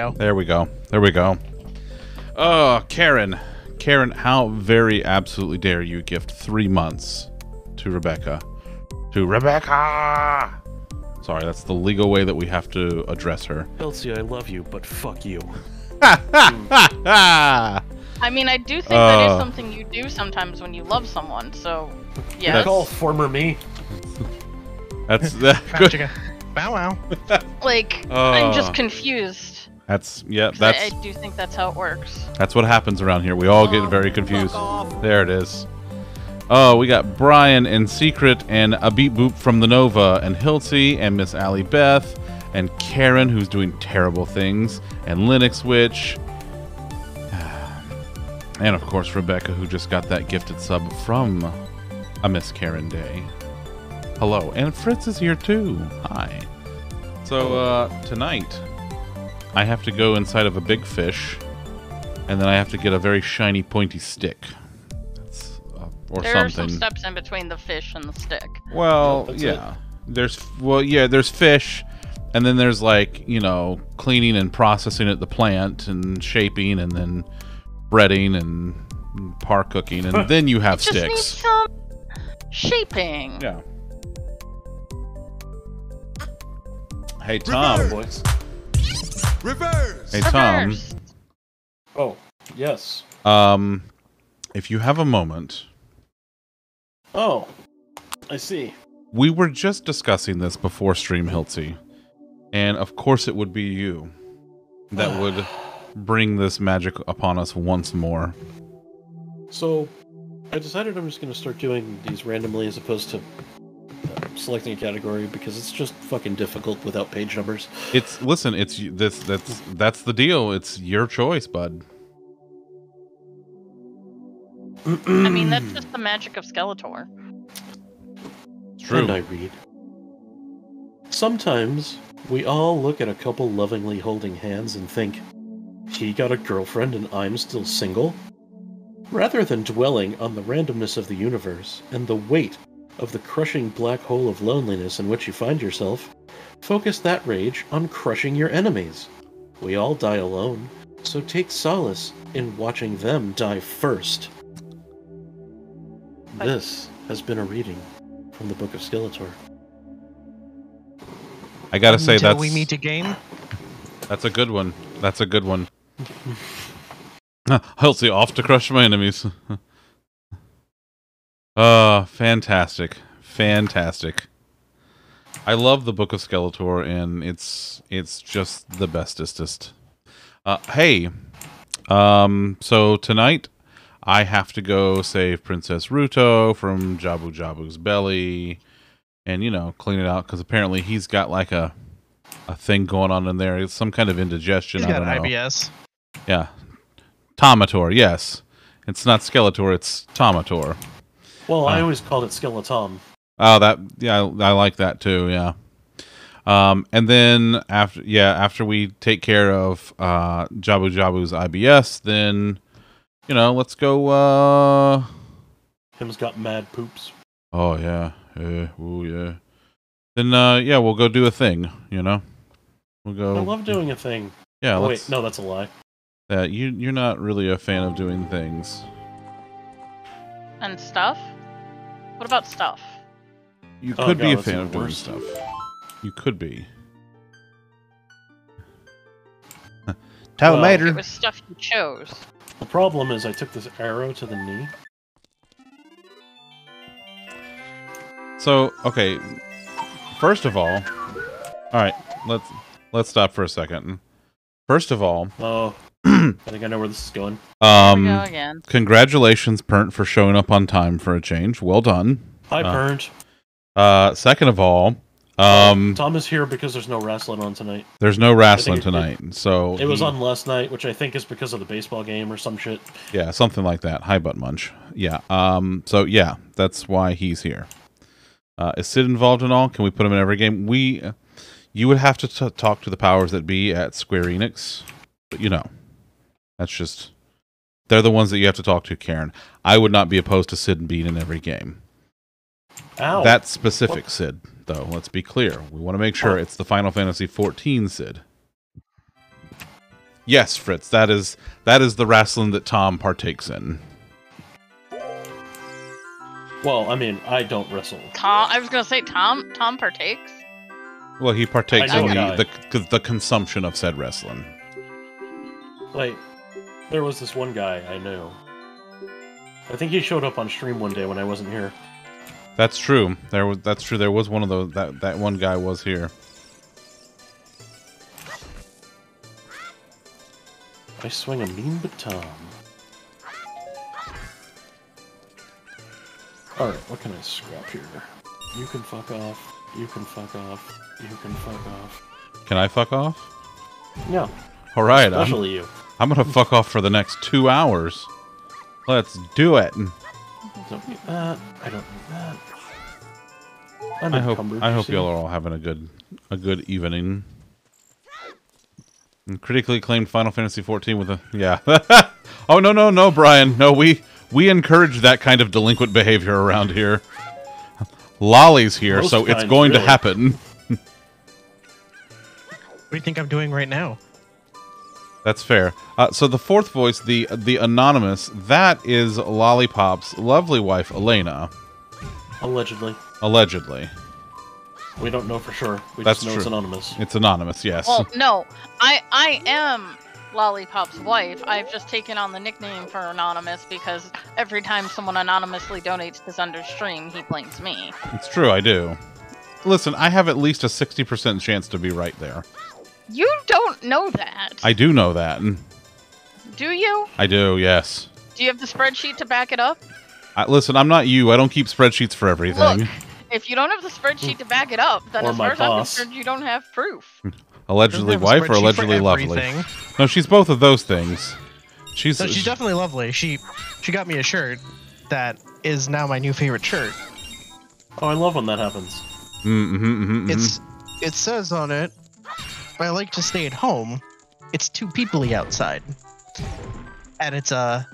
go. There we go. There we go. Oh, Karen. Karen, how very absolutely dare you gift three months to Rebecca? To Rebecca! Sorry, that's the legal way that we have to address her. Elsie, I love you, but fuck you. I mean, I do think that Uh. is something you do sometimes when you love someone. So, Good yeah. call, former me. That's that. Bow Good. Bow wow. Like, I'm Uh. just confused. That's yeah. That's I do think that's how it works. That's what happens around here. We all get Oh, very confused. There it is. Oh, we got Brian in Secret and a beat boop from the Nova and Hilty and Miss Allie Beth and Karen who's doing terrible things and Linux Witch. And of course Rebecca who just got that gifted sub from a Miss Karen Day. Hello. And Fritz is here too. Hi. So uh tonight I have to go inside of a big fish and then I have to get a very shiny pointy stick. That's, uh, or there something. are some steps in between the fish and the stick. Well, That's yeah. There's well, yeah. There's fish, and then there's like you know cleaning and processing at the plant and shaping, and then breading and par cooking, and then you have Just needs sticks. some shaping. Yeah. Hey Tom. Boys. Reverse. Hey Tom. Reverse. Oh, yes. Um, if you have a moment, Oh, I see. we were just discussing this before stream, Hiltsy, and of course it would be you that would bring this magic upon us once more. So, I decided I'm just going to start doing these randomly as opposed to selecting a category because it's just fucking difficult without page numbers. It's listen, it's this that's that's the deal. It's your choice, bud. I mean, that's just the magic of Skeletor. It's true. And I read. Sometimes we all look at a couple lovingly holding hands and think, he got a girlfriend and I'm still single? Rather than dwelling on the randomness of the universe and the weight of the crushing black hole of loneliness in which you find yourself, focus that rage on crushing your enemies. We all die alone, so take solace in watching them die first. This has been a reading from the Book of Skeletor. I gotta say Until that's we meet again. that's a good one. That's a good one. Hiltsy off to crush my enemies. uh fantastic. Fantastic. I love the Book of Skeletor and it's it's just the bestestest. Uh hey. Um so tonight I have to go save Princess Ruto from Jabu Jabu's belly and you know, clean it out cuz apparently he's got like a a thing going on in there. It's some kind of indigestion. He's I got don't know. IBS. Yeah. Tomator, yes. It's not Skeletor, it's Tomator. Well, I always called it Skeleton. Oh, that yeah, I, I like that too. Yeah. Um, and then after yeah, after we take care of uh, Jabu Jabu's IBS, then you know, let's go. Uh, Him's got mad poops. oh yeah, yeah, oh yeah. Then uh, yeah, we'll go do a thing. You know, we'll go. I love doing a thing. Yeah, oh, wait, no, that's a lie. Yeah, you you're not really a fan of doing things. And stuff? What about stuff? You Oh, could be a fan even of doing stuff. You could be. Well, It was stuff you chose. The problem is I took this arrow to the knee. So, okay. First of all, all right, let's let's stop for a second. First of all, Oh, I think I know where this is going. Here we go um, again. congratulations, Pernt, for showing up on time for a change. Well done. Hi, Uh, Burnt. Uh, second of all, um, Tom is here because there's no wrestling on tonight. there's no wrestling it- tonight, so It was he- on last night, which I think is because of the baseball game or some shit. Yeah, something like that. Hi, butt munch. Yeah. Um. So yeah, that's why he's here. Uh, is Sid involved in all? Can we put him in every game? We, you would have to t- talk to the powers that be at Square Enix, but you know, that's just they're the ones that you have to talk to, Karen. I would not be opposed to Sid being in every game. Ow. That specific Sid, though. Let's be clear. We want to make sure Oh. it's the Final Fantasy 14 Sid. Yes, Fritz. That is that is the wrestling that Tom partakes in. Well, I mean, I don't wrestle. Tom, I was gonna say Tom. Tom partakes. Well, he partakes I in the, the the consumption of said wrestling. Like, there was this one guy I knew. I think he showed up on stream one day when I wasn't here. That's true. There was that's true. There was one of those that that one guy was here. I swing a mean baton. Alright, what can I scrap here? You can fuck off. You can fuck off. You can fuck off. Can I fuck off? No, All right, I'm, especially you. I'm gonna fuck off for the next two hours. Let's do it. Don't need that. I don't need that. I hope I you hope see? y'all are all having a good a good evening. And critically acclaimed Final Fantasy XIV with a yeah. oh no no no Brian no we we encourage that kind of delinquent behavior around here. Lolly's here, Most so it's kinds, going to happen. What do you think I'm doing right now? That's fair. Uh, so the fourth voice, the the anonymous, that is Lollipop's lovely wife Elena, Allegedly. allegedly. We don't know for sure. We That's just know true. it's anonymous. It's anonymous, yes. Well, no, I I am Lollipop's wife. I've just taken on the nickname for Anonymous because every time someone anonymously donates to Zunder's stream, he blames me. It's true, I do. Listen, I have at least a 60% chance to be right there. You don't know that, I do know that. do you? I do, yes. Do you have the spreadsheet to back it up? I, listen, I'm not you. I don't keep spreadsheets for everything. Look, if you don't have the spreadsheet to back it up, then Or as my far as I'm concerned, you don't have proof. allegedly have wife or allegedly lovely? No, she's both of those things. She's, No, she's definitely lovely. She she got me a shirt that is now my new favorite shirt. Oh, I love when that happens. Mm, mhm, mhm, mhm. It's it says on it, I like to stay at home. It's too peoply outside. And it's uh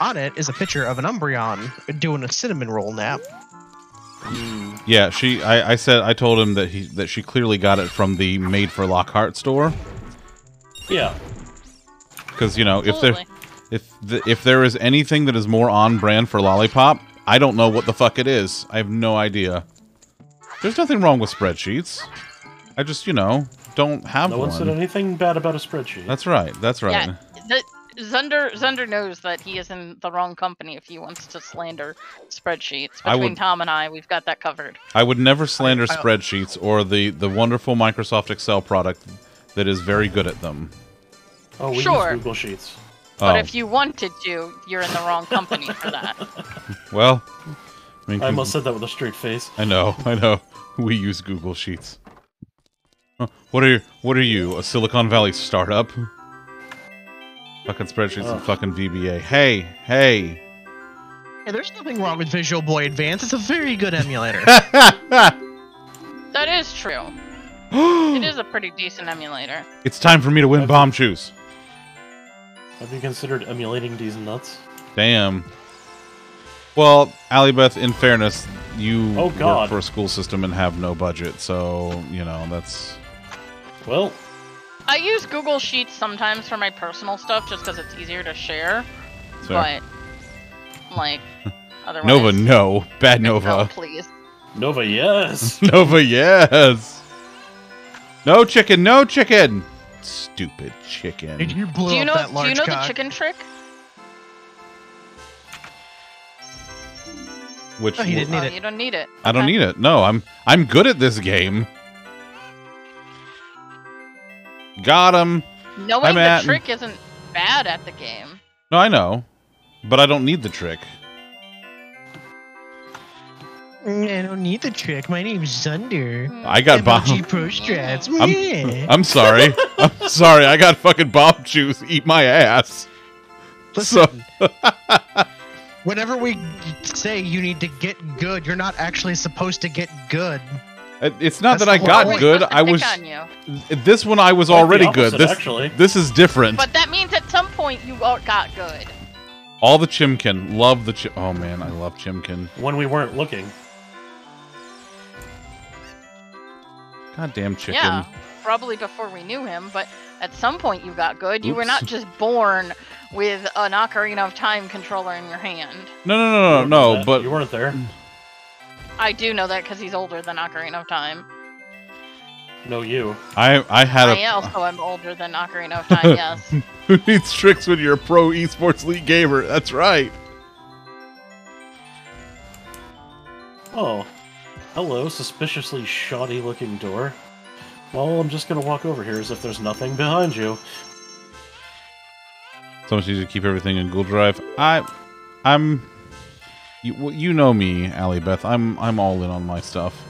on it is a picture of an Umbreon doing a cinnamon roll nap. Yeah. She, I, I said, I told him that he that she clearly got it from the Made for Lockhart store Yeah. because you know if there if the, if there is anything that is more on brand for Lollipop, I don't know what the fuck it is. I have no idea. There's nothing wrong with spreadsheets. I just you know don't have No one. one said anything bad about a spreadsheet. That's right. That's right. Yeah, the, Zunder Zunder knows that he is in the wrong company if he wants to slander spreadsheets. Between would- Tom and I, we've got that covered. I would never slander I- spreadsheets or the the wonderful Microsoft Excel product that is very good at them. oh, we Sure. use Google Sheets. Oh. But Oh, if you wanted to, you're in the wrong company for that. well, I mean, I almost said that with a straight face. I know, I know. We use Google Sheets. Huh, What are you, what are you? A Silicon Valley startup? Fucking spreadsheets and fucking VBA. Hey, hey. Hey, there's nothing wrong with Visual Boy Advance. It's a very good emulator. That is true. It is a pretty decent emulator. it's time for me to win Bombchus. Have you considered emulating these nuts? Damn. Well, Alibeth, in fairness, you Oh, work for a school system and have no budget, so you know that's Well, I use Google Sheets sometimes for my personal stuff just because it's easier to share. fair. But, like, otherwise. Nova. No, bad Oh, Nova. please. Nova, yes. Nova, yes. No chicken, no chicken. Stupid chicken. Did you blow Do you up know? that Do you know the chicken trick? Which Oh, he didn't Oh, need it. you don't need it. I don't Okay. need it. No, I'm I'm good at this game. Got him. Knowing Hi, the trick isn't bad at the game. No, I know, but I don't need the trick. Mm, I don't need the trick. My name's Zunder. I got bomb. MLG Pro Strats. I'm, Yeah. I'm sorry. I'm sorry. I got fucking Bombchus. Eat my ass. Listen, whenever we say you need to get good, you're not actually supposed to get good. It- It's not That's that I got point. good. I was on you. this one. I was Quite the already good. This actually. this is different. But that means at some point you all got good. All the chimkin. Love the chim. Oh man, I love chimkin. when we weren't looking. Goddamn chicken. Yeah, probably before we knew him. But At some point, you got good. You were not just born with an Ocarina of Time controller in your hand. No, no, no, no, no. But you weren't there. I do know that because he's older than Ocarina of Time. No, you. I I had I a. also am older than Ocarina of Time. Yes. Who needs tricks when you're a pro esports league gamer? That's right. Oh, hello, suspiciously shoddy looking door. Well, I'm just gonna walk over here as if there's nothing behind you. So much easier to keep everything in Google Drive. I, I'm, you, you know me, Allie Beth. I'm I'm all in on my stuff.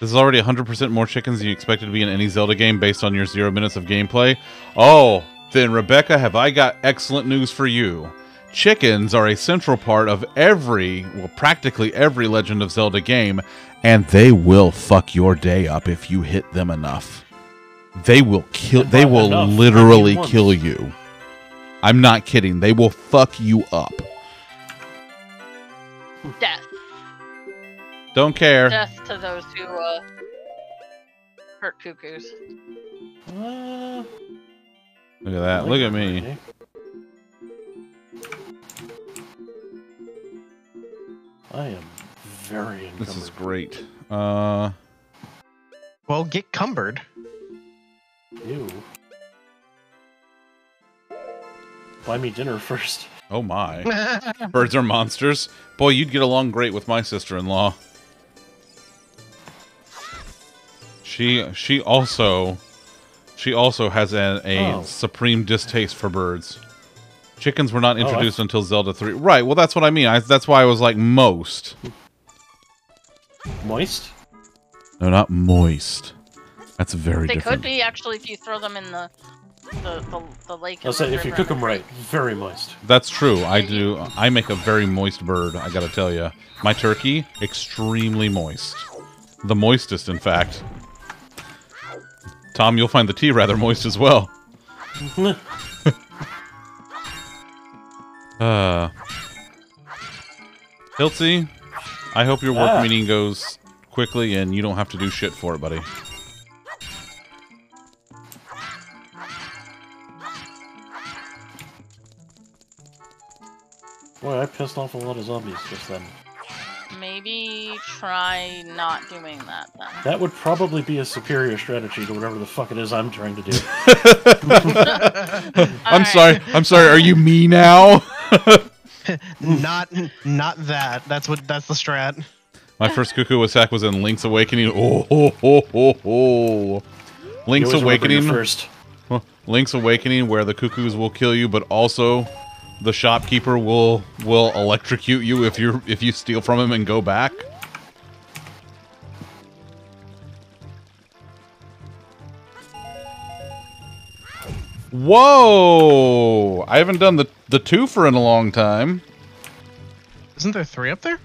This is already 100% more chickens than you expected to be in any Zelda game based on your zero minutes of gameplay. Oh, then Rebecca, have I got excellent news for you. Chickens are a central part of every, well, practically every Legend of Zelda game, and they will fuck your day up if you hit them enough. They will kill. They will enough, literally kill you. I'm not kidding. They will fuck you up. Death. Don't care. Death to those who uh, hurt cuckoos. Uh, Look at that. Look at me. I am very encumbered. This is great. Uh, Well, get cumbered. You. Buy me dinner first. Oh my. Birds are monsters. Boy, you'd get along great with my sister-in-law. She she also she also has a, a Oh. supreme distaste for birds. Chickens were not Oh, introduced until Zelda 3. Right, well that's what I mean. I, that's why I was like most. Moist? No, not moist. That's very They different. could be actually if you throw them in the the, the, the lake. I'll say if you cook them right, very moist. That's true. I do. I make a very moist bird. I gotta tell you, my turkey extremely moist, the moistest, in fact. Tom, you'll find the tea rather moist as well. Uh, Hiltsy, I hope your work Ah. meeting goes quickly and you don't have to do shit for it, buddy. Boy, I pissed off a lot of zombies just then. Maybe try not doing that then. That would probably be a superior strategy to whatever the fuck it is I'm trying to do. I'm Alright. sorry. I'm sorry. Are you me now? not not that. That's what that's the strat. My first cuckoo attack was in Link's Awakening. Oh, ho, ho, ho, ho. Link's You always remember your Awakening. first. Link's Awakening, where the cuckoos will kill you, but also the shopkeeper will will electrocute you if you if you steal from him and go back. Whoa! I haven't done the the two for in a long time. Isn't there three up there?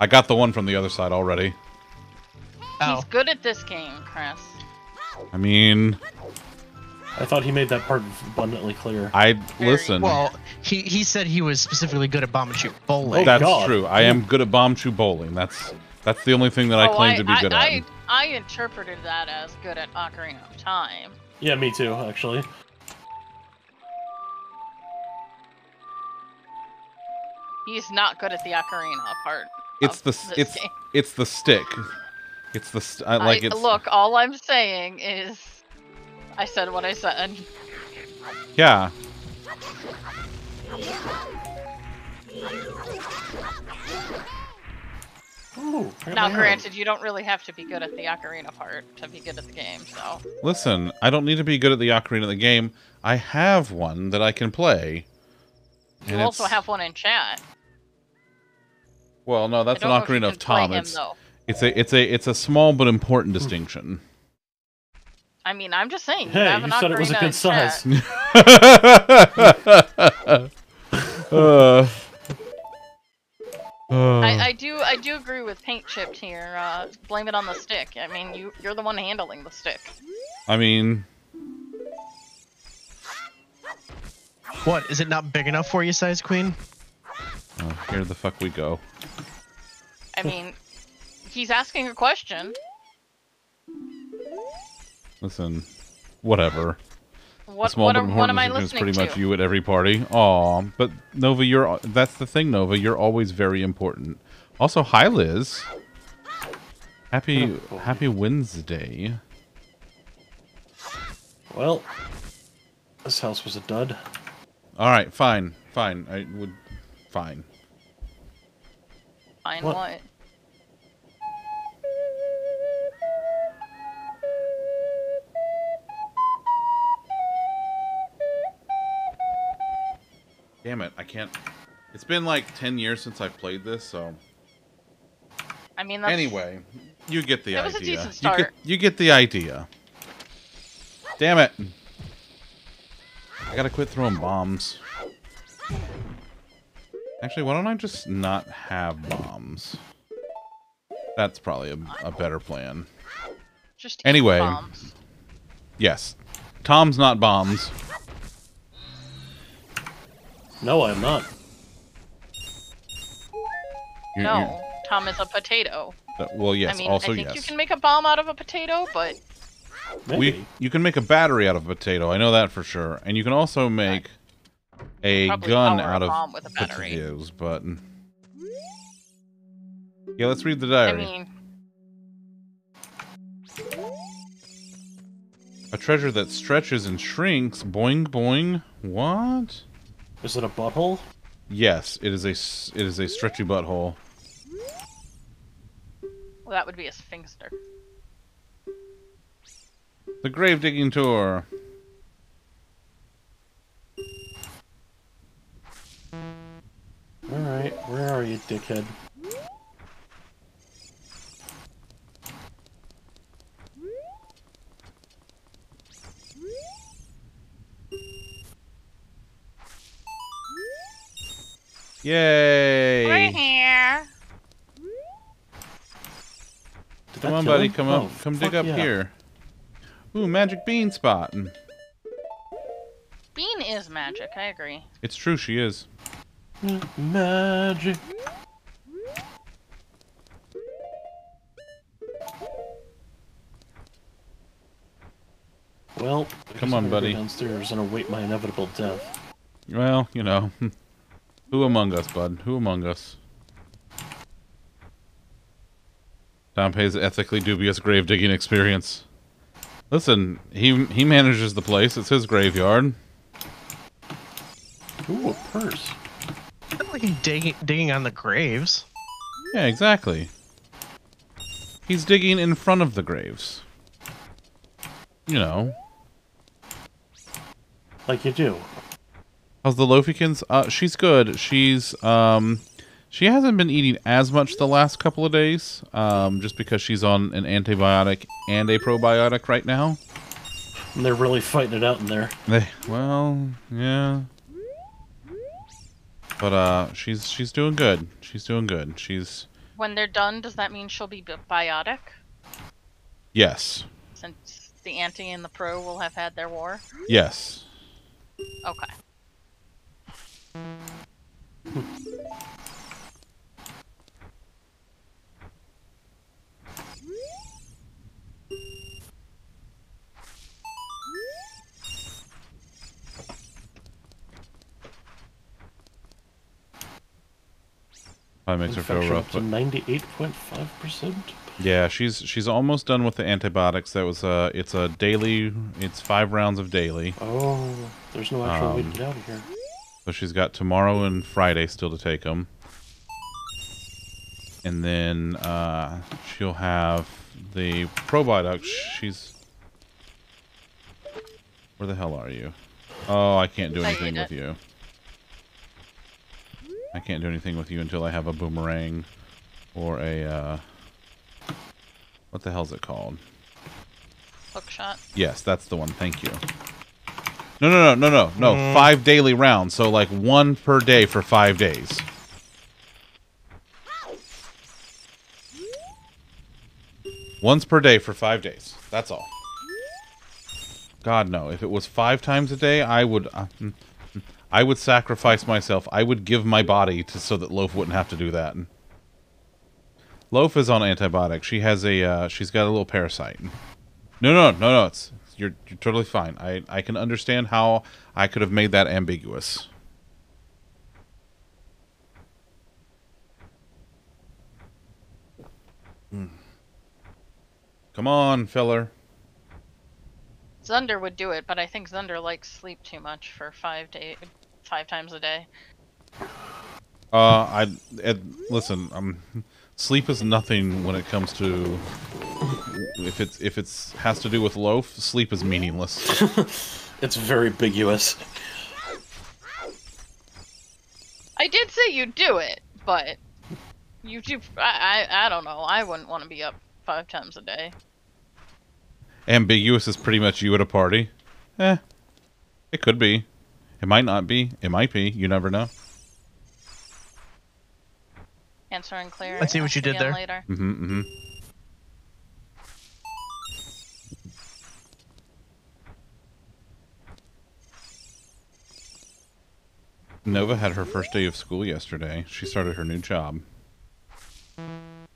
I got the one from the other side already. Oh, He's good at this game, Chris. I mean, I thought he made that part abundantly clear. I Very listen. well, he he said he was specifically good at bomb and shoot bowling. Oh, That's God. true. I am good at Bombchu bowling. That's that's the only thing that I oh, claim I, to be I, good I, at. I I interpreted that as good at Ocarina of Time. Yeah, me too, actually. He's not good at the Ocarina part. It's the s- this it's game. it's the stick. It's the st- I, like I- it's Look, all I'm saying is, I said what I said. yeah. Ooh, Now, apparently I granted, you don't really have to be good at the Ocarina part to be good at the game, so. Listen, I don't need to be good at the ocarina of the game. I have one that I can play. You And also it's- have one in chat. Well, no, that's I an don't know if you ocarina of Tom. him, It's though. it's a it's a it's a small but important hmm. distinction. I mean, I'm just saying. You Hey, have an you said it was a good size. uh, uh, I, I do I do agree with Paint Chipped here. Uh, blame it on the stick. I mean, you you're the one handling the stick. I mean, What is it not big enough for you, size queen? oh, here the fuck we go. I mean, he's asking a question. Listen, Whatever. A What small what, but am- important what am I decision is listening pretty to? much you at every party. Aw, but Nova, you're that's the thing, Nova. You're always very important. Also, hi Liz. Happy Oh. Happy Wednesday. Well, this house was a dud. All right, fine, fine. I would, fine. Fine, What? what? Damn it, I can't. It's been like ten years since I played this, so I mean, that's, anyway, you get the It was a idea. decent You get, you get the idea. Damn it! I gotta quit throwing bombs. Actually, why don't I just not have bombs? That's probably a, a better plan. just Anyway. bombs. Yes. Tom's not bombs. No, I'm not. You- No, you- Tom is a potato. uh, well, yes. I mean, also, I think yes. you can make a bomb out of a potato, but Maybe. We you can make a battery out of a potato. I know that for sure. And you can also make a Probably gun power a out of a bomb with a battery. potatoes. But yeah, let's read the diary. I diary. mean, a treasure that stretches and shrinks. Boing boing. What? Is it a butthole? Yes, it is a s- it is a stretchy butthole. well, that would be a sphinxter. The grave digging tour. Alright, where are you, dickhead? Yay! Right here. Did Come on, buddy. him? Come Oh, up. Come dig up yeah. here. Ooh, magic bean spot. Mm. Bean is magic. I agree. It's true, she is. Magic. Well, Come on, buddy. Downstairs and await my inevitable death. Well, you know. Who among us, bud? Who among us? Tom pays ethically dubious grave digging experience. Listen, he he manages the place. It's his graveyard. Ooh, a purse. Not like he's digging, digging on the graves. Yeah, exactly. He's digging in front of the graves. You know. Like you do. How's the Lofikins? Uh, she's good. She's um, she hasn't been eating as much the last couple of days. Um, just because she's on an antibiotic and a probiotic right now. And they're really fighting it out in there. They well, yeah. But uh, she's she's doing good. She's doing good. She's When they're done, does that mean she'll be bi- biotic? yes, Since the anti and the pro will have had their war? yes. Okay. Probably makes her feel rough, to ninety-eight point five percent. yeah, she's she's almost done with the antibiotics. That was uh, it's a daily. It's five rounds of daily. Oh, there's no actual way to Um, get out of here. So she's got tomorrow and Friday still to take them. And then uh, she'll have the probiotics. She's. Where the hell are you? Oh, I can't do anything with you. I can't do anything with you until I have a boomerang or a. Uh, what the hell's it called? Hook shot. Yes, that's the one. Thank you. No, no, no, no, no, no. Mm. Five daily rounds, so like one per day for five days. Once per day for five days. That's all. God no. If it was five times a day, I would. Uh, mm, mm, I would sacrifice myself. I would give my body to so that Loaf wouldn't have to do that. Loaf is on antibiotics. She has a. Uh, she's got a little parasite. No, no, no, no. It's you're you're totally fine. I I can understand how I could have made that ambiguous. Hmm. Come on, feller. Zunder would do it, but I think Zunder likes sleep too much for five day, five times a day. Uh, I Ed, listen. Um, sleep is nothing when it comes to if it's if it's has to do with loaf. Sleep is meaningless. It's very ambiguous. I did say you do it, but you do. I I, I don't know. I wouldn't want to be up five times a day. Ambiguous is pretty much you at a party. Eh, it could be. It might not be. It might be. You never know. Answering clear. I see what you did there. Later. Mm-hmm. mm-hmm. Nova had her first day of school yesterday. She started her new job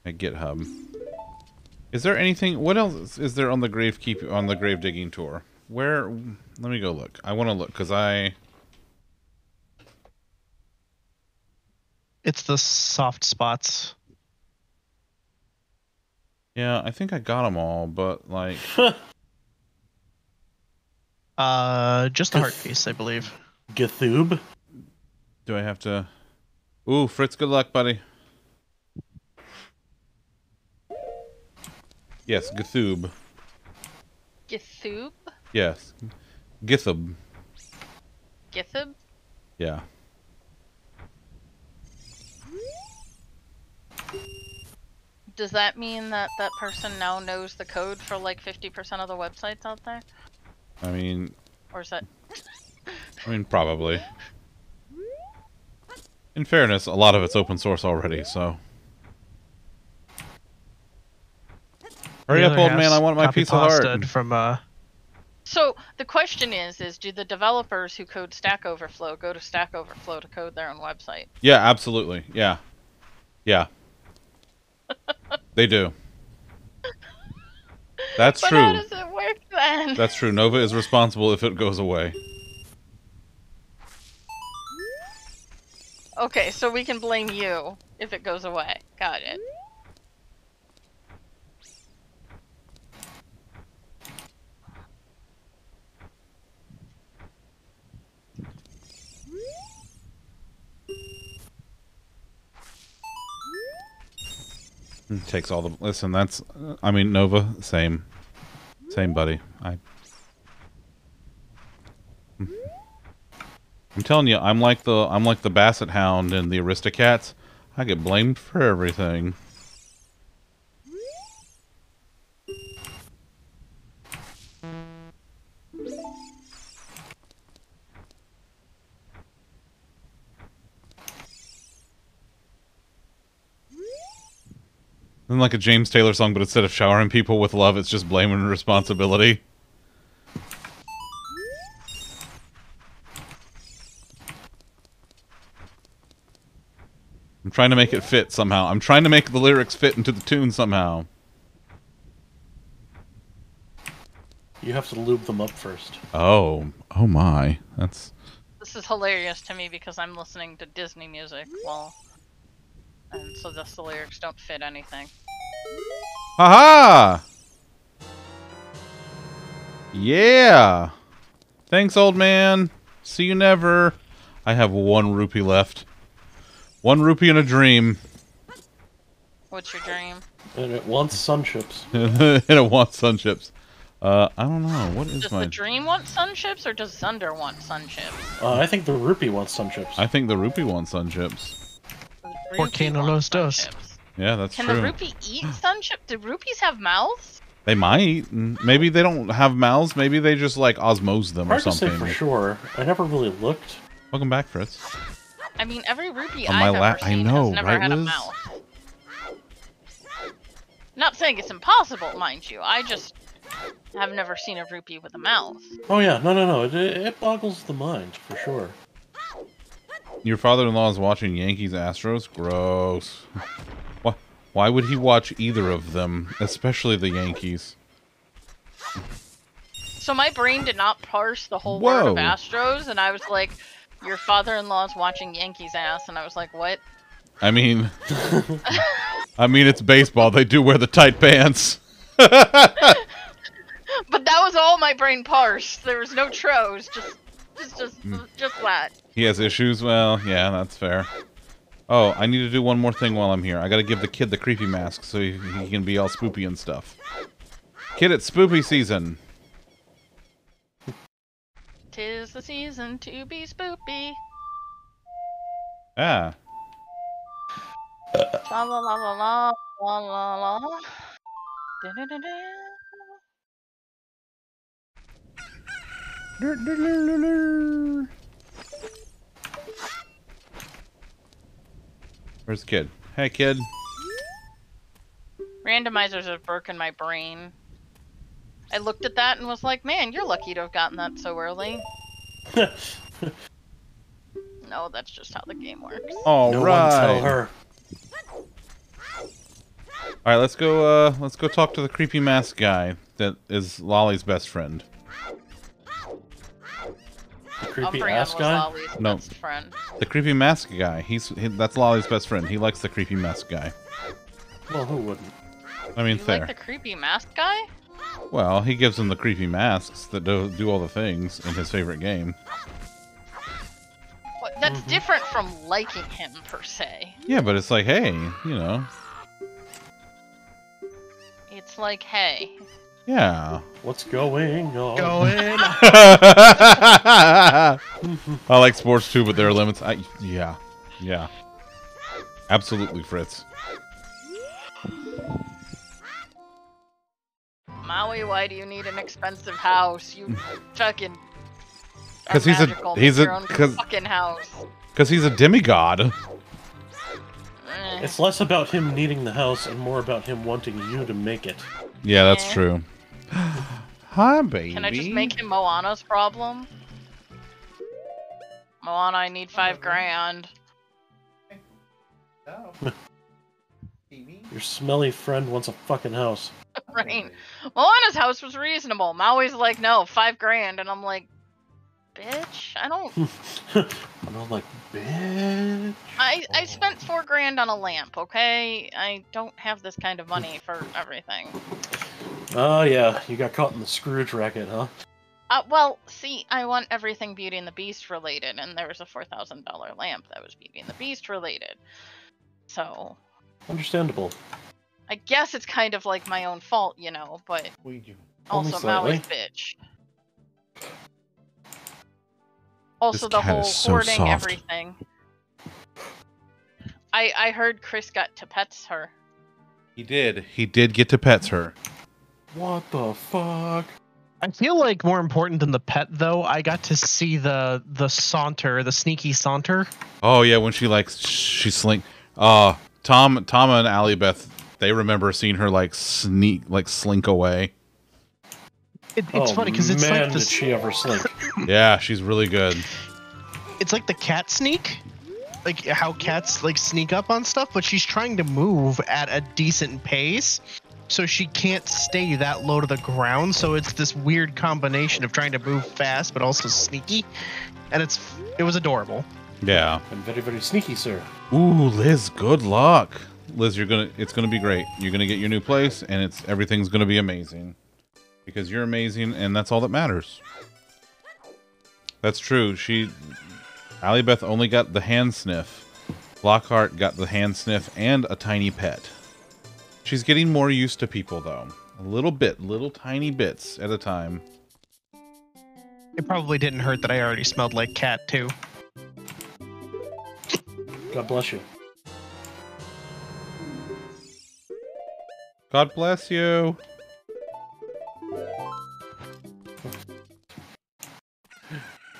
at GitHub. Is there anything? What else is there on the grave keep on the grave digging tour? Where? Let me go look. I want to look because I. It's the soft spots. Yeah, I think I got them all, but like, Uh, just the heart piece, I believe. Gathoob? do I have to? Ooh, Fritz, good luck, buddy. Yes, Gathoob. Github? Yes, Github. Github? Yeah. Does that mean that that person now knows the code for like 50% of the websites out there? I mean, Or is that. I mean, probably. In fairness, a lot of it's open source already, so. Hurry up, old man! I want my piece of heart. From uh, So the question is, is do the developers who code Stack Overflow go to Stack Overflow to code their own website? Yeah, absolutely. Yeah, yeah. They do. That's but true. how does it work then? That's true. Nova is responsible if it goes away. Okay, so we can blame you if it goes away. Got it. Takes all the listen. That's I mean Nova, same, same buddy. I. I'm telling you, I'm like the I'm like the Basset Hound and the Aristocats. I get blamed for everything. Isn't like a James Taylor song, but instead of showering people with love, it's just blame and responsibility. I'm trying to make it fit somehow. I'm trying to make the lyrics fit into the tune somehow. You have to lube them up first. Oh, oh my. That's This is hilarious to me because I'm listening to Disney music while. And so thus the lyrics don't fit anything. Haha! Yeah! Thanks, old man. See you never. I have one rupee left. One rupee and a dream. What's your dream? And it wants SunChips. and it wants SunChips. Uh, I don't know. What is Does my... the dream want SunChips or does Zunder want SunChips? Uh, I think the rupee wants SunChips. I think the rupee wants SunChips. Does Por Rupee qué no want los dos? Yeah, that's Can true. the rupee eat SunChip? Do rupees have mouths? They might. Maybe they don't have mouths. Maybe they just, like, osmose them or Hard to say something. for sure. I never really looked. Welcome back, Fritz. I mean, every rupee On I've my ever lap- I seen know, has never right, had a Liz? mouth. Not saying it's impossible, mind you. I just have never seen a rupee with a mouth. Oh yeah, no, no, no. It, it boggles the mind for sure. Your father-in-law is watching Yankees Astros. Gross. Why? Why would he watch either of them, especially the Yankees? So my brain did not parse the whole word of Astros, and I was like, "Your father-in-law is watching Yankees ass," and I was like, "What?" I mean, I mean it's baseball. They do wear the tight pants. But that was all my brain parsed. There was no tros, just, just, just, just that. He has issues. Well, yeah, that's fair. Oh, I need to do one more thing while I'm here. I gotta give the kid the creepy mask so he, he can be all spoopy and stuff. Kid, it's spoopy season. Tis the season to be spoopy. Ah, La la la la la la la la. Da-da-da-da. Where's the kid? Hey, kid. Randomizers have broken my brain. I looked at that and was like, man, you're lucky to have gotten that so early. No, that's just how the game works. All no right. one tell her. All right, let's go. Uh, let's go talk to the creepy mask guy that is Lolly's best friend. The creepy Umbreon ass guy. Lolly's No. best friend. The creepy mask guy. He's he, that's Lolly's best friend. He likes the creepy mask guy. Well, who wouldn't? I mean, You fair. like the creepy mask guy? Well, he gives him the creepy masks that do, do all the things in his favorite game. What, that's Mhm. different from liking him per se. Yeah, but it's like, hey, you know, It's like, hey, yeah. What's going on? Going. I like sports too, but there are limits. I, yeah, yeah, absolutely, Fritz. Maui, why do you need an expensive house? You fucking. Because he's a- he's a- your own 'cause- fucking house. Because he's a demigod. Eh. It's less about him needing the house and more about him wanting you to make it. Yeah, that's true. Hi, baby. Can I just make him Moana's problem? Moana, I need five grand. Your smelly friend wants a fucking house. Right. Moana's house was reasonable. Maui's like, no, five grand, and I'm like, bitch, I don't. and I'm like, bitch. I I spent four grand on a lamp. Okay, I don't have this kind of money for everything. Oh yeah, you got caught in the Scrooge racket, huh? Uh, well, see, I want everything Beauty and the Beast related, and there was a four thousand dollar lamp that was Beauty and the Beast related. So Understandable. I guess it's kind of like my own fault, you know, but also slightly. Maui's bitch. Also, This the whole so hoarding soft. everything. I I heard Chris got to pets her. He did. He did get to pets her. What the fuck? I feel like more important than the pet, though, I got to see the the saunter, the sneaky saunter. Oh yeah, when she like she slink. Uh, Tom, Tom and Allie Beth, they remember seeing her like sneak, like slink away. It, it's oh, funny because it's man, like did she ever slink? Yeah, she's really good. It's like the cat sneak, like how cats like sneak up on stuff, but she's trying to move at a decent pace, so she can't stay that low to the ground. So it's this weird combination of trying to move fast but also sneaky, and it's it was adorable. Yeah. I'm very, very sneaky, sir. Ooh, Liz, good luck. Liz, you're gonna. It's gonna be great. You're gonna get your new place, and it's everything's gonna be amazing because you're amazing, and that's all that matters. That's true. She, Allie Beth, only got the hand sniff. Lockhart got the hand sniff and a tiny pet. She's getting more used to people, though. A little bit, little tiny bits at a time. It probably didn't hurt that I already smelled like cat too. God bless you. God bless you.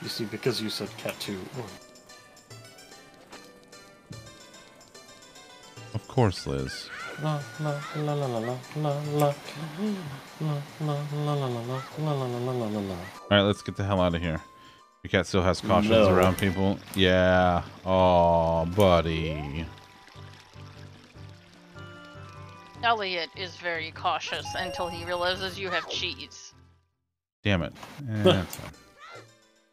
You see, because you said cat too. Of course, Liz. La la la la la la la la la la la la la la la la la la la la. All right, let's get the hell out of here. The cat still has cautions No. around people. Yeah. Oh, buddy. Elliot is very cautious until he realizes you have cheese. Damn it. Eh, that's fine.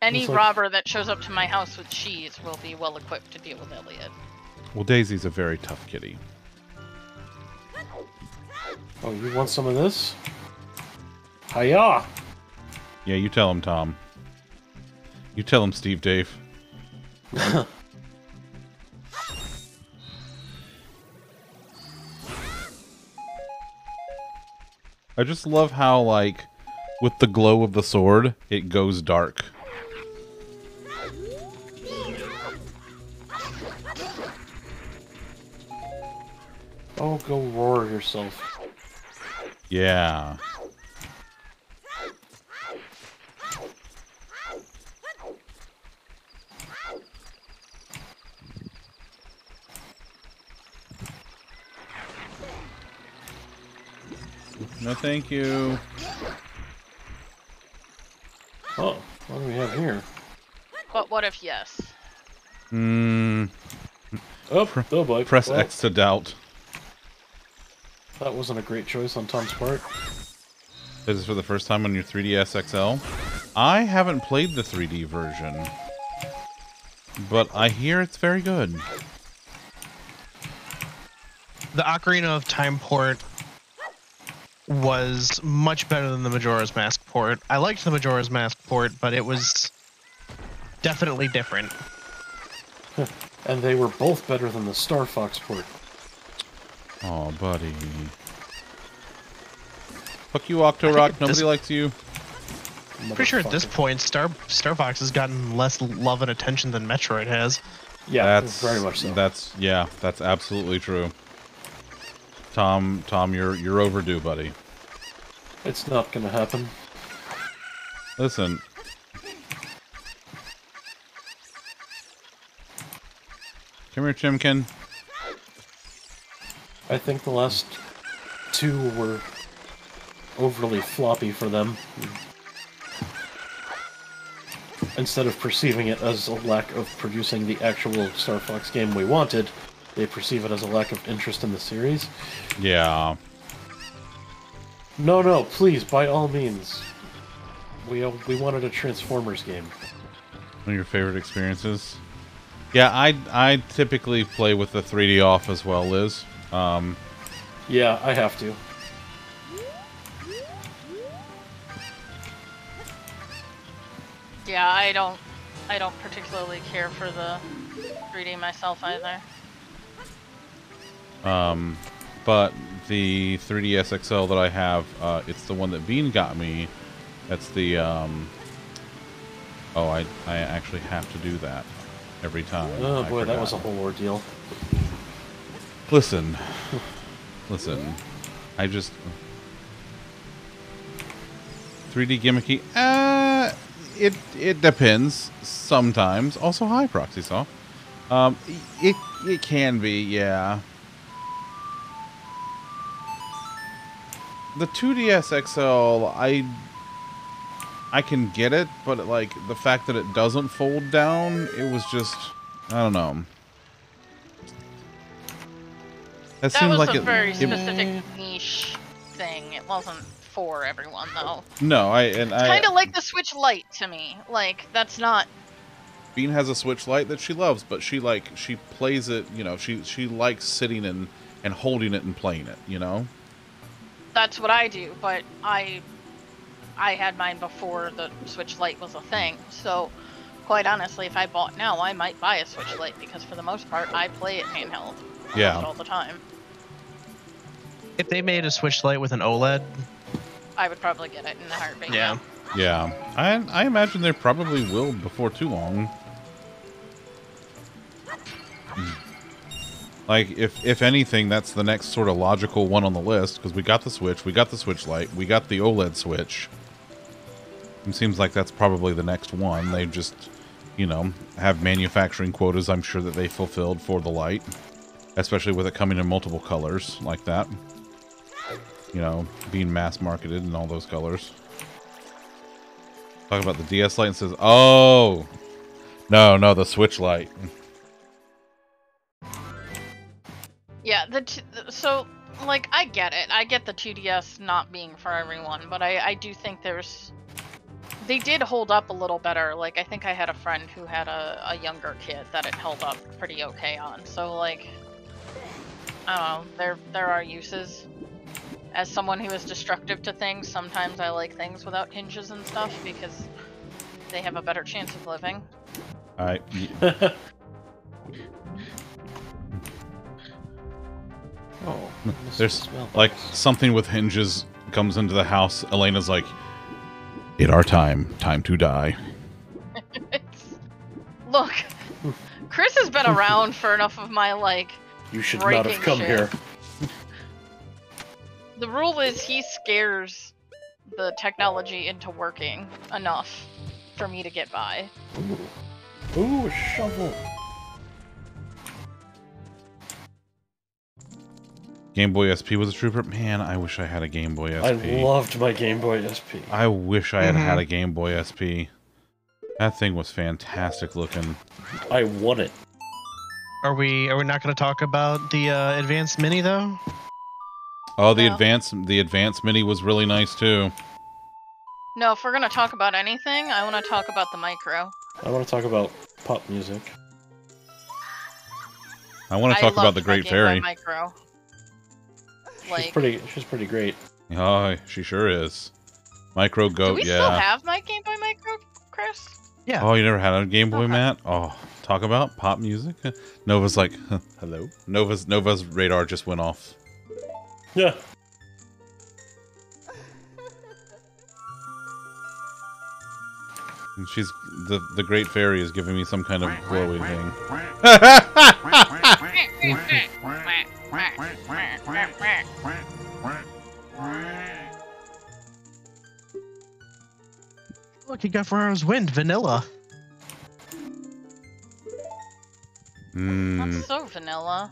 Any like- robber that shows up to my house with cheese will be well equipped to deal with Elliot. Well, Daisy's a very tough kitty. Oh, you want some of this? Hiya! Yeah, you tell him, Tom. You tell him, Steve Dave. I just love how, like, with the glow of the sword, it goes dark. Oh, go roar yourself. Yeah. No, thank you. Oh, what do we have here? But what if yes? Hmm. Oh, oh boy. Press Well, X to doubt. That wasn't a great choice on Tom's part. This is for the first time on your 3DS XL. I haven't played the 3D version, but I hear it's very good. The Ocarina of Time port was much better than the Majora's Mask port. I liked the Majora's Mask port, but it was definitely different. And they were both better than the Star Fox port. Oh, buddy. Fuck you, Octorok. at Nobody this- likes you. Pretty sure at this point, Star Star Fox has gotten less love and attention than Metroid has. Yeah, that's very much so. That's yeah, that's absolutely true. Tom, Tom, you're you're overdue, buddy. It's not gonna happen. Listen. Come here, Chimkin. I think the last two were overly floppy for them. Instead of perceiving it as a lack of producing the actual Star Fox game we wanted, they perceive it as a lack of interest in the series. Yeah. No, no, please, by all means. We uh, we wanted a Transformers game. One of your favorite experiences? Yeah, I I typically play with the 3D off as well, Liz. Um, Yeah, I have to. Yeah, I don't I don't particularly care for the 3D myself either. um, but the 3DS XL that I have, uh, it's the one that Bean got me. That's the um. Oh, I I actually have to do that every time. Oh boy, that was a whole ordeal. Listen, listen. I just 3D gimmicky. Uh, it it depends. Sometimes. Also, hi, Proxy Saw. Um, it it can be, yeah. The 2DS XL, I I can get it, but like the fact that it doesn't fold down, it was just I don't know. That, That seemed was like a it, very it- specific mm. niche thing. It wasn't for everyone though. No, I and I Kind of like the Switch Lite to me. Like that's not Bean has a Switch Lite that she loves, but she like she plays it. You know, she she likes sitting and and holding it and playing it. You know. that's what I do, but I I had mine before the Switch Lite was a thing. So quite honestly, if I bought now, I might buy a Switch Lite because for the most part, I play it handheld. I Yeah. all the time. If they made a Switch Lite with an OLED, I would probably get it in a heartbeat. yeah. Yeah, I I imagine they probably will before too long. Hmm. Like if if anything, that's the next sort of logical one on the list because we got the Switch, we got the Switch Lite, we got the OLED Switch. It seems like that's probably the next one. They just, you know, have manufacturing quotas. I'm sure that they fulfilled for the light, especially with it coming in multiple colors like that. You know, being mass marketed in all those colors. Talk about the DS Lite and says, "Oh, no, no, the Switch Lite. Yeah, the so like I get it. I get the 2DS not being for everyone, but I I do think there's they did hold up a little better. Like I think I had a friend who had a, a younger kid that it held up pretty okay on. So like I don't know, there there are uses. As someone who is destructive to things, sometimes I like things without hinges and stuff because they have a better chance of living. Oh, hmm. I oh, there's smells like something with hinges comes into the house. Elena's like, "It our time, time to die." Look, Chris has been around for enough of my like. You should not have come shit. here. The rule is he scares the technology into working enough for me to get by. Ooh. Ooh, a shovel. Game Boy SP was a trooper. Man, I wish I had a Game Boy SP. I loved my Game Boy SP. I wish I had had Mhm. a Game Boy SP. That thing was fantastic looking. I won it. Are we are we not going to talk about the uh, advanced mini though? Oh, the No. advance the advance mini was really nice too. No, if we're gonna talk about anything, I want to talk about the micro. I want to talk about pop music. I want to talk about the Great Fairy. Micro. She's pretty. She's pretty great. Oh, she sure is. Micro goat. do Goat, we yeah. still have my Game Boy Micro, Chris? Yeah. Oh, you never had a Game Boy, Okay. Matt? Oh, talk about pop music. Nova's like, hello. Nova's Nova's radar just went off. Yeah. And she's the the Great Fairy is giving me some kind of glowy thing. Look, you got Farore's Wind, vanilla. Mm. That's so vanilla.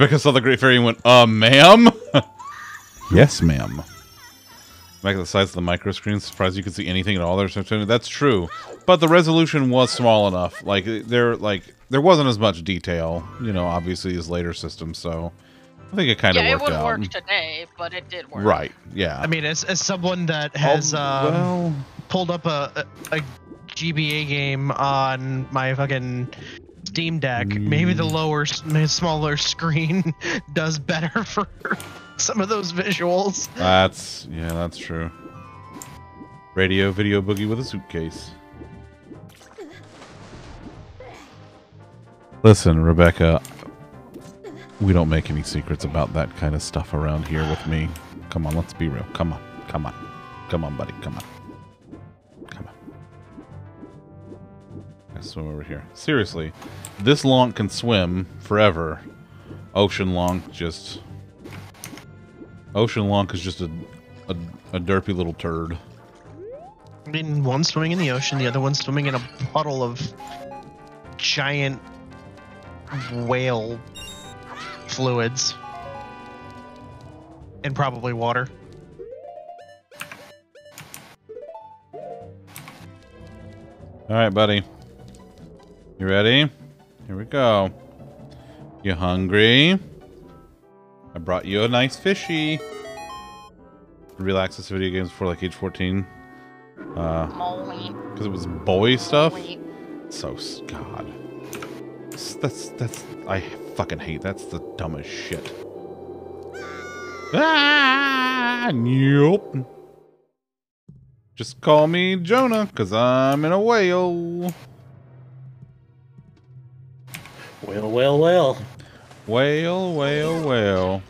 Rebecca saw the Great Fairy and went, uh, ma'am? yes, ma'am. Back at the size of the micro screen, surprised you could see anything at all there. That's true. But the resolution was small enough. Like, there like there wasn't as much detail, you know, obviously as later systems, so I think it kind of yeah, it wouldn't out. work today, but it did work. Right, yeah. I mean, as, as someone that has Oh, um, well, pulled up a, a, a GBA game on my fucking Steam Deck, maybe the Mm. lower, smaller screen does better for some of those visuals. that's yeah, that's true. Radio video boogie with a suitcase. Listen, Rebecca, we don't make any secrets about that kind of stuff around here with me. Come on, let's be real. Come on. Come on. Come on, buddy. Come on. Come on. I swim over here. Seriously, this long can swim forever. Ocean long just Ocean Lonk is just a, a a derpy little turd. I mean, one swimming in the ocean, the other one swimming in a puddle of giant whale fluids. And probably water. All right, buddy. You ready? Here we go. You hungry? I brought you a nice fishy. Relax this video games for like age 14. Uh, because it was boy stuff. So God, S- that's that's I fucking hate. That's the dumbest shit. Ah, nope. Just call me Jonah, cause I'm in a whale. Well, well, well. Whale, whale, whale.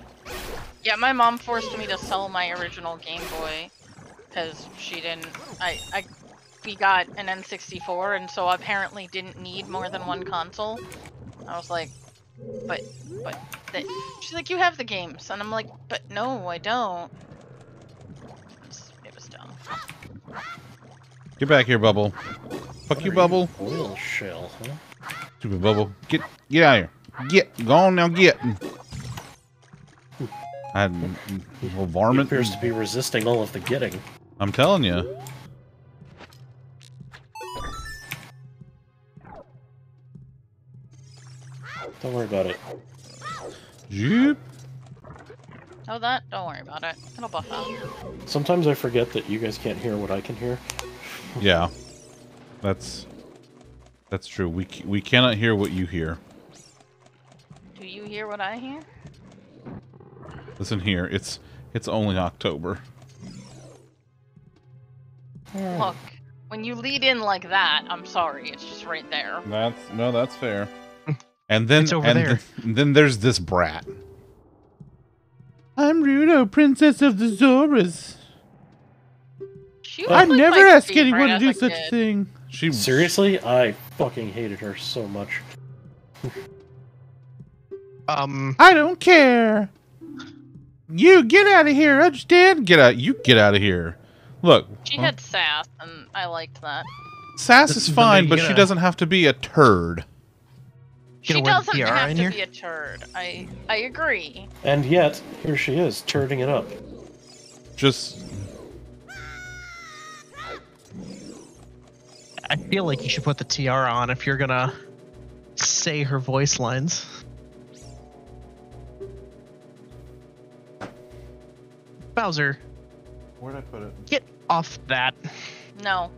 Yeah, my mom forced me to sell my original Game Boy because she didn't. I, I, we got an N64, and so apparently didn't need more than one console. I was like, but, but, the, she's like, you have the games, and I'm like, but no, I don't. It's, it was dumb. Get back here, Bubble. Fuck you, Bubble. Oil shell, huh? Stupid Bubble. Get get out of here. Get. Go on now. Get. I had mm, little He varmint. appears to be resisting all of the getting. I'm telling you. Don't worry about it. Jeep. Oh, that? Don't worry about it. It'll buff out. Sometimes I forget that you guys can't hear what I can hear. Yeah, that's that's true. We we cannot hear what you hear. Do you hear what I hear? Listen here, it's it's only October. Look, when you lead in like that, I'm sorry, it's just right there. That's no, that's fair. And then It's over and there. th- then there's this brat. I'm Ruto, Princess of the Zoras. I've like, never my asked anyone to do such a kid. thing. She Seriously, I fucking hated her so much. Um, I don't care. You get out of here, understand? Get out. You get out of here. Look, She huh? had sass, and I liked that. sass is fine, but she doesn't have to be a turd. She doesn't have to here? be a turd. I I agree. And yet, here she is, turding it up. Just I feel like you should put the tiara on if you're gonna say her voice lines. Bowser, where'd I put it? get off that. No.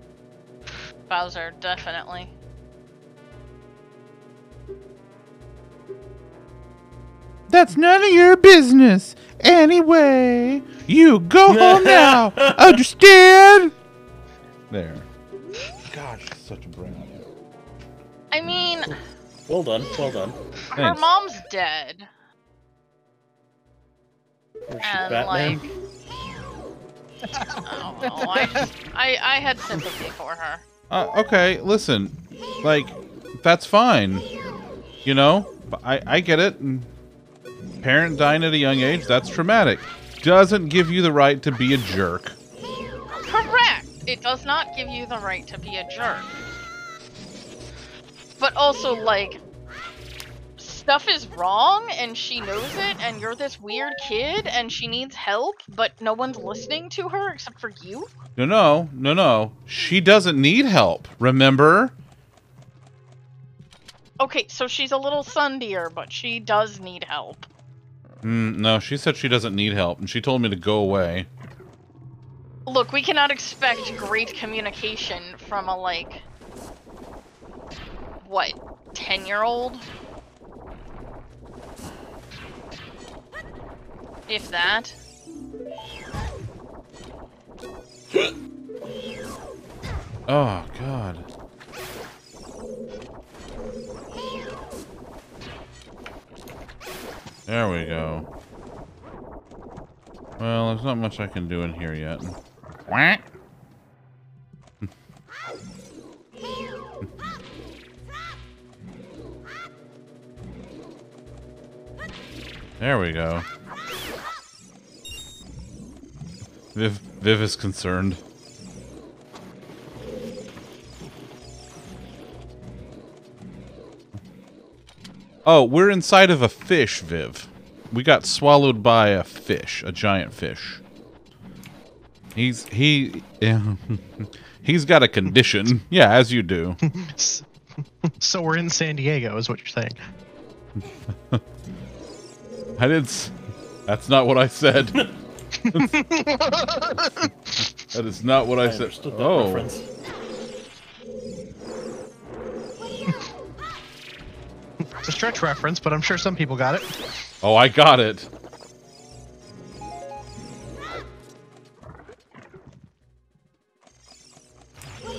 Bowser, definitely. That's none of your business. Anyway, you go home now. Understand? There. I mean, Well done, well done. her Thanks. mom's dead, and Batman? like, I don't know. I just, I, I had sympathy for her. Uh, okay, listen, like that's fine. You know, I I get it. Parent dying at a young age, that's traumatic. Doesn't give you the right to be a jerk. Correct. It does not give you the right to be a jerk. But also, like, stuff is wrong and she knows it, and you're this weird kid and she needs help, but no one's listening to her except for you? No, no, no, no. She doesn't need help. Remember? Okay, so she's a little sundier, but she does need help. Mm, no, she said she doesn't need help, and she told me to go away. Look, we cannot expect great communication from a, like, what, 10 year old? If that. Oh God. There we go. Well, there's not much I can do in here yet. Quack. There we go. Viv, Viv is concerned. Oh, we're inside of a fish, Viv. We got swallowed by a fish, a giant fish. He's he yeah, he's got a condition. Yeah, as you do. So we're in San Diego, is what you're saying. I didn't. s- That's not what I said. that is not what I, I said. understood that Oh, reference. It's a stretch reference, but I'm sure some people got it. oh, I got it.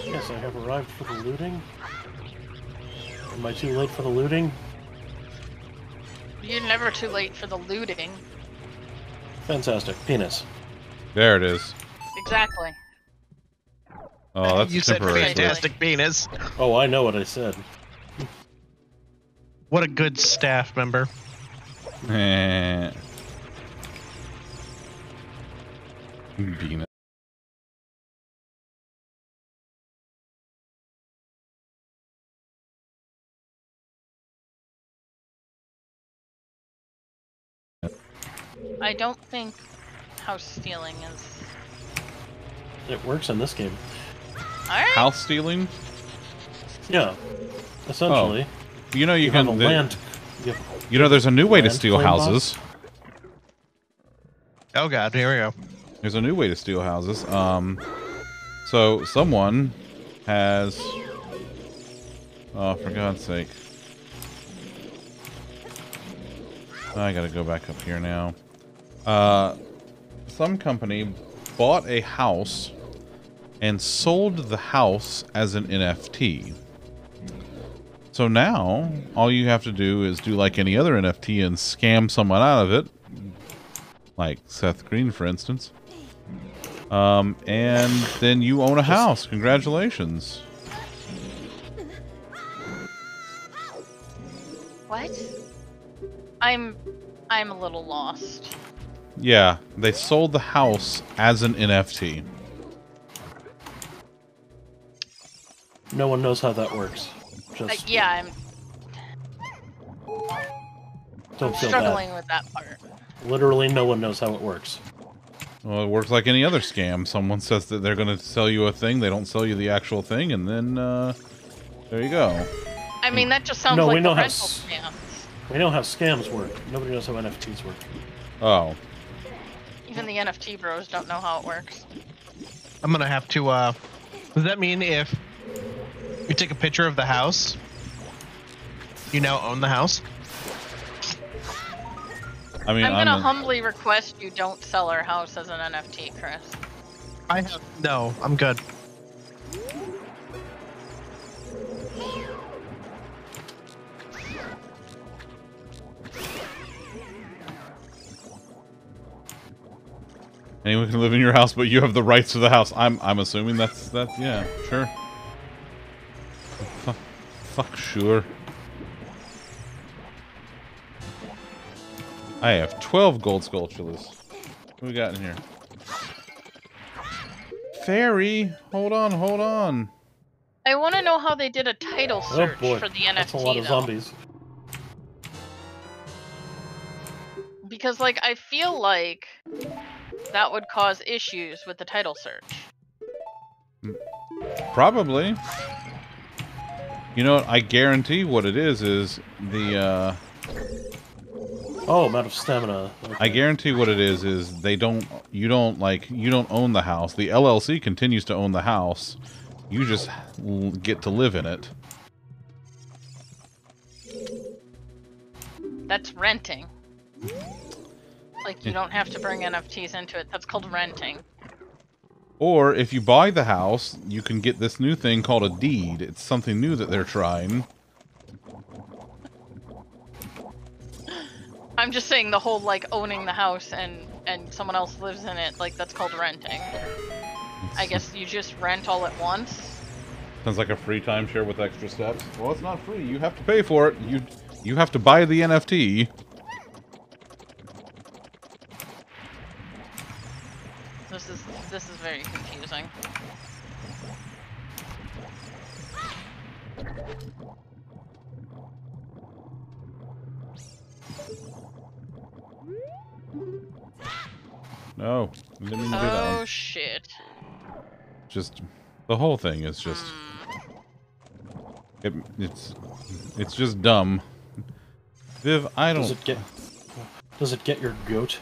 Yes, I have arrived for the looting. Am I too late for the looting? You're never too late for the looting. Fantastic. Penis. There it is. Exactly. Oh, that's you a said temporary switch. fantastic penis. Oh, I know what I said. What a good staff member. Eh. Bean. I don't think house stealing is. It works in this game. Alright. House stealing? Yeah. Essentially, You know you, you, can. have a the- land. You have, You know, there's a new way to steal claim box? houses. Oh god, here we go. There's a new way to steal houses. Um, so someone has. Oh, for God's sake! I gotta go back up here now. Uh, some company bought a house and sold the house as an NFT. So now, all you have to do is do like any other NFT and scam someone out of it. Like Seth Green, for instance. Um, and then you own a house. Congratulations. What? I'm I'm a little lost. Yeah, they sold the house as an NFT. No one knows how that works. I, Just yeah, I'm, don't I'm feel struggling bad. with that part. Literally, no one knows how it works. Well, it works like any other scam. Someone says that they're going to sell you a thing, they don't sell you the actual thing, and then uh, there you go. I mean, that just sounds No, we like know the how rental s- scams. We know how scams work. Nobody knows how NFTs work. Oh, Even the NFT bros don't know how it works. I'm gonna have to. uh Does that mean if you take a picture of the house, you now own the house? I mean, I'm I'm, gonna a- humbly request you don't sell our house as an NFT, Chris. I have. No, I'm good. Anyone can live in your house, but you have the rights to the house. I'm I'm assuming that's that. Yeah, sure. Fuck, fuck sure. I have 12 gold sculptures. What we got in here? Fairy, hold on, hold on. I want to know how they did a title Oh search boy, for the NFT that's a lot of though. zombies. Because like I feel like that would cause issues with the title search. Probably. You know what? I guarantee what it is is the uh Oh, I'm out of stamina. Okay. I guarantee what it is is they don't you don't like you don't own the house. The LLC continues to own the house. You just get to live in it. That's renting. You don't have to bring NFTs into it. That's called renting. Or if you buy the house, you can get this new thing called a deed. It's something new that they're trying. I'm just saying the whole like owning the house and and someone else lives in it, like that's called renting. I guess you just rent all at once. Sounds like a free timeshare with extra steps. Well, it's not free. You have to pay for it. You you have to buy the NFT. This is this is very confusing. No, I didn't mean to do that Oh one. shit. Just the whole thing is just Hmm. it, it's it's just dumb. Viv, I don't. it get? Does it get your goat?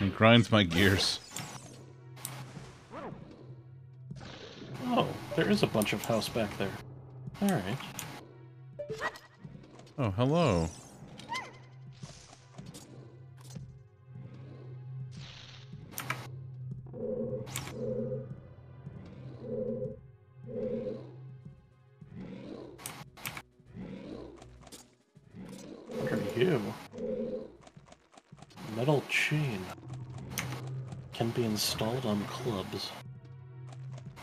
It grinds my gears. Oh, there is a bunch of house back there. All right. Oh, hello. What are you? Metal chain. Can be installed on clubs.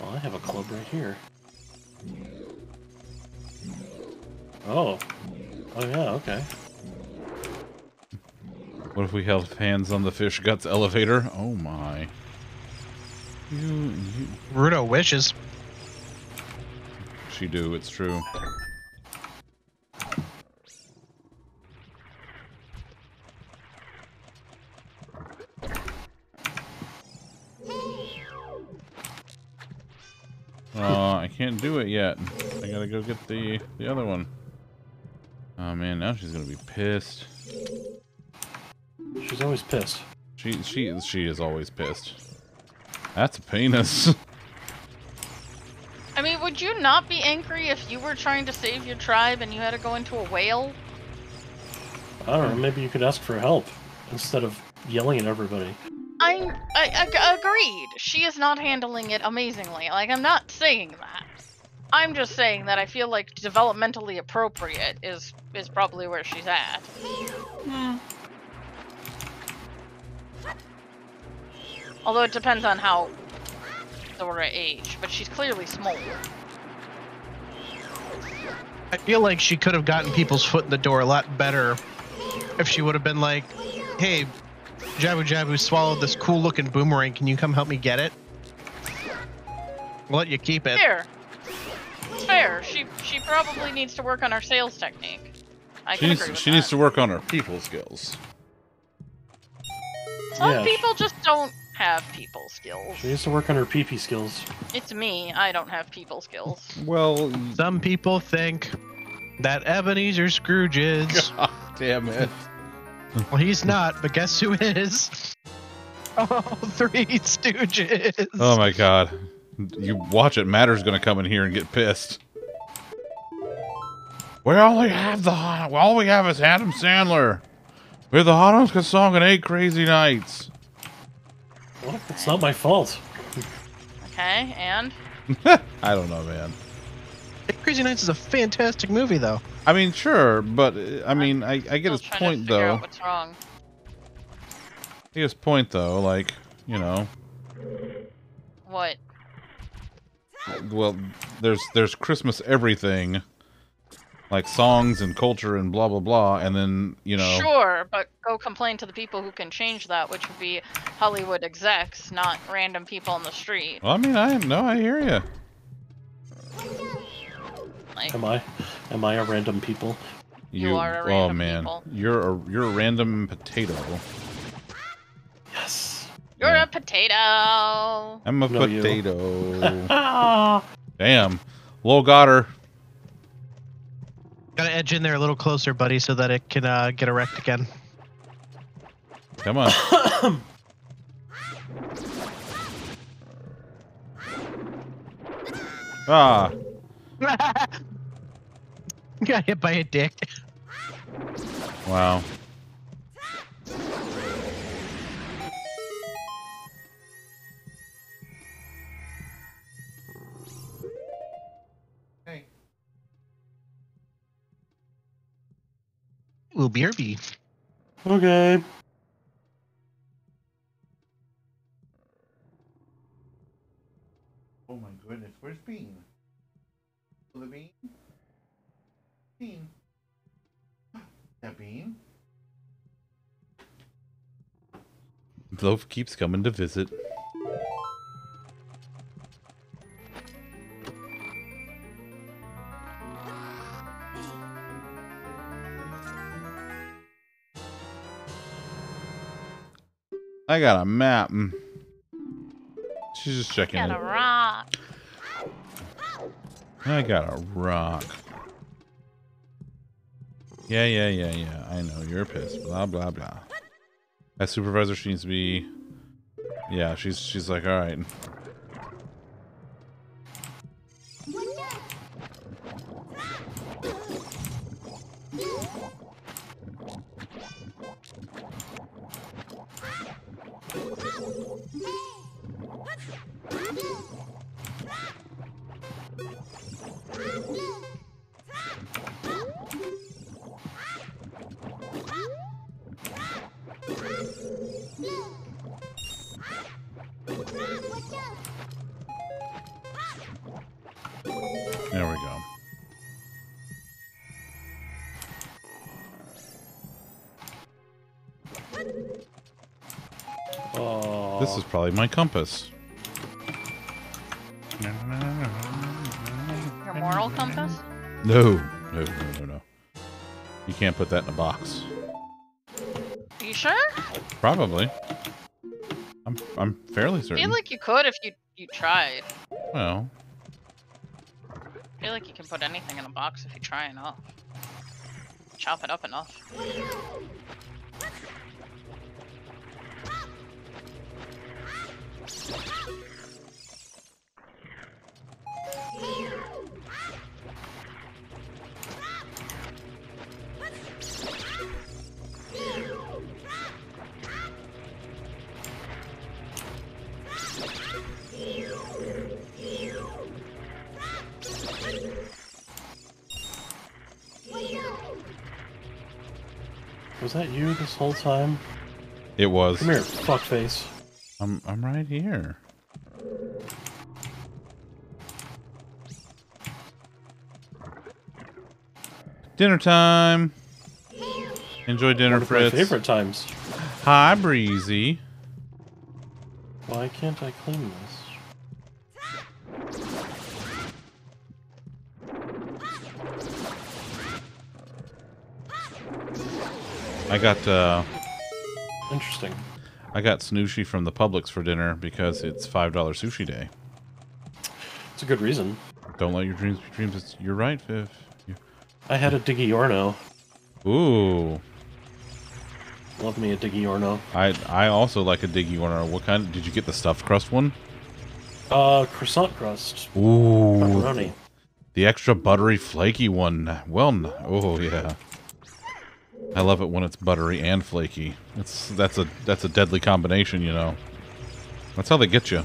Oh, I have a club right here. Oh. Oh yeah, okay. What if we held hands on the fish guts elevator? Oh my. You, you Ruto wishes. she do, it's true. I can't do it yet. I gotta go get the the other one. Oh man, now she's gonna be pissed. She's always pissed. She She she she is always pissed. That's a penis. I mean, would you not be angry if you were trying to save your tribe and you had to go into a whale? I don't know. Maybe you could ask for help instead of yelling at everybody. I'm, I, I agreed. She is not handling it amazingly. Like, I'm not saying that. I'm just saying that I feel like developmentally appropriate is is probably where she's at. Although it depends on how Dora age, but she's clearly small. I feel like she could have gotten people's foot in the door a lot better if she would have been like, "Hey, Jabu Jabu swallowed this cool looking boomerang. Can you come help me get it?" I'll let you keep it. Fair. It's fair. She she probably needs to work on her sales technique. I she can needs agree with she that. needs to work on her people skills. Some Yeah. people just don't have people skills. She needs to work on her PP skills. It's me. I don't have people skills. Well, Some people think that Ebenezer Scrooge is. God damn it. well, he's not, but guess who is? Oh, three Stooges. Oh my god. You watch it, Matter's gonna come in here and get pissed. We only have the all we have is Adam Sandler. We have the Hanukkah song and eight crazy nights. What? It's not my fault. Okay, and I don't know, man. Crazy Nights is a fantastic movie, though. I mean, sure, but uh, I mean, I, I get still his trying point to figure though. out what's wrong. I get his point though. Like, you know, What? Well, there's there's Christmas everything, like songs and culture and blah blah blah, and then you know, Sure, but go complain to the people who can change that, which would be Hollywood execs, not random people on the street. well, I mean, I no, I hear you. Like, Am I? Am I a random people? You are a oh, random oh man, people. you're a you're a random potato. Yes. You're Yeah. a potato. I'm a No, potato. Damn, Low got her. Gotta edge in there a little closer, buddy, so that it can uh, get erect again. Come on. ah, Got hit by a dick. wow. Will BRB. Okay. Oh my goodness, where's Bean? The Bean? Bean. That Bean? Loaf keeps coming to visit. I got a map. mm. She's just checking I Got it. a rock. I got a rock. Yeah, yeah, yeah, yeah. I know you're pissed. Blah blah blah. As supervisor, she needs to be. Yeah, she's she's like, all right. My compass. Your moral compass? No, no, no, no, no. You can't put that in a box. Are you sure? Probably. I'm I'm fairly I certain. feel like you could if you you tried. well, I feel like you can put anything in a box if you try enough. Chop it up enough. That you this whole time? It was. Come here, fuckface. I'm I'm right here. Dinner time. Enjoy dinner, One of my favorite times. Hi, Breezy. Why can't I clean this? I got uh, Interesting. I got Snooshi from the Publix for dinner because it's five dollar sushi day. It's a good reason. Don't let your dreams be dreams. It's, you're right, Viv. You- I had a DiGiorno. Ooh, Love me a DiGiorno. I I also like a Diggy Order. What kind? Did you get the stuffed crust one? Uh, croissant crust. Ooh, Pepperoni. the extra buttery, flaky one. Well, oh yeah. I love it when it's buttery and flaky. It's that's a that's a deadly combination, you know. That's how they get you.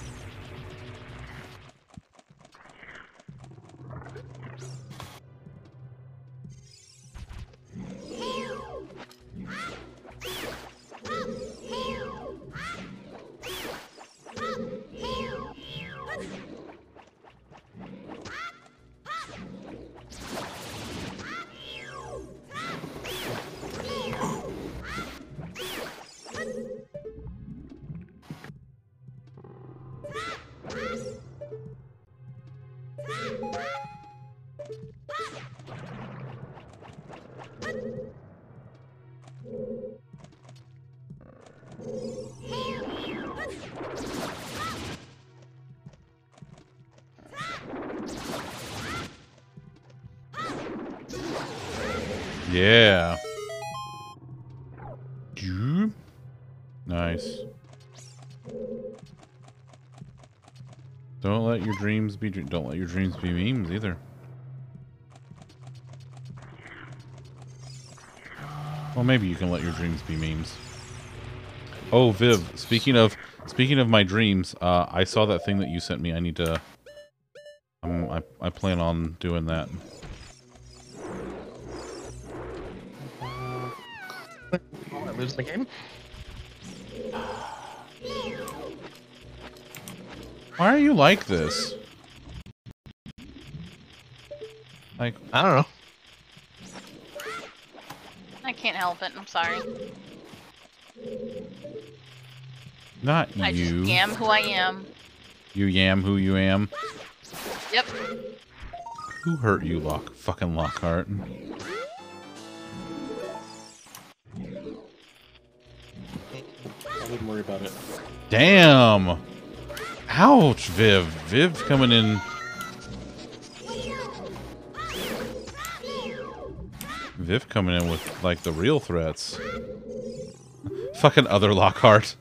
Yeah. Nice. Don't let your dreams be don't let your dreams be memes either. Well, maybe you can let your dreams be memes. Oh, Viv, speaking of speaking of my dreams, uh, I saw that thing that you sent me. I need to I I plan on doing that. Lose the game. Why are you like this? Like, I don't know. I can't help it. I'm sorry. not I you. just am who I am. You yam who you am. Yep. Who hurt you, Lock? Fucking Lockhart. About it. Damn. Ouch, Viv. Viv coming in. Viv coming in with like the real threats. Fucking other Lockhart.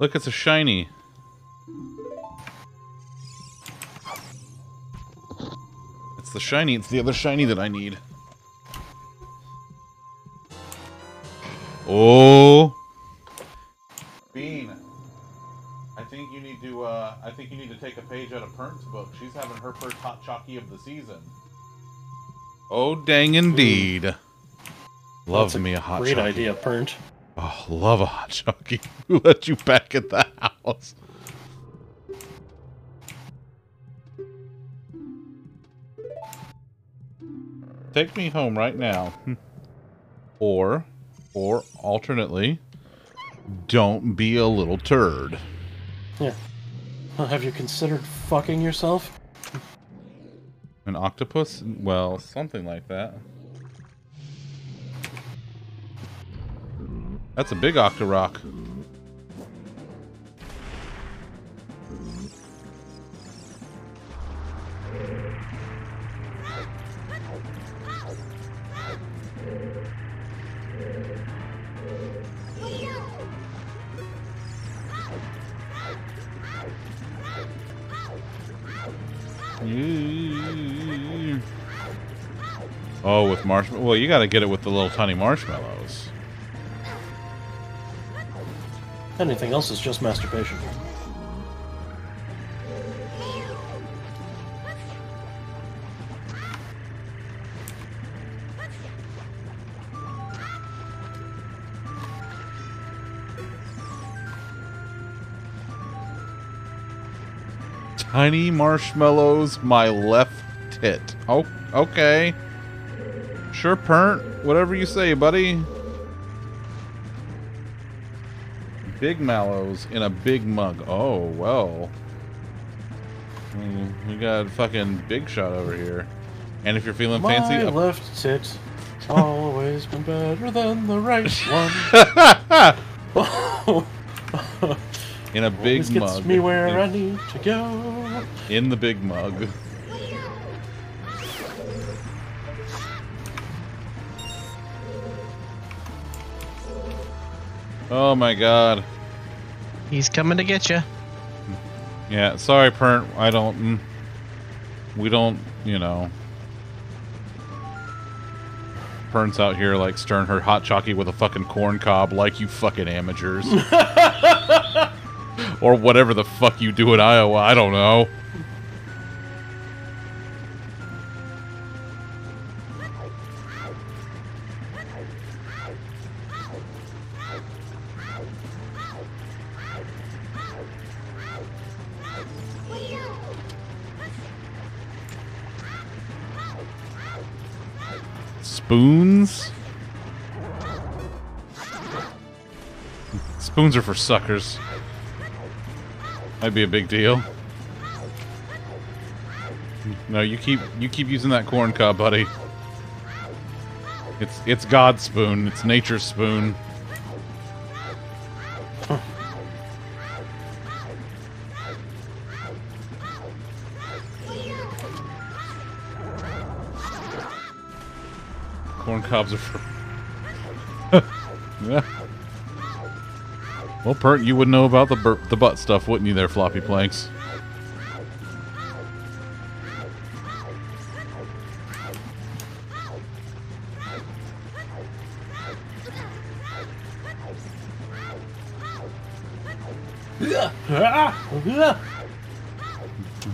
Look, it's a shiny. It's the shiny. It's the other shiny that I need. Oh. Bean. I think you need to. Uh, I think you need to take a page out of Pern's book. She's having her first hot chalky of the season. Oh, dang indeed. Love That's a me a hot Great chalky. idea, Pernt. Oh, love a hot chalky. Who let you back at the house? Take me home right now. Or, or alternately, don't be a little turd. Yeah. Well, have you considered fucking yourself? An octopus? Well, something like that. That's a big Octorok. Mm. Oh, with marshmallow. Well, you got to get it with the little tiny marshmallows. Anything else is just masturbation. Tiny marshmallows, my left tit. Oh, okay. Sure, Pernt. Whatever you say, buddy. Big mallows in a big mug. Oh, well. We got a fucking big shot over here. And if you're feeling My fancy, a- left tit always been better than the right one. in a big Always gets mug. me where I need to go. in the big mug. Oh my god. He's coming to get you. Yeah, sorry, Pernt. I don't. Mm, we don't, you know. Pernt's out here like stirring her hot chalky with a fucking corn cob like you fucking amateurs. or whatever the fuck you do in Iowa. I don't know. Spoons? Spoons are for suckers. Might be a big deal. No, you keep you keep using that corn cob, buddy. It's it's God's spoon. It's nature's spoon. Yeah. Well, Pert, you would know about the the butt stuff, wouldn't you, there, floppy planks?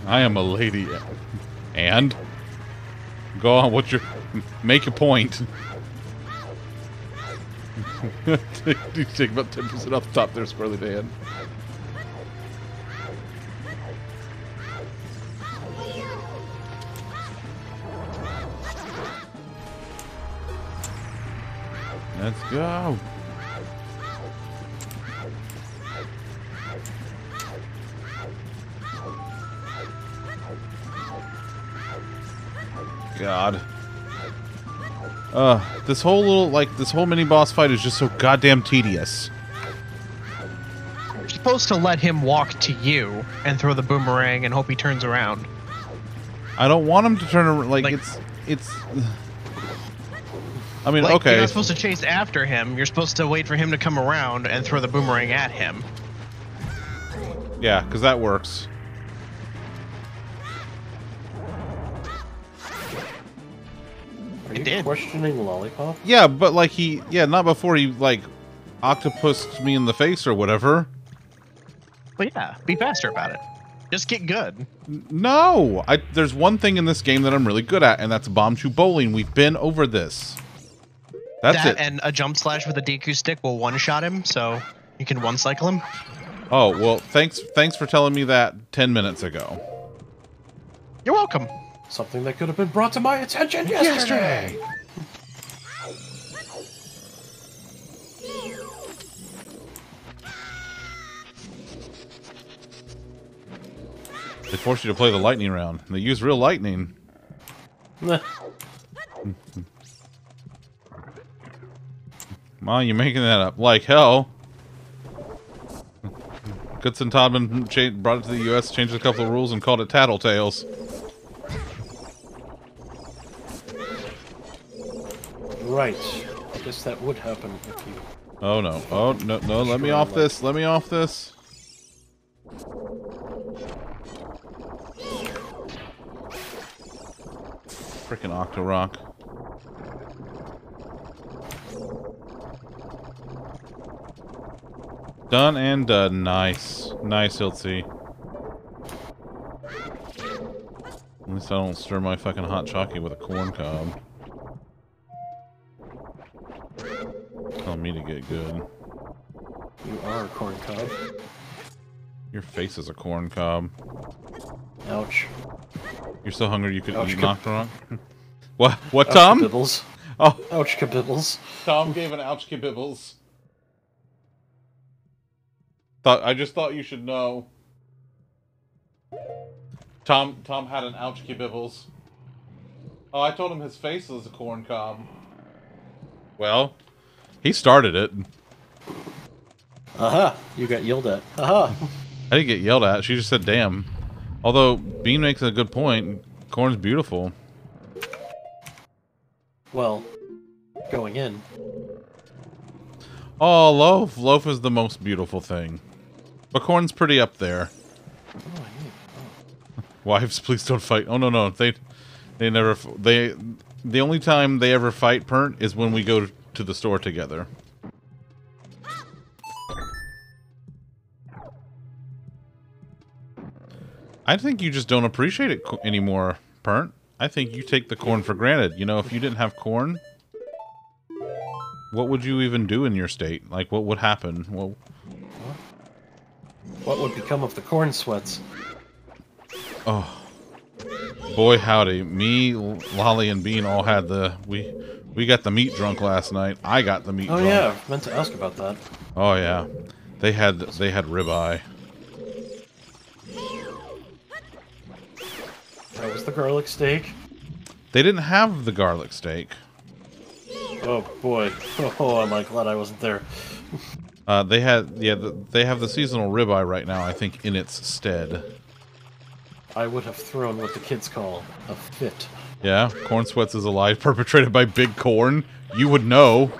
I am a lady. And? Go on, what's your. Make a point. You take about 10% off the top there, Squirrely Dan. Let's go. God. Uh, this whole little, like, this whole mini boss fight is just so goddamn tedious. You're supposed to let him walk to you and throw the boomerang and hope he turns around. I don't want him to turn around, like, Like- it's, it's... I mean, Like, okay. You're not supposed to chase after him. You're supposed to wait for him to come around and throw the boomerang at him. Yeah, because that works. Did. questioning Lollipop? Yeah, but, like, he... Yeah, not before he, like, octopused me in the face or whatever. But yeah, be faster about it. Just get good. No! I, there's one thing in this game that I'm really good at, and that's Bombchu bowling. We've been over this. That's that it. and a jump slash with a Deku stick will one shot him, so you can one cycle him. Oh, well, thanks thanks for telling me that 10 minutes ago. You're welcome. Something that could have been brought to my attention yesterday. They force you to play the lightning round. They use real lightning. Nah. Ma, you're making that up. Like hell. Goodson Todman brought it to the U.S., changed a couple of rules, and called it Tattletales. right. I guess that would happen if you... Oh no. Oh, no, no, let me off this. Let me off this. Freaking Octorok. Done and done. Nice. Nice, Iltsy. At least I don't stir my fucking hot chocolate with a corn cob. Tell me to get good. You are a corn cob. Your face is a corn cob. Ouch. You're so hungry you could Ouch, eat kib- Nocturne? what? What, Ouch, Tom? Kabibbles. Oh, Ouch, kabibbles. Tom gave an ouch kibibbles. Thought I just thought you should know. Tom Tom had an ouch kibibbles. Oh, I told him his face was a corn cob. Well, he started it. Aha! You got yelled at. Aha! I didn't get yelled at. She just said, "Damn." Although Bean makes a good point. Corn's beautiful. Well, going in. Oh, loaf. Loaf is the most beautiful thing. But corn's pretty up there. Oh, yeah. Oh. Wives, please don't fight. Oh no, no, they, they never. They, the only time they ever fight, Pernt, is when we go to the store together. I think you just don't appreciate it anymore, Pernt. I think you take the corn for granted. You know, if you didn't have corn, what would you even do in your state? Like, what would happen? Well, What would become of the corn sweats? Oh, boy, howdy! Me, Lolly, and Bean all had the we we got the meat drunk last night. I got the meat. Oh drunk. yeah, meant to ask about that. Oh yeah, they had they had ribeye. That was the garlic steak. They didn't have the garlic steak. Oh boy. Oh, am I glad I wasn't there. Uh, they had yeah, they have the seasonal ribeye right now. I think in its stead. I would have thrown what the kids call a fit. Yeah, corn sweats is a lie perpetrated by Big Corn. You would know.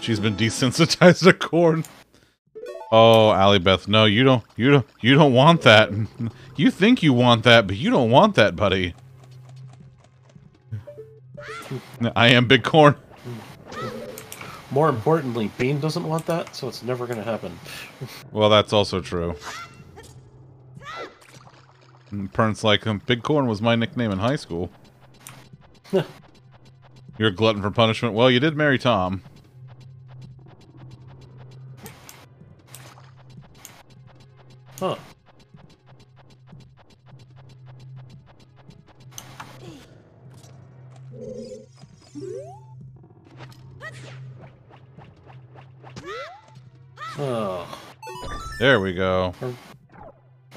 She's been desensitized to corn. Oh, Allie Beth, no, you don't, you don't, you don't want that. You think you want that, but you don't want that, buddy. I am Big Corn. More importantly, Bean doesn't want that, so it's never gonna happen. Well, that's also true. And Pern's like, Big Corn was my nickname in high school. You're a glutton for punishment. Well, you did marry Tom. Huh. Oh. There we go.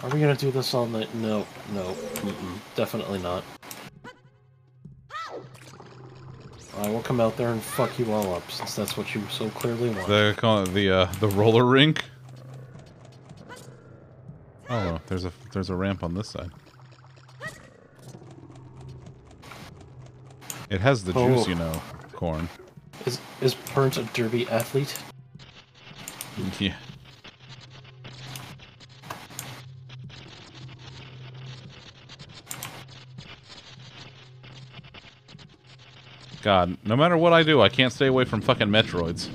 Are we gonna do this all night? No, no, mm-mm, definitely not. I will come out there and fuck you all up, since that's what you so clearly want. They call it the uh, the roller rink. Oh, no, there's a there's a ramp on this side. It has the juice, Oh. you know, corn. Is is Pernt a derby athlete? Yeah. God, no matter what I do, I can't stay away from fucking Metroids.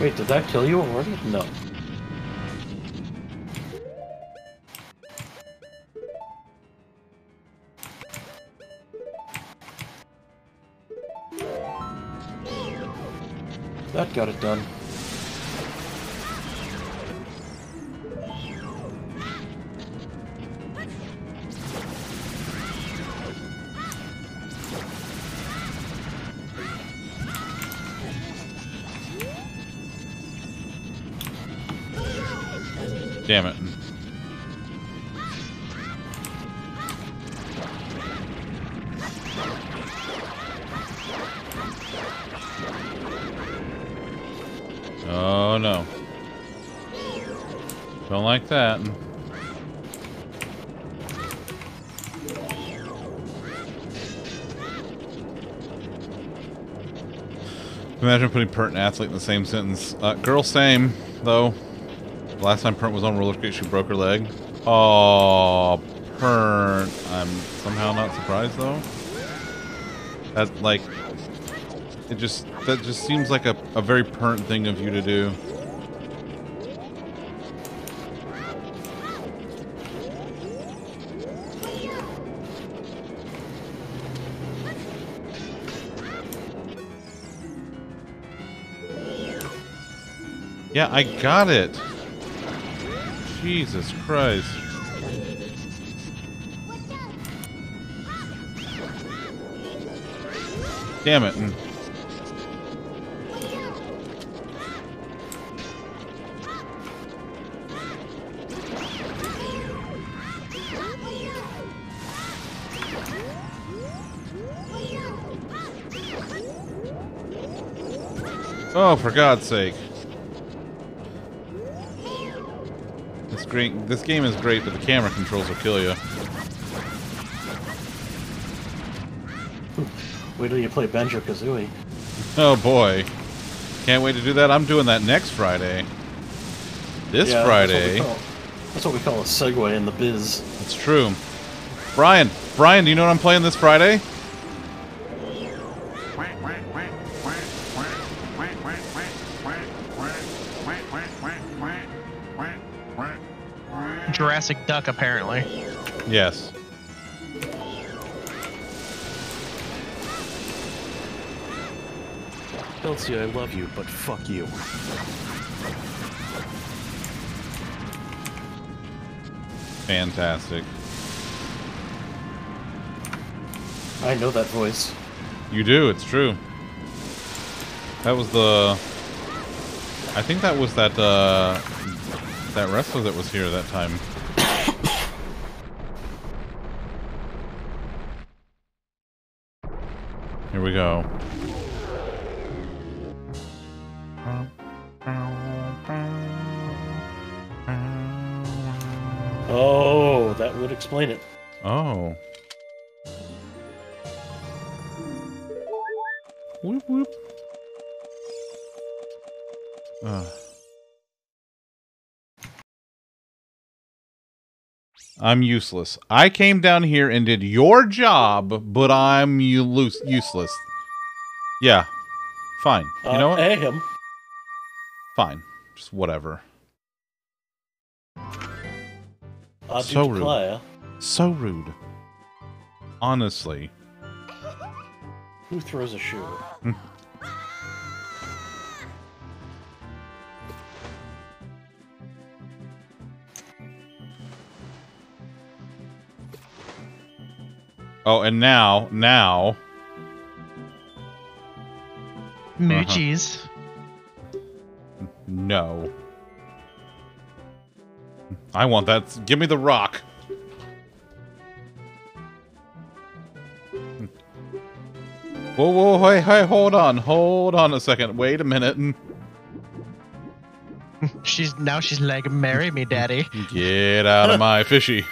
Wait, did that kill you already? No. That got it done. Damn it. Imagine pert and athlete in the same sentence. Uh, girl, same, though. Last time Pernt was on roller skate, she broke her leg. Oh, Pernt. I'm somehow not surprised though. That like, it just that just seems like a, a very Pernt thing of you to do. Yeah, I got it. Jesus Christ. Damn it. Oh, for God's sake. Great this game is great, but the camera controls will kill you. Wait till you play Banjo Kazooie. Oh boy. Can't wait to do that. I'm doing that next Friday. This Friday. That's what, we call a segue in the biz. It's true. Brian, Brian, do you know what I'm playing this Friday? Jurassic Duck, apparently. Yes. Elsie, I love you, but fuck you. Fantastic. I know that voice. You do, it's true. That was the I think that was that uh that wrestler that was here that time. Here we go. Oh, that would explain it. Oh. I'm useless. I came down here and did your job, but I'm u- useless. Yeah. Fine. You Uh, know what? Am. Fine. Just whatever. So rude. Claire, So rude. Honestly. who throws a shoe? Oh, and now, now, Moochies. Uh-huh. no. I want that. Give me the rock. Whoa, whoa, hey, hey, hold on, hold on a second. Wait a minute. She's now she's like, marry me, daddy. Get out of my fishy.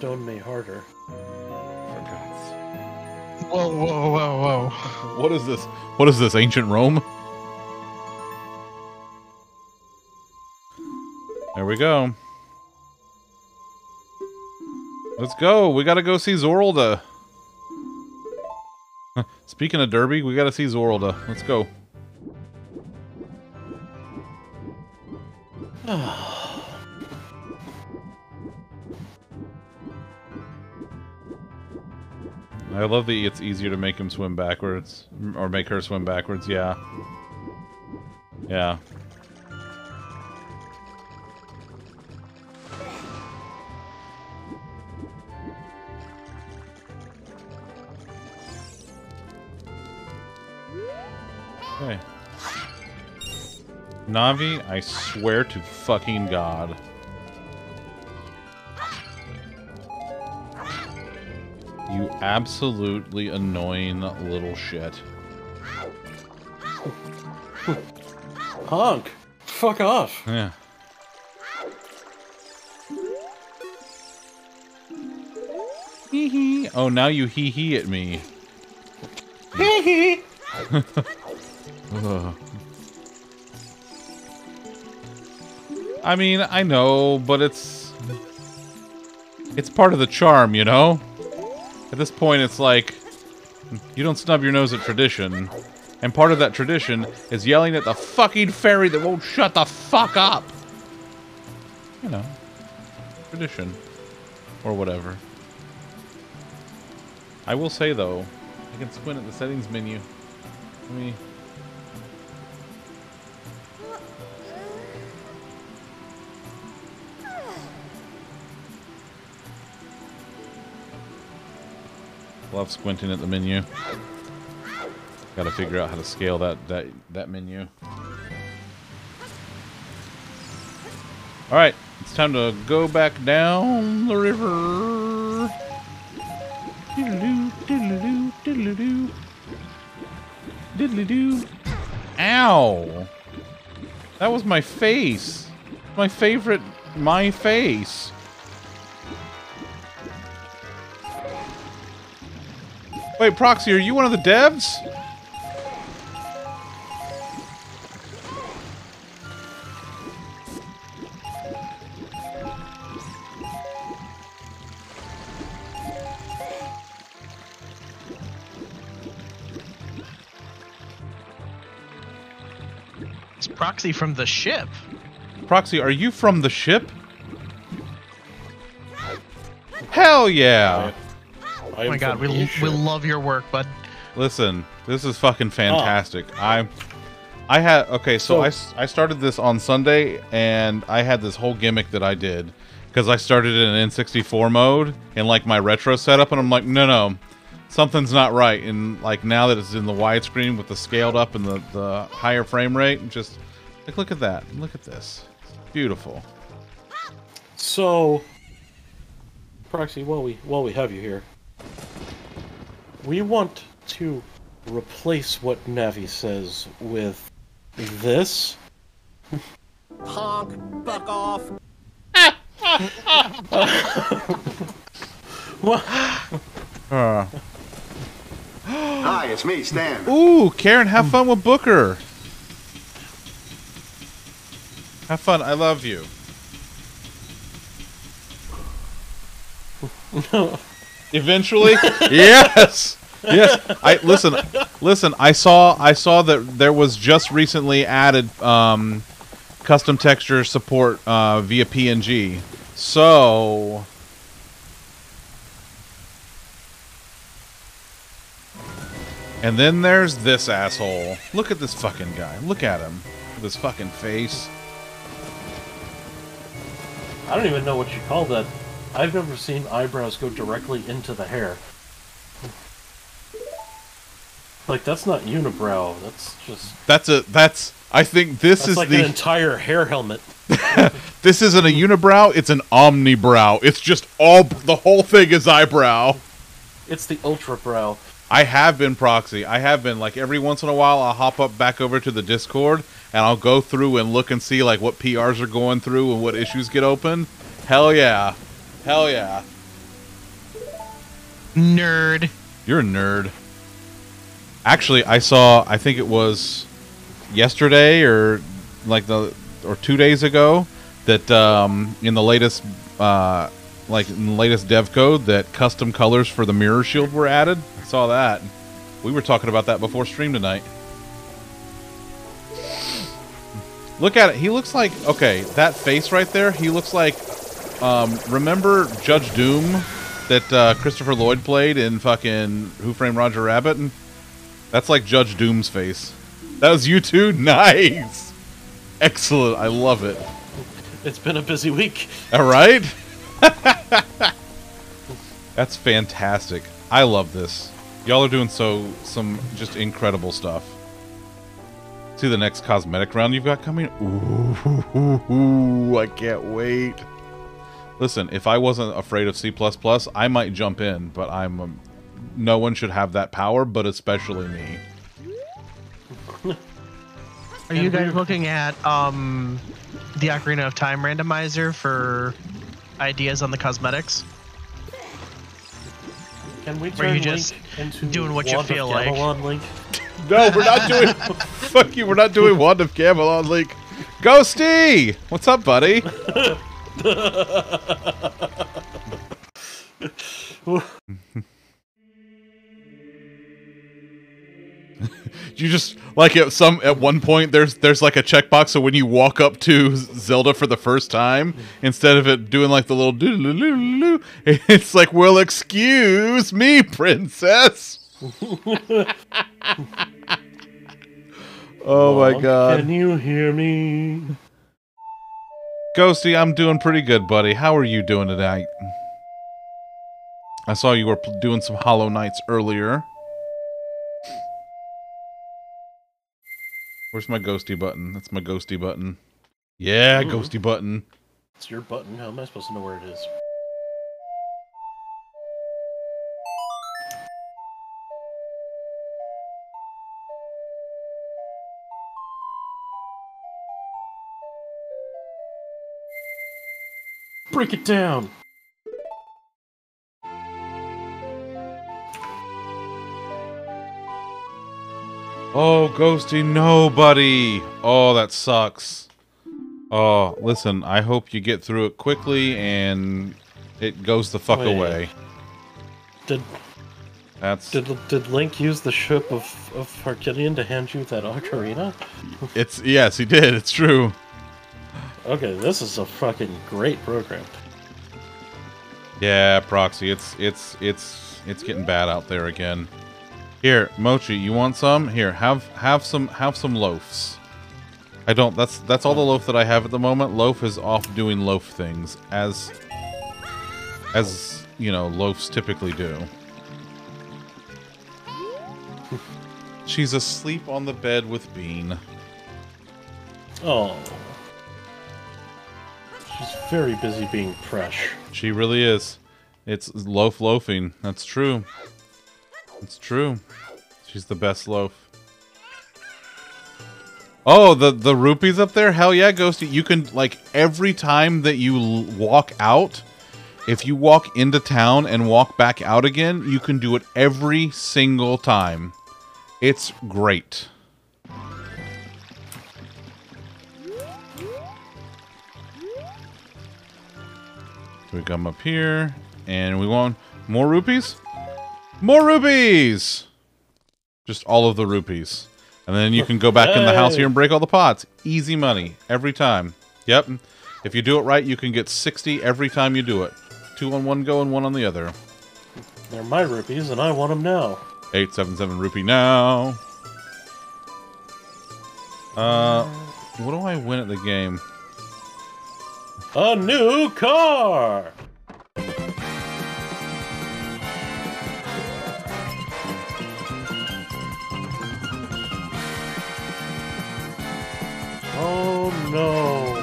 Stone me harder. For God's Whoa, whoa, whoa, whoa. What is this? What is this? Ancient Rome? There we go. Let's go. We gotta go see Zorlda. Speaking of Derby, we gotta see Zorlda. Let's go. I love that it's easier to make him swim backwards. Or make her swim backwards, yeah. Yeah. Okay. Navi, I swear to fucking God. You absolutely annoying little shit. Honk! Fuck off! Yeah. Hee hee. Oh, now you hee hee at me. Hee hee! I mean, I know, but it's it's part of the charm, you know. At this point, it's like you don't snub your nose at tradition, and part of that tradition is yelling at the fucking fairy that won't shut the fuck up. You know, tradition or whatever. I will say though, I can squint at the settings menu. Let me. Love squinting at the menu. Got to figure out how to scale that that that menu. All right, it's time to go back down the river. Diddle-doo, diddle-doo, diddle-doo. Diddly-doo. Ow! That was my face. My favorite, my face. Wait, Proxy, are you one of the devs? It's proxy from the ship. Proxy, are you from the ship? Hell yeah! I Oh my god, we, we love your work, bud. Listen, this is fucking oh. fantastic. I I had okay, so, So- I s- I started this on Sunday and I had this whole gimmick that I did because I started in N64 mode in like my retro setup and I'm like, "No, no. Something's not right." And like now that it's in the widescreen with the scaled up and the the higher frame rate, just like look at that. Look at this. It's beautiful. So, Proxy, while we while we have you here, we want to replace what Navi says with this. Honk. Fuck off. What? Uh. Hi, it's me, Stan. Ooh, Karen, have fun with Booker. Have fun. I love you. Eventually, yes, yes. I listen, listen. I saw, I saw that there was just recently added um, custom texture support uh, via PNG. So, and then there's this asshole. Look at this fucking guy. Look at him. With his fucking face. I don't even know what you call that. I've never seen eyebrows go directly into the hair. Like that's not unibrow. That's just That's a. That's. I think this is like the. an entire hair helmet. This isn't a unibrow, it's an omnibrow. It's just all the whole thing is eyebrow. It's the ultra brow. I have been proxy. I have been like every once in a while I'll hop up back over to the Discord and I'll go through and look and see like what PRs are going through and what issues get open. Hell yeah. Hell yeah. Nerd. You're a nerd. Actually, I saw I think it was yesterday or like the or 2 days ago that um in the latest uh like in the latest dev code that custom colors for the mirror shield were added. I saw that. We were talking about that before stream tonight. Look at it. He looks like okay, that face right there. He looks like um remember Judge Doom that uh, Christopher Lloyd played in fucking Who Framed Roger Rabbit? And that's like Judge Doom's face. That was you too? Nice. Excellent. I love it. It's been a busy week. All right. That's fantastic. I love this. Y'all are doing so some just incredible stuff. See the next cosmetic round you've got coming? Ooh, I can't wait. Listen, if I wasn't afraid of C++, I might jump in, but I'm um, no one should have that power, but especially me. Are you guys looking at um the Ocarina of Time randomizer for ideas on the cosmetics? Can we Where turn you just Link into doing what you Wand of feel like. Gamelon Link? No, we're not doing. fuck you. We're not doing Wand of Gamelon Link. Ghosty, what's up, buddy? you just like at some at one point there's there's like a checkbox so when you walk up to Zelda for the first time instead of it doing like the little doo doo doo it's like well excuse me princess oh my god Can you hear me? Ghosty, I'm doing pretty good, buddy. How are you doing tonight? I saw you were doing some Hollow Knights earlier. Where's my ghosty button? That's my ghosty button. Yeah, Ooh. ghosty button. It's your button. How am I supposed to know where it is? Break it down. Oh, ghosty, nobody. Oh, that sucks. Oh, listen, I hope you get through it quickly and it goes the fuck Wait. away. Did That's did did Link use the ship of of Harkinian to hand you that ocarina? it's yes, he did. It's true. Okay, this is a fucking great program. Yeah, proxy. It's it's it's it's getting bad out there again. Here, Mochi, you want some? Here, have have some have some loafs. I don't. That's that's all the loaf that I have at the moment. Loaf is off doing loaf things as as you know loafs typically do. She's asleep on the bed with Bean. Oh. She's very busy being fresh. She really is. It's loaf loafing. That's true. It's true. She's the best loaf. Oh, the the rupees up there? Hell yeah, Ghosty. You can like every time that you walk out, if you walk into town and walk back out again, you can do it every single time. It's great. So we come up here and we want more rupees? More rupees! Just all of the rupees. And then you can go back in the house here and break all the pots. Easy money every time. Yep. If you do it right, you can get 60 every time you do it. Two on one go and one on the other. They're my rupees, and I want them now. 877 rupee now. Uh, what do I win at the game? A new car! Oh no.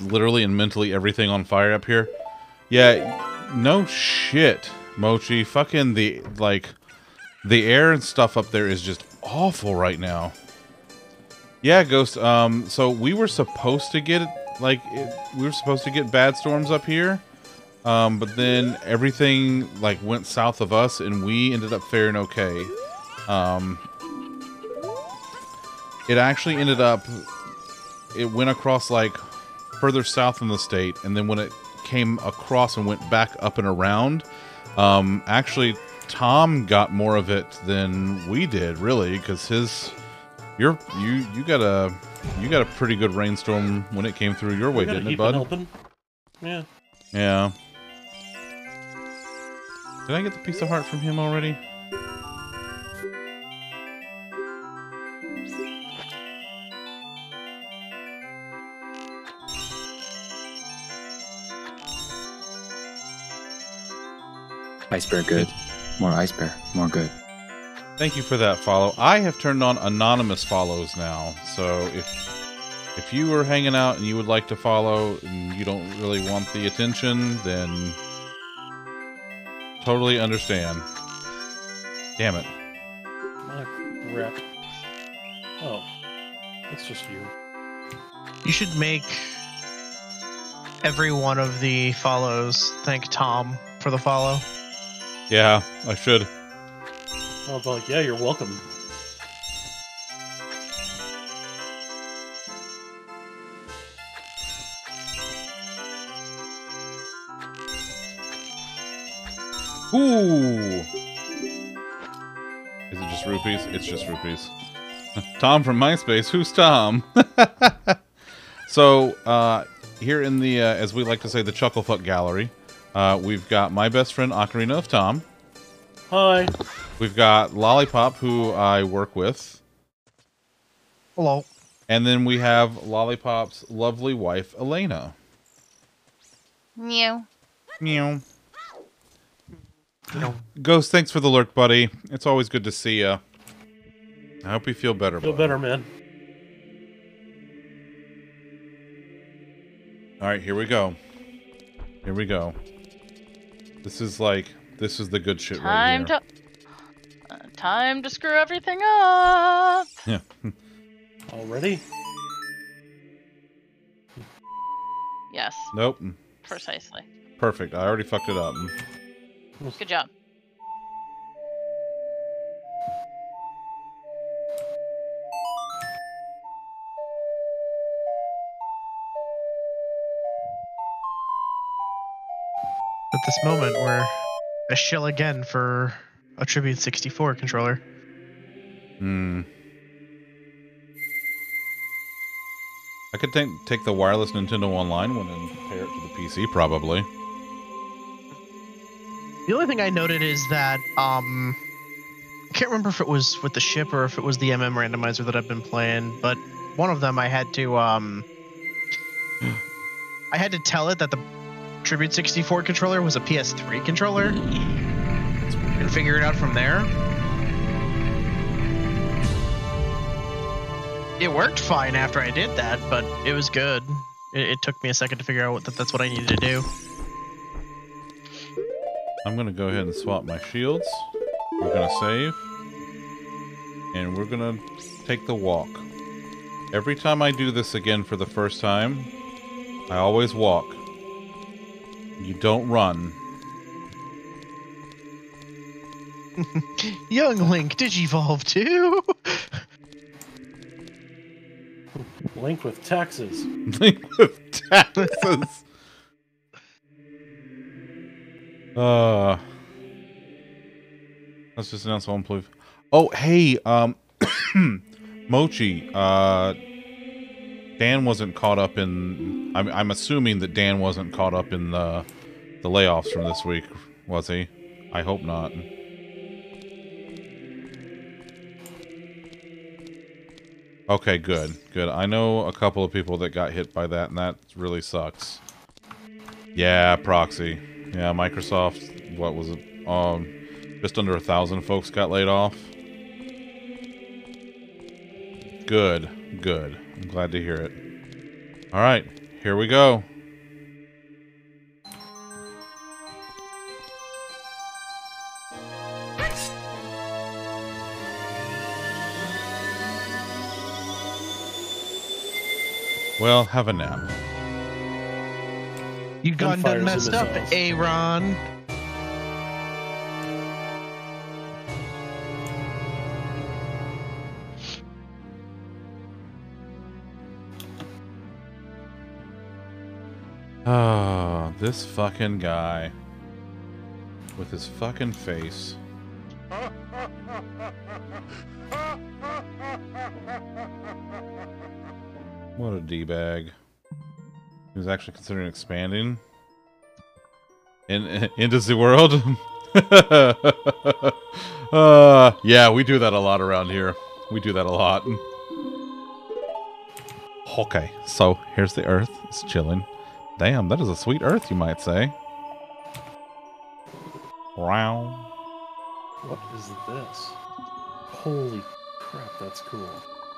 Literally and mentally everything on fire up here. Yeah, no shit, Mochi. Fucking the like the air and stuff up there is just awful right now. Yeah, Ghost. Um, so we were supposed to get like it, we were supposed to get bad storms up here, um, but then everything like went south of us, and we ended up faring okay. Um, it actually ended up it went across like further south in the state, and then when it came across and went back up and around, um, actually Tom got more of it than we did, really, because his you're you you got a you got a pretty good rainstorm when it came through your way, didn't it, bud? helping. Yeah. Yeah. Did I get the piece of heart from him already? Ice bear good. More ice bear. More good. Thank you for that follow. I have turned on anonymous follows now, so if if you were hanging out and you would like to follow and you don't really want the attention, then totally understand. Damn it. Crap. Oh, it's just you. You should make every one of the follows thank Tom for the follow. Yeah, I should. I'll be like, yeah, you're welcome. Ooh. Is it just rupees? It's just rupees. Tom from MySpace. Who's Tom? so, uh, here in the, uh, as we like to say, the Chucklefuck Gallery, uh, we've got my best friend Ocarina of Tom. Hi. We've got Lollipop, who I work with. Hello. And then we have Lollipop's lovely wife, Elena. Mew. Meow. Ghost, thanks for the lurk, buddy. It's always good to see you. I hope you feel better. Feel bud. better, man. All right, here we go. Here we go. This is like this is the good shit Time right to. Uh, time to screw everything up. Yeah. Already? Yes, nope. precisely. Perfect. I already fucked it up. Good job. This moment, we're a shill again for a Tribute 64 controller. Hmm. I could take take the wireless Nintendo Online one and pair it to the PC, probably. The only thing I noted is that um, I can't remember if it was with the ship or if it was the MM randomizer that I've been playing, but one of them I had to um, I had to tell it that the Tribute 64 controller was a PS3 controller and figure it out from there. It worked fine after I did that, but it was good. It, it took me a second to figure out that that's what I needed to do. I'm gonna go ahead and swap my shields. We're gonna save. And we're gonna take the walk. Every time I do this again for the first time, I always walk. You don't run. Young Link Digivolve too. Link with taxes. Link with taxes. uh let's just announce one please. Oh hey, um Mochi, uh Dan wasn't caught up in I'm I'm assuming that Dan wasn't caught up in the the layoffs from this week, was he? I hope not. Okay, good, good. I know a couple of people that got hit by that, and that really sucks. Yeah, proxy. Yeah, Microsoft. What was it? Um, just under a thousand folks got laid off. Good, good. I'm glad to hear it. All right, here we go. Well, have a nap. You gone fires done messed up, his eyes. Aaron. Ah, this fucking guy. With his fucking face. What a d-bag. He was actually considering expanding in, into the world. uh, yeah, we do that a lot around here. We do that a lot. Okay, so here's the Earth. It's chilling. Damn, that is a sweet Earth, you might say. Wow. What is this? Holy crap, that's cool.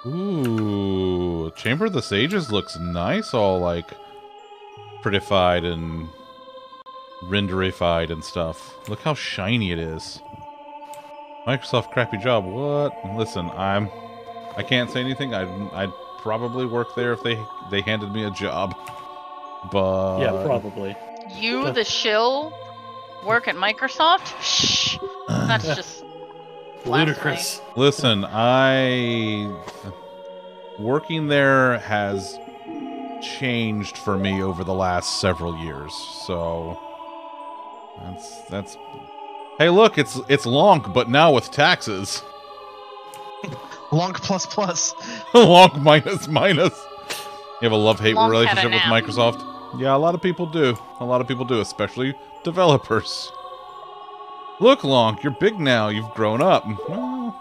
Ooh, Chamber of the Sages looks nice, all like prettified and renderified and stuff. Look how shiny it is. Microsoft crappy job. What? Listen, I'm I can't say anything. I'd I'd probably work there if they they handed me a job. But yeah, probably. You, the shill, work at Microsoft? Shh. That's just Ludicrous. Listen, I working there has changed for me over the last several years. So that's that's Hey, look, it's it's Lonk but now with taxes. Lonk plus plus. Lonk minus minus. You have a love-hate Lonk relationship with. Microsoft? Yeah, a lot of people do. A lot of people do, especially developers. Look, Lonk, you're big now. You've grown up. Well,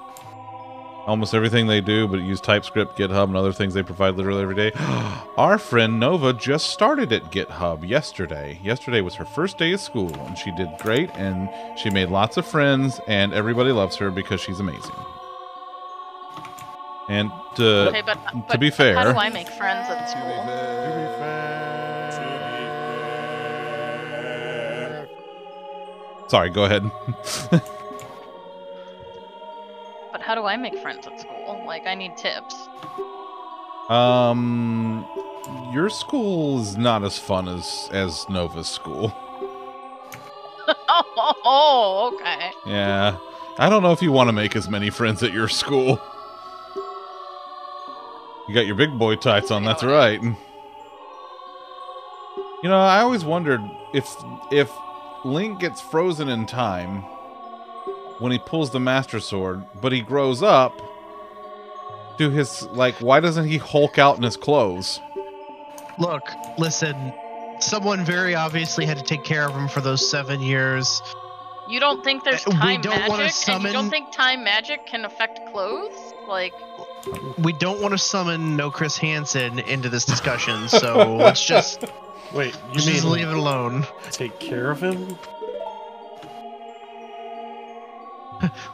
almost everything they do, but use TypeScript, GitHub, and other things they provide literally every day. Our friend Nova just started at GitHub yesterday. Yesterday was her first day of school, and she did great, and she made lots of friends, and everybody loves her because she's amazing. And uh, okay, but, but be fair... How do I make friends at school? Sorry, go ahead. But how do I make friends at school? Like, I need tips. Um, your school is not as fun as as Nova's school. oh, okay. Yeah, I don't know if you want to make as many friends at your school. You got your big boy tights on. That's right. You know, I always wondered if if Link gets frozen in time when he pulls the Master Sword, but he grows up. Do his like? Why doesn't he Hulk out in his clothes? Look, listen. Someone very obviously had to take care of him for those seven years. You don't think there's we time don't wanna magic? And you don't think time magic can affect clothes? Like, We don't want to summon no Chris Hansen into this discussion, so let's just, Wait, you let's just mean leave it alone. take care of him?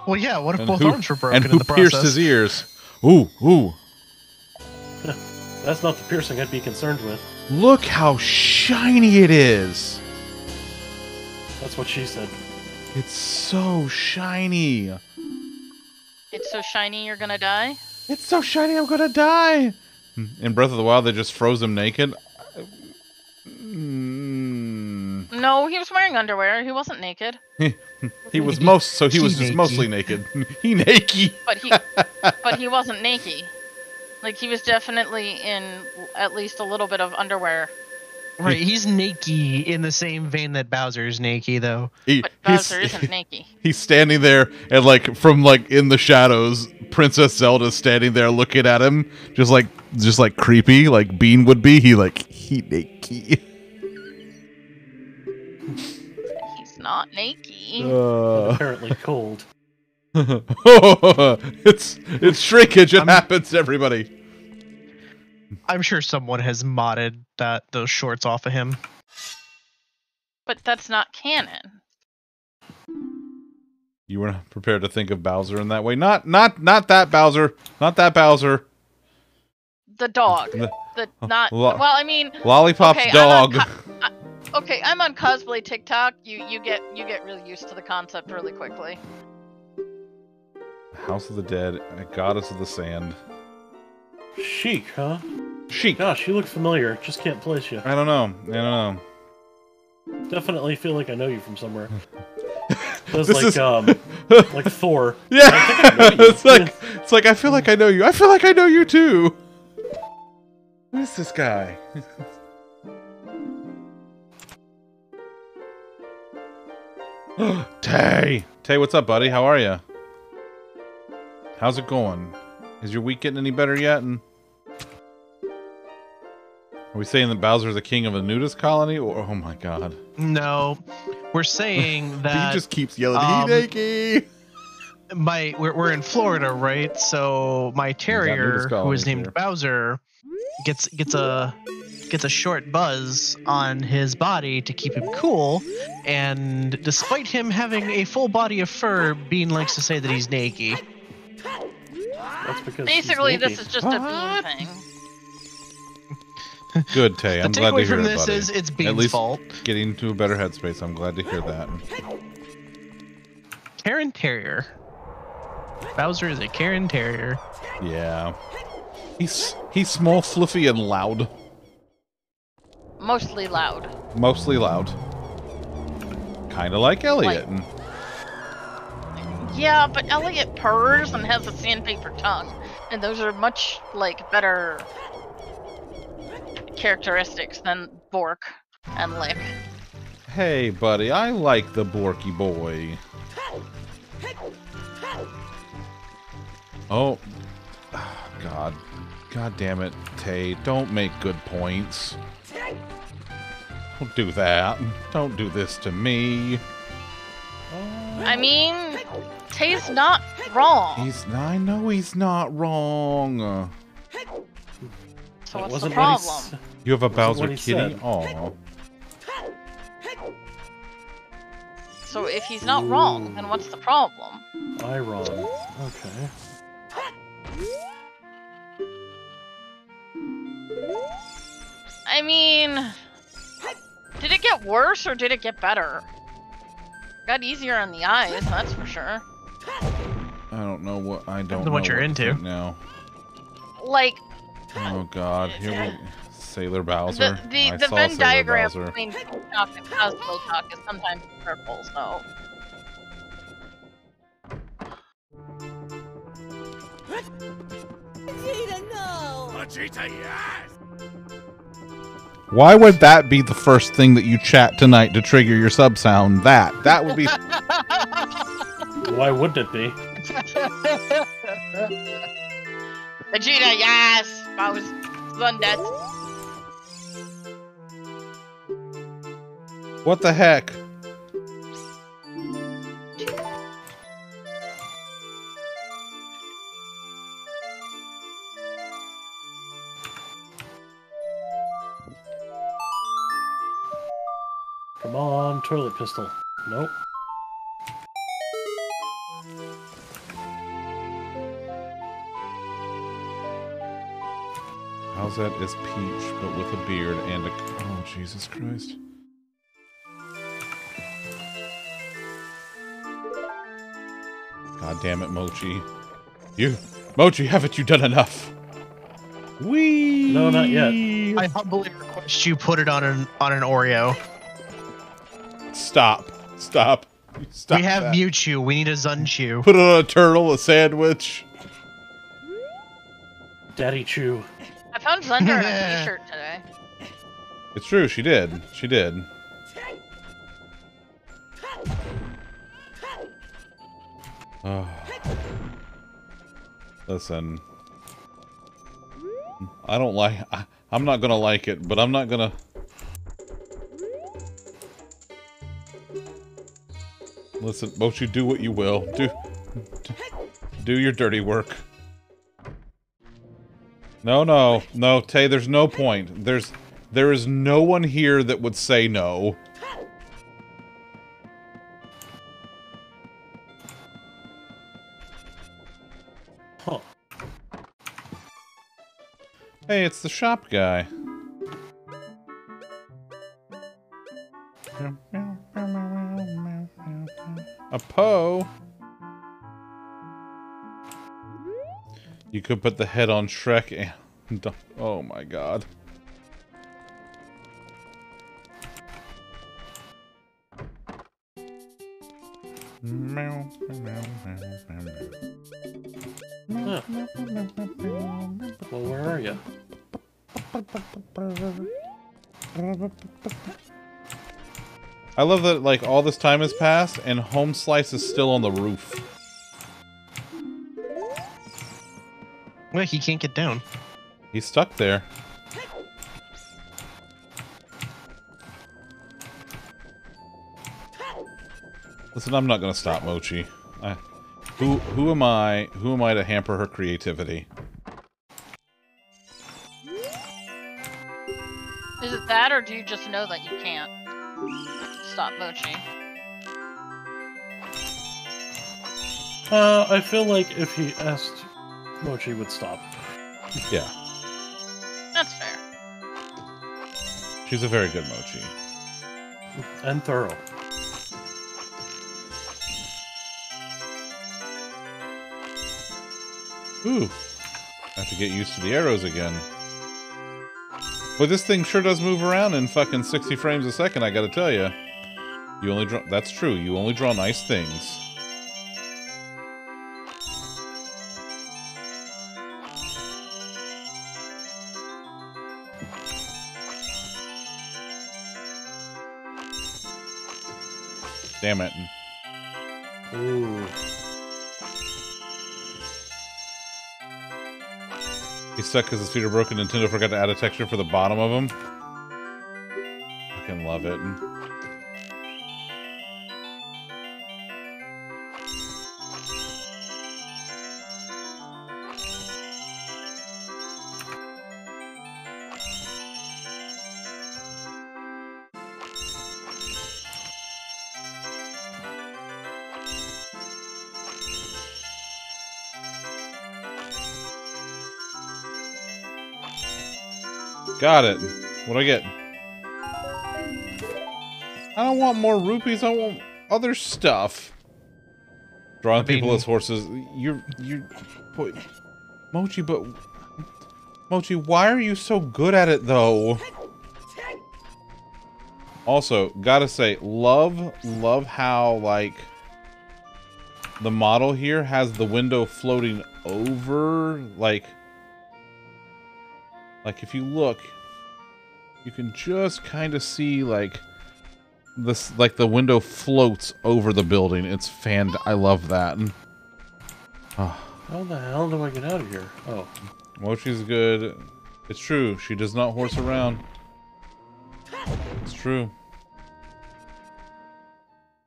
Well, yeah. What if And both who- arms were broken and in who the pierced process? his ears? Ooh, ooh! That's not the piercing I'd be concerned with. Look how shiny it is. That's what she said. It's so shiny. it's so shiny you're gonna die? It's so shiny. I'm gonna die. In Breath of the Wild, they just froze him naked. Mm. No, he was wearing underwear. He wasn't naked. He was most, so he was He just naked. mostly naked. he naked. But he but he wasn't naked. Like he was definitely in at least a little bit of underwear. Right, he's naked in the same vein that Bowser's naked, though. He, But he's, Bowser isn't naked. he's standing there, and like from like in the shadows, Princess Zelda's standing there looking at him, just like just like creepy, like Bean would be. He like he naked. not naked. Uh, Apparently cold. it's it's shrinkage. It happens to everybody. I'm sure someone has modded that those shorts off of him. But that's not canon. You were not prepared to think of Bowser in that way. Not not not that Bowser. Not that Bowser. The dog. The- The not lo- well. I mean, Lollipop's Okay, I'm on dog. I- okay, I'm on cosplay TikTok. You you get you get really used to the concept really quickly. House of the Dead, a goddess of the sand. Sheik, huh? Sheik. Gosh, you look familiar. Just can't place you. I don't know. I don't know. Definitely feel like I know you from somewhere. Feels This like is- um, like Thor. Yeah, I I it's like it's like I feel like I know you. I feel like I know you too. Who's this guy? Tay, Tay, what's up, buddy? How are you? How's it going? Is your week getting any better yet? And are we saying that Bowser's the king of a nudist colony? Or oh my god, No, we're saying that he just keeps yelling, um, "Hideki!" my we're, we're in Florida, right? So my terrier, who is named here. Bowser, gets gets a gets a short buzz on his body to keep him cool. And despite him having a full body of fur, Bean likes to say that he's naked. That's because he's Basically, this is just a bean thing. Good, Tay. I'm glad to takeaway hear from it, this buddy. is it's Bean's least- fault. Getting to a better headspace. I'm glad to hear that. Cairn Terrier. Bowser is a Cairn Terrier. Yeah. He's he's small, fluffy, and loud. Mostly loud. Mostly loud. Kind of like Elliot. Like- Yeah, but Elliot purrs and has a sandpaper tongue, and those are much like better characteristics than Bork and Lick. hey, buddy, I like the Borky boy. Oh, God. God damn it, Tay. Don't make good points. Don't do that. Don't do this to me. I mean, Tay's not wrong. He's. I know he's not wrong. so That what's the wasn't what he problem? s- You have a Bowser what he kitty? said. Aw. So if he's not wrong, then what's the problem? I wrong. Okay. I mean, did it get worse or did it get better? Got easier on the eyes, that's for sure. I don't know what I don't know what you're to into. think now. Like Oh God, here we Sailor Bowser. the the, I the saw Venn Sailor diagram Bowser. between Talk and Cosmo Talk is sometimes purple, so Why would that be the first thing that you chat tonight to trigger your sub sound? That that would be Why wouldn't it be? Vegeta, yes! Bowser, Sundet. what the heck? Come toilet pistol. Nope. How's that is Peach, but with a beard and a oh Jesus Christ. God damn it, Mochi. You Mochi, haven't you done enough? Wee No, not yet. I humbly request you put it on an on an Oreo. Stop. Stop. Stop. we have that. Mewtwo. We need a Zunchu. Put it on a turtle, a sandwich. Daddy Chew. I found Zunder in a t-shirt today. It's true, she did. She did. Oh. Listen. I don't like I, I'm not gonna like it, but I'm not gonna Listen, Mochi, do what you will. Do do your dirty work. No, no, no, Tay, there's no point. There's there is no one here that would say no. Huh. Hey, it's the shop guy. A Poe. You could put the head on Shrek and... Oh my god. Huh. Well, where are you? I love that, like, all this time has passed and Home Slice is still on the roof. Look, he can't get down. He's stuck there. Listen, I'm not gonna stop Mochi. I, who who am I? Who am I to hamper her creativity? Is it that, or do you just know that you can't stop Mochi? Uh, I feel like if he asked, Mochi would stop. Yeah, That's fair. she's a very good Mochi. And thorough. Ooh. I have to get used to the arrows again. But this thing sure does move around in fucking 60 frames a second, I gotta tell you. You only draw- that's true, you only draw nice things. Damn it. Ooh. He's stuck because his feet are broken. Nintendo forgot to add a texture for the bottom of him. Fucking love it. Got it. What do I get? I don't want more rupees. I want other stuff. Drawing I mean- people as horses. You're you, boy, Mochi. But Mochi, why are you so good at it though? Also, gotta say, love, love how like the model here has the window floating over, like. Like if you look, you can just kind of see like this like the window floats over the building. It's fanned. I love that. Oh, How the hell do I get out of here? Oh, Mochi's good. It's true. She does not horse around. It's true.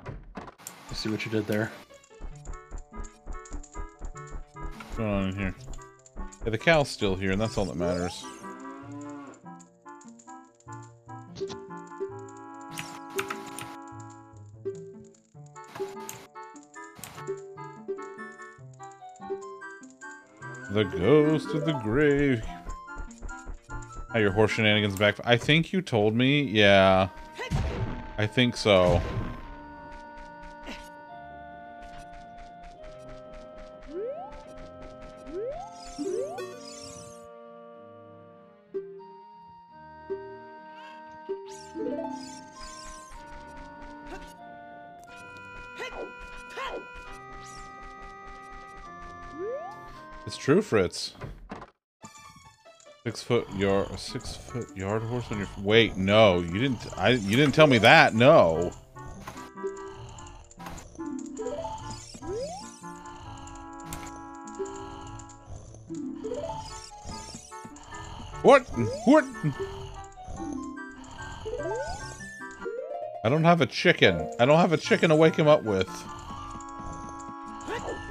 I see what you did there. What's going on in here? Yeah, the cow's still here, and that's all that matters. The ghost of the grave. How your horse shenanigans back? I think you told me. Yeah. I think so. Fritz. Six foot yard, six foot yard horse on your. Wait, no, you didn't. I you didn't tell me that. No. What? What? I don't have a chicken. I don't have a chicken to wake him up with.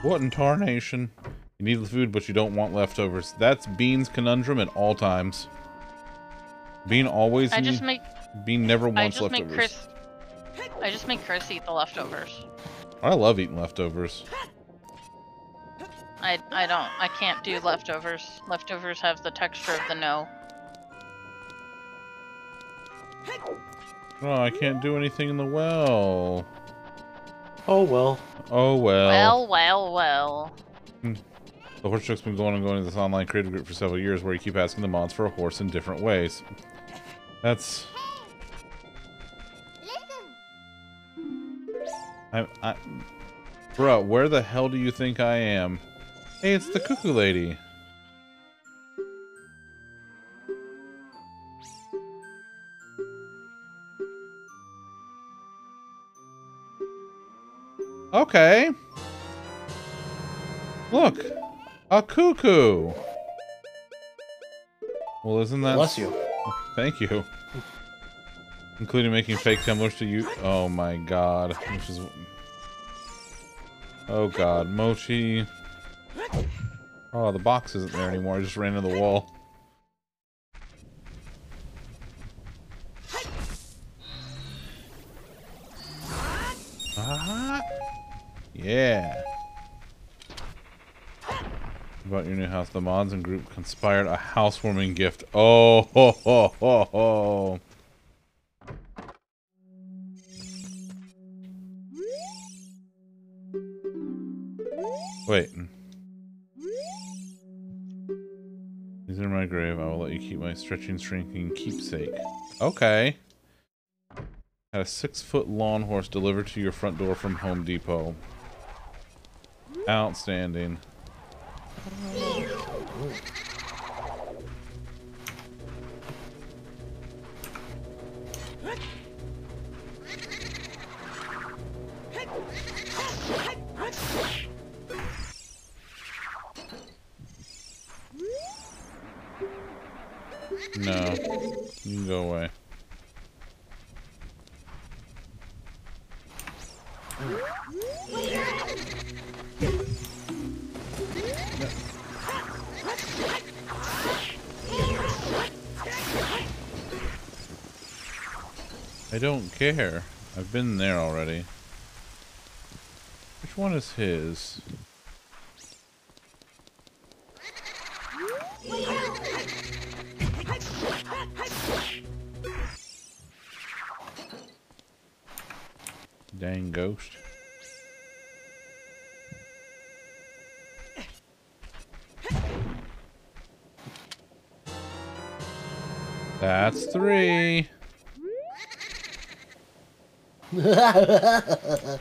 What in tarnation? You need the food, but you don't want leftovers. That's Bean's conundrum at all times. Bean always I just need- make Bean never wants I wants just make. Chris I just make Chris eat the leftovers. I love eating leftovers. I I don't I can't do leftovers. Leftovers have the texture of the no. Oh, I can't do anything in the well. Oh well. Oh well. Well, well, well. Hmm. The horse joke's been going and going in this online creative group for several years where you keep asking the mods for a horse in different ways. That's... I, I... Bruh, where the hell do you think I am? Hey, it's the cuckoo lady. Okay. Look, a cuckoo. Well, isn't that Bless you. Thank you. Including making fake tumblers to you. Oh my god. Which is. Oh god. Mochi. Oh, the box isn't there anymore. I just ran into the wall. Ah, yeah. About your new house, the mods and group conspired a housewarming gift. Oh, ho, ho, ho, ho. Wait. These are my grave. I will let you keep my stretching, shrinking keepsake. Okay. Had a six-foot lawn horse delivered to your front door from Home Depot. Outstanding. No. Don't. I've been there already. Which one is his? Dang ghost. That's three.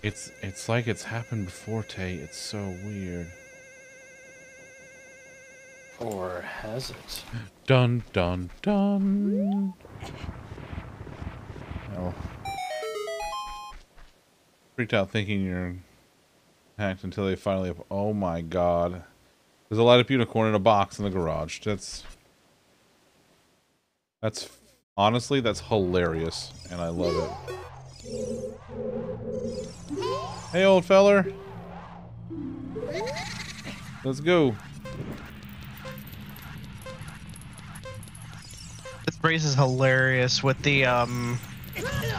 It's it's like it's happened before, Tay. It's so weird. Or has it? Dun dun dun. Oh. Freaked out thinking you're hacked until they finally. Oh my god. There's a light up unicorn in a box in the garage. That's. That's. Honestly, that's hilarious. And I love it. Hey, old feller. Let's go. This brace is hilarious with the um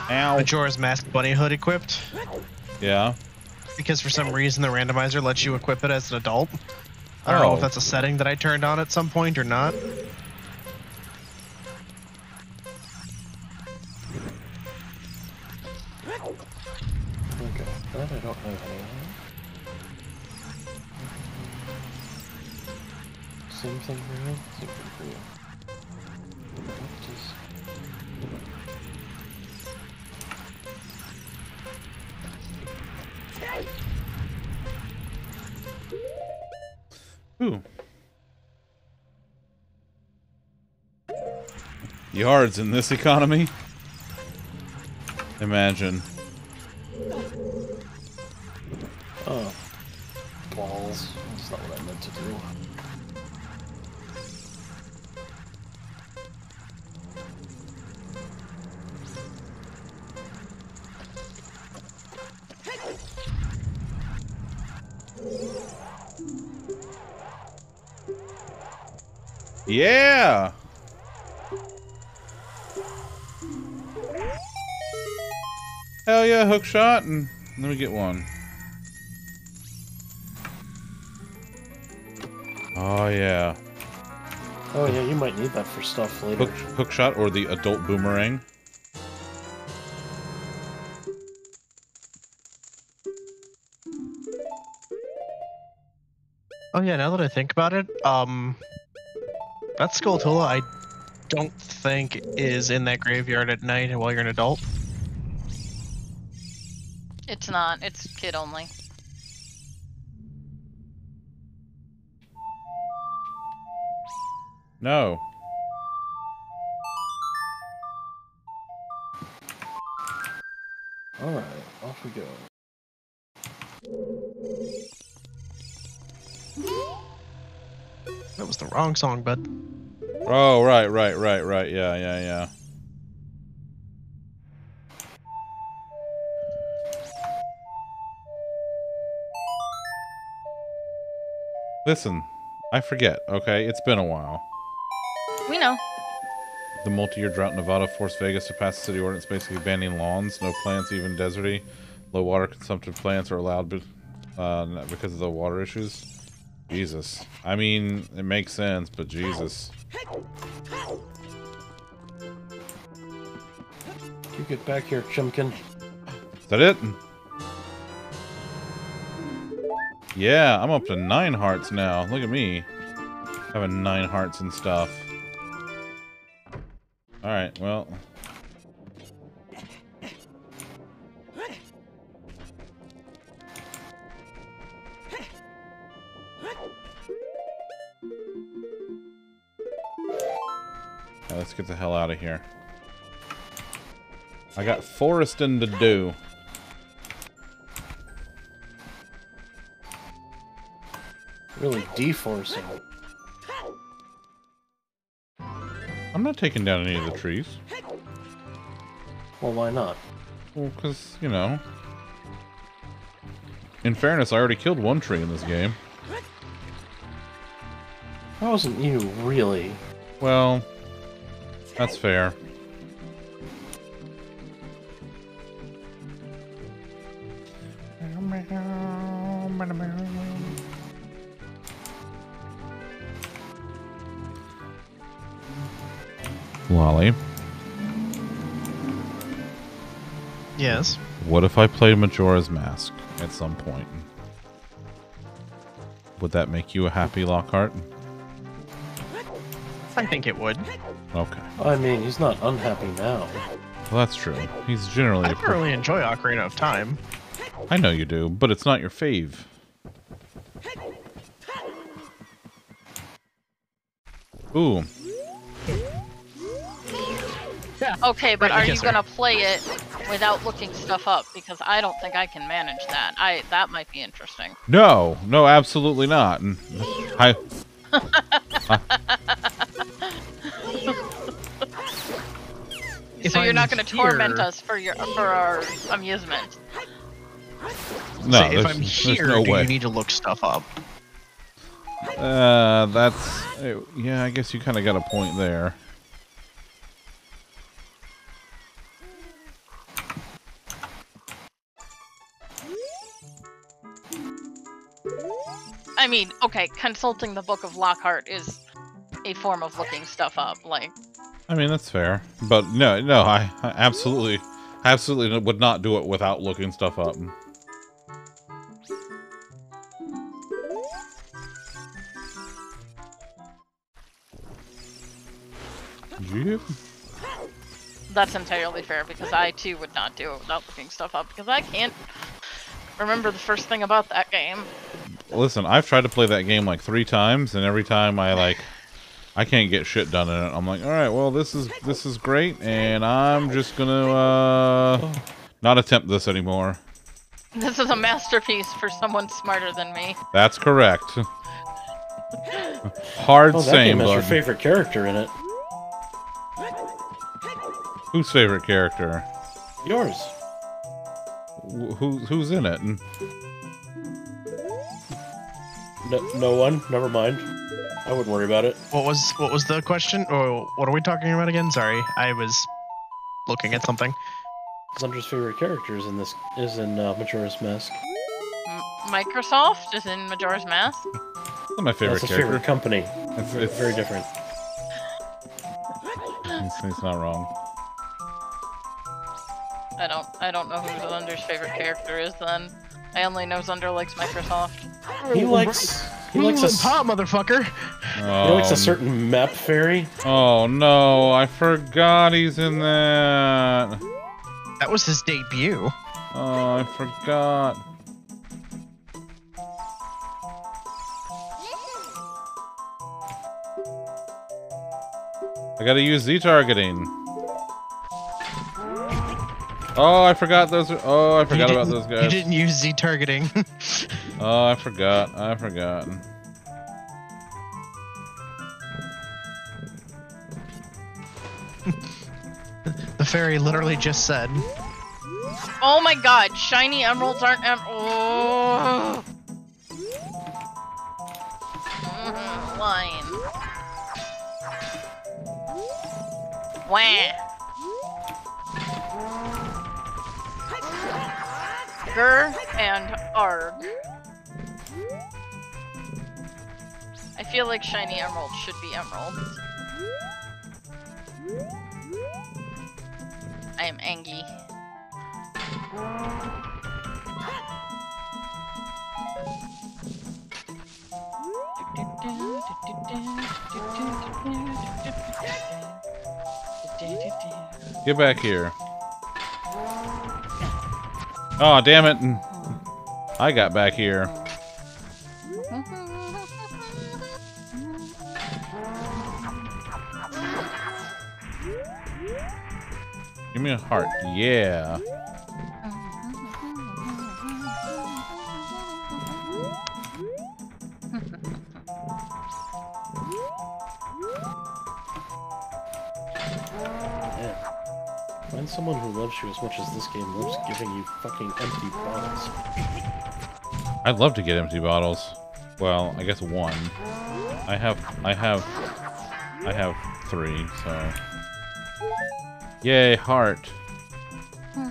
Ow. Majora's Mask bunny hood equipped. Yeah. Because for some reason the randomizer lets you equip it as an adult. I don't know Oh. if that's a setting that I turned on at some point or not. Yards in this economy? Imagine. Hook shot, and let me get one. Oh yeah. Oh yeah, you might need that for stuff later. Hook, hook shot or the adult boomerang. Oh yeah, now that I think about it, um, that Skulltula I don't think is in that graveyard at night while you're an adult. It's not. It's kid only. No. Alright, off we go. That was the wrong song, bud. Oh, right, right, right, right. Yeah, yeah, yeah. Listen, I forget, okay? It's been a while. We know. The multi-year drought in Nevada forced Vegas to pass a city ordinance basically banning lawns, no plants, even deserty. Low water consumptive plants are allowed be- uh, because of the water issues. Jesus. I mean, it makes sense, but Jesus. You get back here, Chumkin. Is that it? Yeah, I'm up to nine hearts now. Look at me. Having nine hearts and stuff. Alright, well. Let's get the hell out of here. I got foresting to do. Really deforcing. I'm not taking down any of the trees. Well, why not? Well, because, you know. In fairness, I already killed one tree in this game. That wasn't you, really. Well, that's fair. What if I played Majora's Mask at some point? Would that make you a happy Lockhart? I think it would. Okay. I mean, he's not unhappy now. Well, that's true. He's generally I a per- really enjoy Ocarina of Time. I know you do, but it's not your fave. Ooh, Okay, but Right, are you yes, gonna play it without looking stuff up? Because I don't think I can manage that. I that might be interesting. no, no, absolutely not. And I, If so you're not gonna torment us for your for our amusement. no, Say, if there's, I'm here, no do way. you need to look stuff up? Uh, that's uh, yeah. I guess you kind of got a point there. I mean, okay, consulting the Book of Lockhart is a form of looking stuff up. Like, I mean, that's fair, but no, no, I, I absolutely, absolutely would not do it without looking stuff up. Yep. that's entirely fair because I too would not do it without looking stuff up because I can't remember the first thing about that game. Listen, I've tried to play that game like three times, and every time I like, I can't get shit done in it. I'm like, all right, well, this is this is great, and I'm just gonna uh, not attempt this anymore. This is a masterpiece for someone smarter than me. That's correct. Hard Oh, that same, game has your favorite character in it. Whose favorite character? Yours. Wh- Who who's in it? No, no one. Never mind. I wouldn't worry about it. What was what was the question? Or what are we talking about again? Sorry, I was looking at something. Zunder's favorite character is in this is in uh, Majora's Mask. M- Microsoft is in Majora's Mask. That's my favorite That's his character. favorite company. It's, It's it's very different. He's, he's not wrong. I don't I don't know who Zunder's favorite character is then. I only know Zunder likes Microsoft. He likes he likes a s- pop, motherfucker. Oh, he likes a certain map fairy. Oh no, I forgot he's in that. That was his debut. Oh, I forgot. I gotta use Z targeting. Oh, I forgot those. Are, oh, I forgot about those guys. You didn't use Z targeting. Oh, I forgot. I forgot. the fairy literally just said. Oh my god, shiny emeralds aren't em- oh. Mm-hmm, Line. Wah. And Arg. I feel like shiny emerald should be emerald. I am angry. Get back here. Oh, damn it. Mm. I got back here. Give me a heart. Yeah. Find someone who loves you as much as this game loves giving you fucking empty bottles. I'd love to get empty bottles. Well, I guess one. I have, I have, I have three, so. Yay, heart.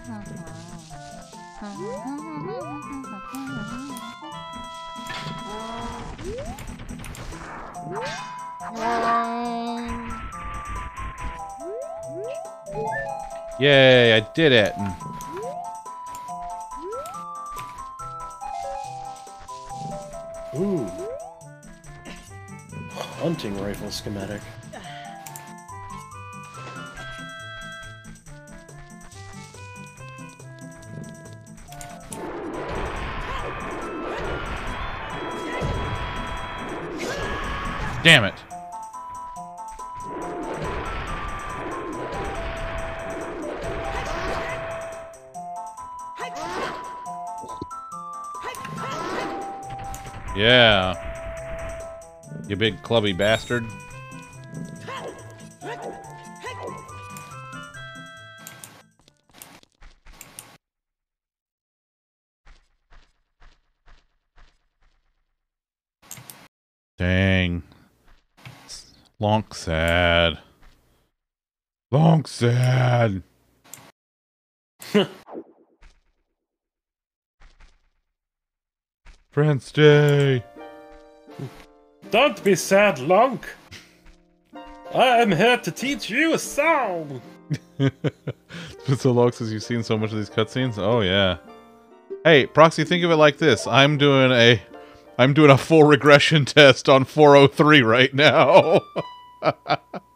Um, Yay, I did it. Mm. Ooh. Hunting rifle schematic. Damn it. Yeah. You big clubby bastard. Dang. Lonk sad. Lonk sad. Prince Day. Don't be sad, Lunk! I am here to teach you a song! it's been so long since you've seen so much of these cutscenes. Oh yeah. Hey, Proxy, think of it like this. I'm doing a I'm doing a full regression test on 403 right now.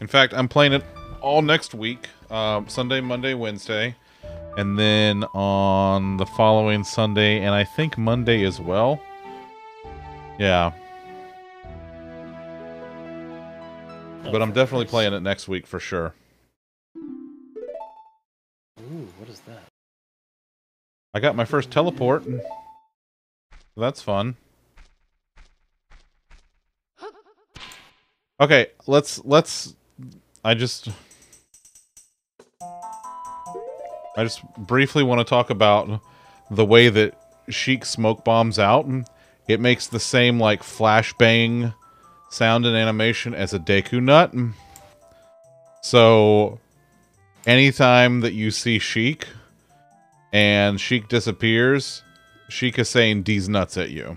In fact, I'm playing it all next week, um, Sunday, Monday, Wednesday, and then on the following Sunday, and I think Monday as well. Yeah. But I'm definitely playing it next week for sure. Ooh, what is that? I got my first teleport. That's fun. Okay, let's let's I just I just briefly want to talk about the way that Sheik smoke bombs out. And it makes the same like flashbang sound and animation as a Deku nut. So anytime that you see Sheik and Sheik disappears, Sheik is saying D's nuts at you.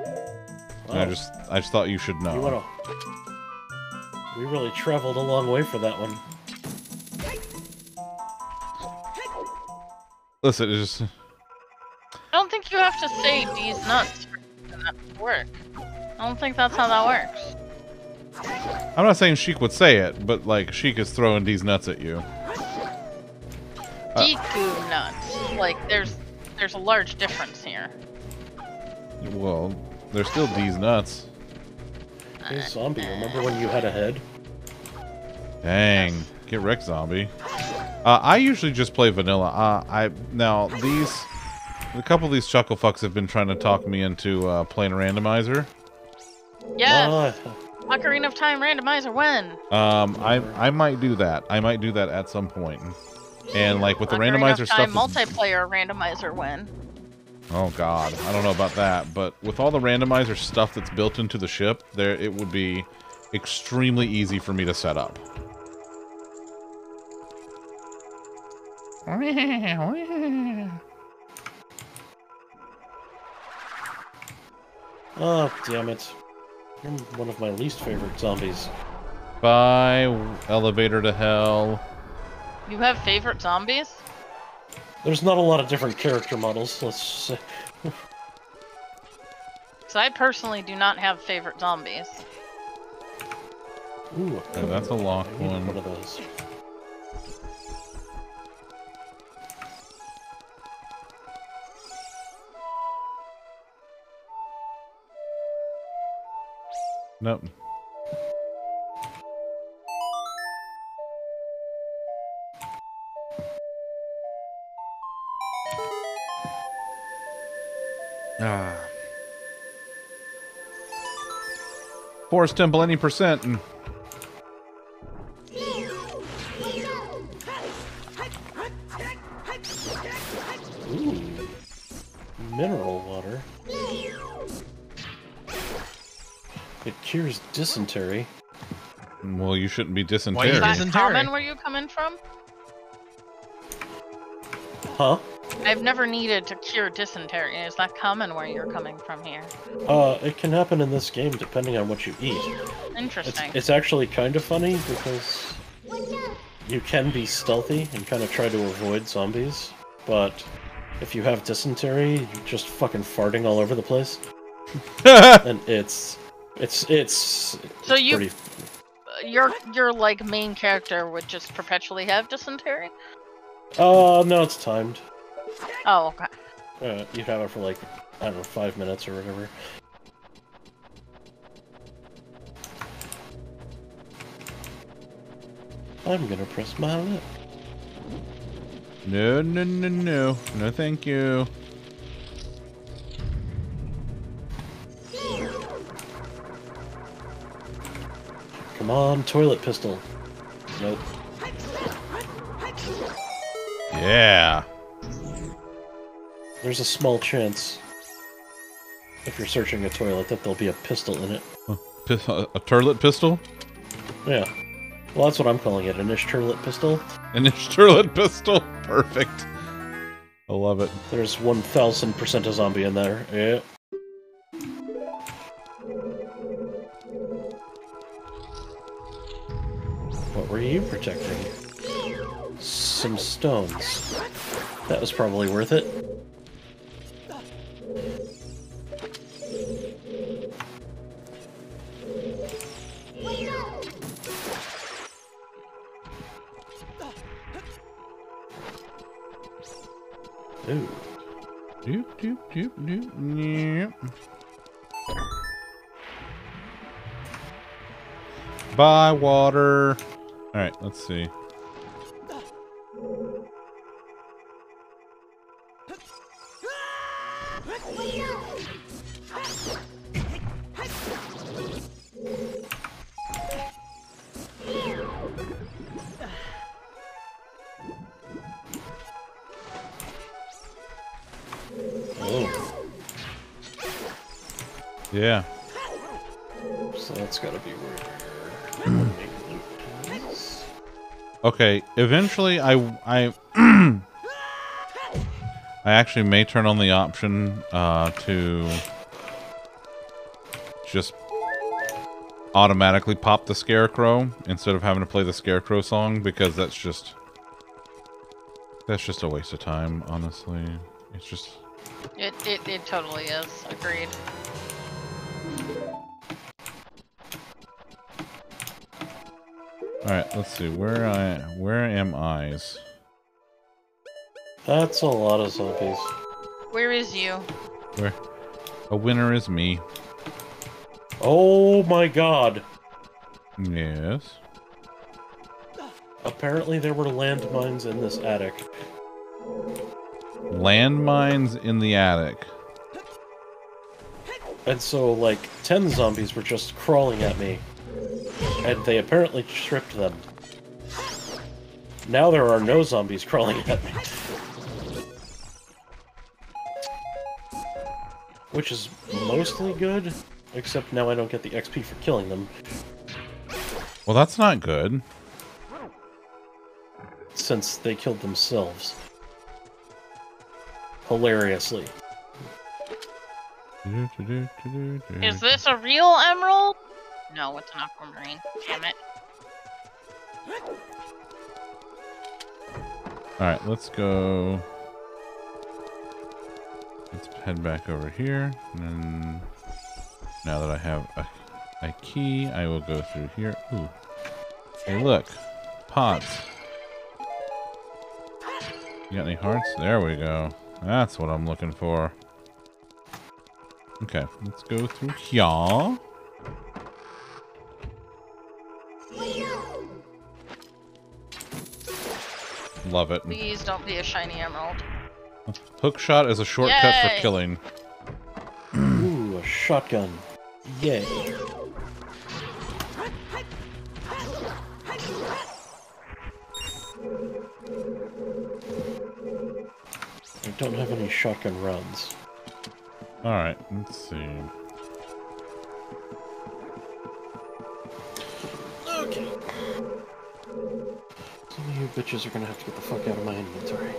And I just I just thought you should know. You. We really traveled a long way for that one. Listen, it's just I don't think you have to say D's nuts for that to work. I don't think that's how that works. I'm not saying Sheik would say it, but like Sheik is throwing these nuts at you. Uh, Deku nuts. Like there's there's a large difference here. Well, they're still these nuts. Hey, zombie, remember when you had a head? Dang, get wrecked, zombie. Uh, I usually just play vanilla. Uh, I now these a couple of these chuckle fucks have been trying to talk me into uh, playing a randomizer. Yes. Ah, Ocarina of Time randomizer when? Um, I I might do that. I might do that at some point. And like with the Ocarina randomizer of stuff, Time that's- multiplayer randomizer when? Oh god, I don't know about that, but with all the randomizer stuff that's built into the ship, there it would be extremely easy for me to set up. oh, damn it. You're one of my least favorite zombies. Bye, elevator to hell. You have favorite zombies? There's not a lot of different character models. Let's say. So I personally do not have favorite zombies. Ooh, Yeah, that's a locked one. one of those. Nope. Ah. Forest Temple any percent. and- cures dysentery. Well, you shouldn't be dysentery. you Is that Dysentery. common where you coming from? Huh? I've never needed to cure dysentery. Is that common where you're coming from here? Uh, it can happen in this game depending on what you eat. It's, Interesting. it's actually kind of funny because you can be stealthy and kind of try to avoid zombies, but if you have dysentery, you're just fucking farting all over the place, and it's it's it's So it's you- pretty your your like main character would just perpetually have dysentery? Uh, no, it's timed. Oh, okay. Uh, you have it for like, I don't know, five minutes or whatever. I'm gonna press my lip. no, no, no, no. No, thank you. Come on, toilet pistol. Nope. Yeah. There's a small chance, if you're searching a toilet, that there'll be a pistol in it. Pis- a, a turlet pistol? Yeah. Well, that's what I'm calling it, an ish turlet pistol. An turlet pistol? Perfect. I love it. There's 1000% a zombie in there. Yeah. Were you protecting? Some stones. That was probably worth it. Ooh. Buy water. All right, let's see. Yeah. So that's gotta be Okay. Eventually, I I I actually may turn on the option uh, to just automatically pop the scarecrow instead of having to play the scarecrow song because that's just that's just a waste of time. Honestly, it's just It, it it totally is. Agreed. All right. Let's see where I where am I's. That's a lot of zombies. Where is you? Where a winner is me. Oh my god! Yes. Apparently there were landmines in this attic. Landmines in the attic. And so, like, 10 zombies were just crawling at me. And they apparently tripped them. Now there are no zombies crawling at me. Which is mostly good, except now I don't get the XP for killing them, Well, that's not good. since they killed themselves. Hilariously. Is this a real emerald? No, it's an aquamarine. Damn it. All right, let's go. let's head back over here. And then now that I have a, a key, I will go through here. Ooh. Hey, look. Pots. You got any hearts? There we go. That's what I'm looking for. Okay, let's go through here. Love it. Please don't be a shiny emerald. Hook shot is a shortcut Yay. for killing. Ooh, a shotgun. Yay. I don't have any shotgun rounds. Alright, let's see. Okay. Some of you bitches are gonna have to get the fuck out of my inventory.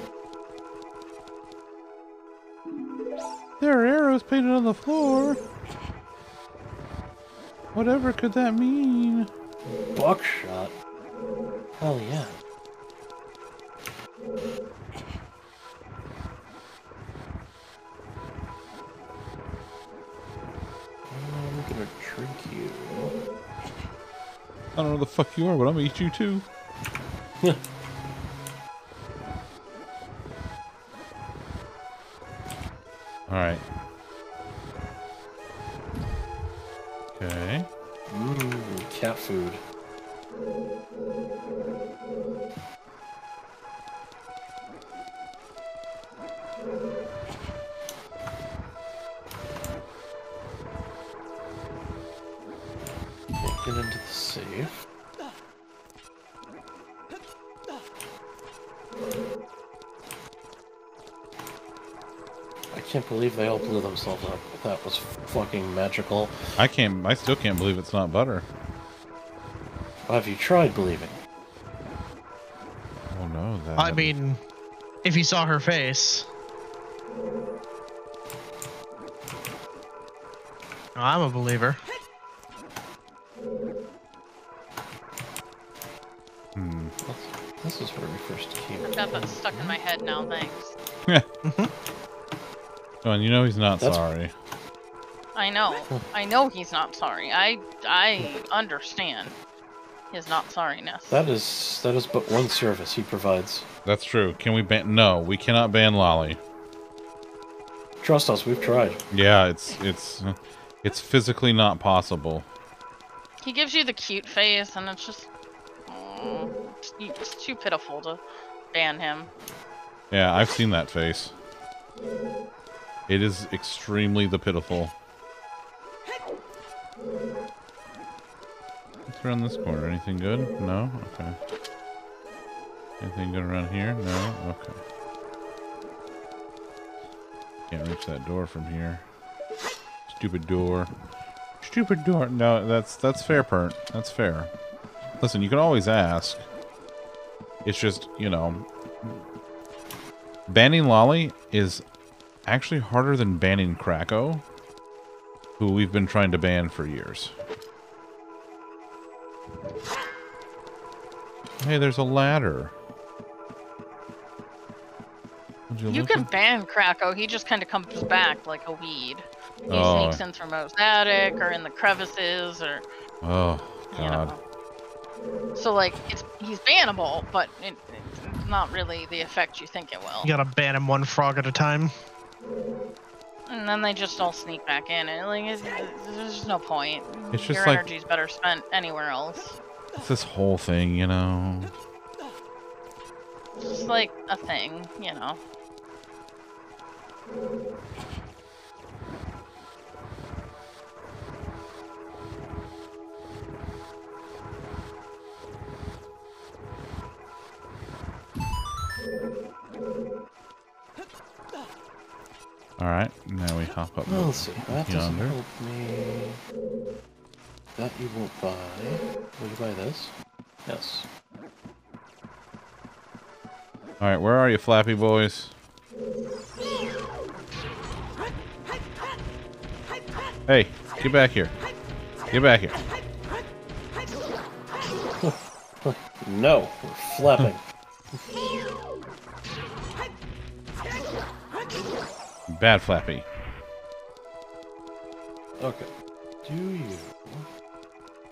There are arrows painted on the floor. Whatever could that mean? Buckshot? Hell yeah. Uh, I'm gonna drink you. I don't know who the fuck you are, but I'm gonna eat you too. Alright. Okay. Mmm, cat food. Believe they all blew themselves up. That was fucking magical. I can't I still can't believe it's not butter. Have you tried believing? Oh no, that I mean, if you saw her face. I'm a believer. hmm. This is where we first came. Got that stuck in my head now, thanks. Come on, you know he's not That's- sorry. I know. I know he's not sorry. I I understand his not sorriness. That is that is but one service he provides. That's true. Can we ban no, we cannot ban Lolly. Trust us, we've tried. Yeah, it's it's it's physically not possible. He gives you the cute face, and it's just. Mm, it's, it's too pitiful to ban him. Yeah, I've seen that face. It is extremely the pitiful. What's around this corner? Anything good? No? Okay. Anything good around here? No? Okay. Can't reach that door from here. Stupid door. Stupid door. No, that's that's fair, Pert. That's fair. Listen, you can always ask. It's just, you know, banning Lolly is actually harder than banning Krako, who we've been trying to ban for years. Hey, there's a ladder. Would You can at- ban Krako, he just kind of comes back like a weed. He Oh. sneaks in through Mo's attic or in the crevices or, Oh, God. know. So, like, it's he's bannable, but it, it's not really the effect you think it will. You gotta ban him one frog at a time. And then they just all sneak back in, and like, it's, there's just no point. It's just Your like- energy's better spent anywhere else. It's this whole thing, you know. It's just like a thing, you know. Alright, now we hop up. Well, see. That doesn't help me. That you won't buy. Will you buy this? Yes. Alright, where are you, Flappy Boys? Hey, get back here. Get back here. No, we're flapping. Bad Flappy. Okay. Do you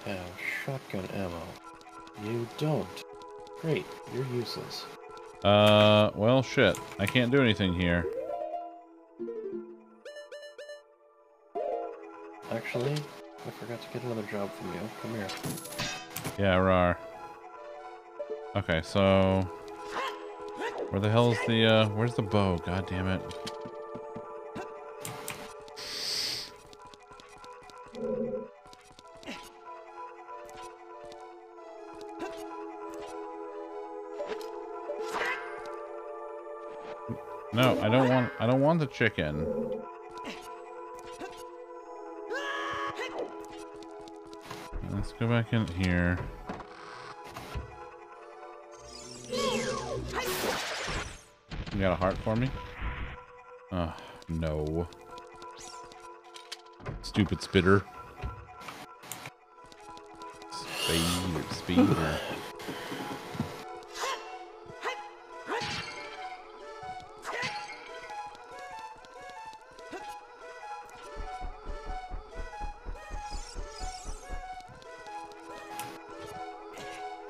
have shotgun ammo? You don't. Great, you're useless. Uh, well, shit. I can't do anything here. Actually, I forgot to get another job from you. Come here. Yeah, rar. Okay, so... Where the hell is the, uh, where's the bow? God damn it. No, I don't want, I don't want the chicken. Let's go back in here. You got a heart for me? Oh, no. Stupid spitter.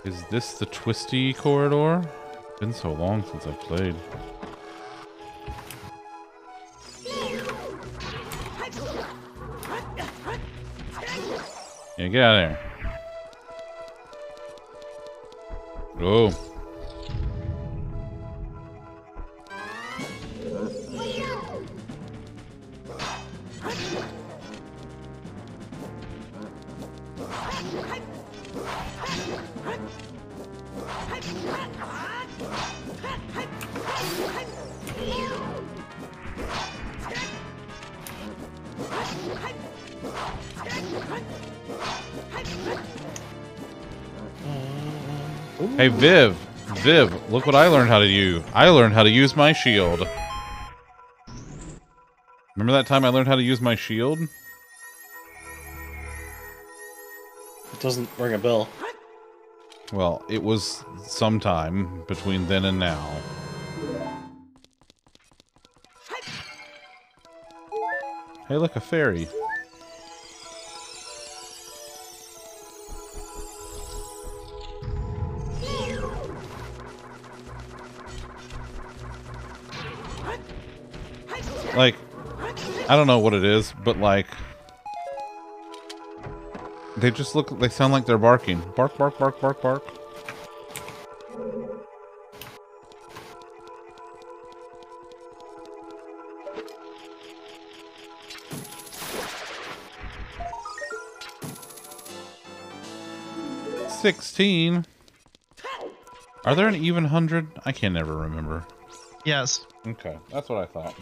Is this the twisty corridor? It's Been so long since I've played. Yeah, get out of there. Oh. Viv. Viv, look what I learned how to use. I learned how to use my shield. Remember that time I learned how to use my shield? It doesn't ring a bell. Well, it was sometime between then and now. Hey, look, a fairy. Like, I don't know what it is, but like, they just look, they sound like they're barking. Bark, bark, bark, bark, bark. Sixteen. Are there an even hundred? I can never remember. Yes. Okay, that's what I thought.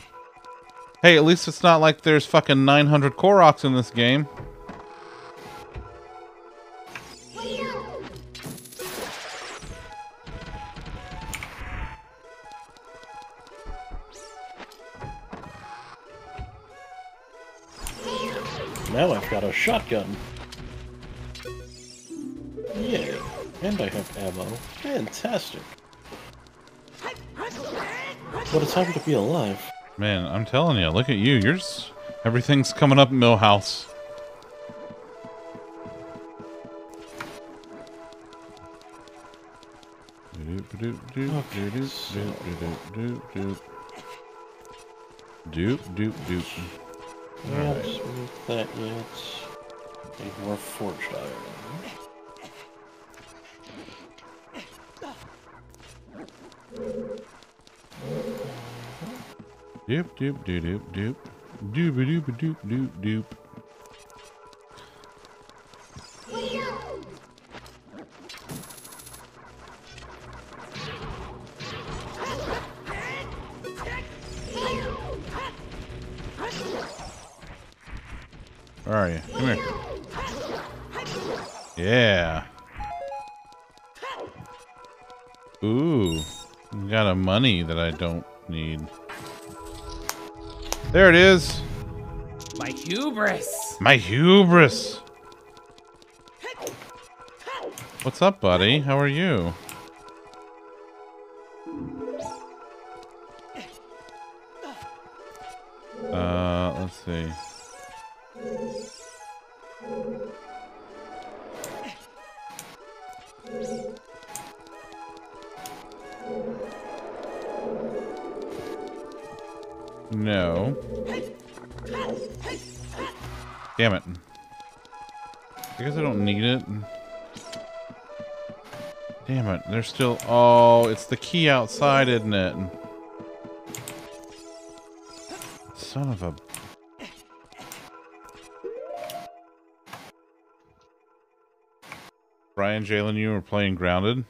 Hey, at least it's not like there's fucking 900 Koroks in this game. Now I've got a shotgun. Yeah, and I have ammo. Fantastic. What a time to be alive. Man, I'm telling you, look at you. You're just, everything's coming up Milhouse. Doop doop doop. Yep, smooth that yet. Need more forged iron. Doop doop doop doop doop. Doop doop doop doop doop. Where are you? Come here. Yeah. Ooh. Got a money that I don't need. There it is. My hubris. My hubris. What's up, buddy? How are you? Still... Oh, it's the key outside, isn't it? Son of a... Brian, Jalen, you were playing Grounded.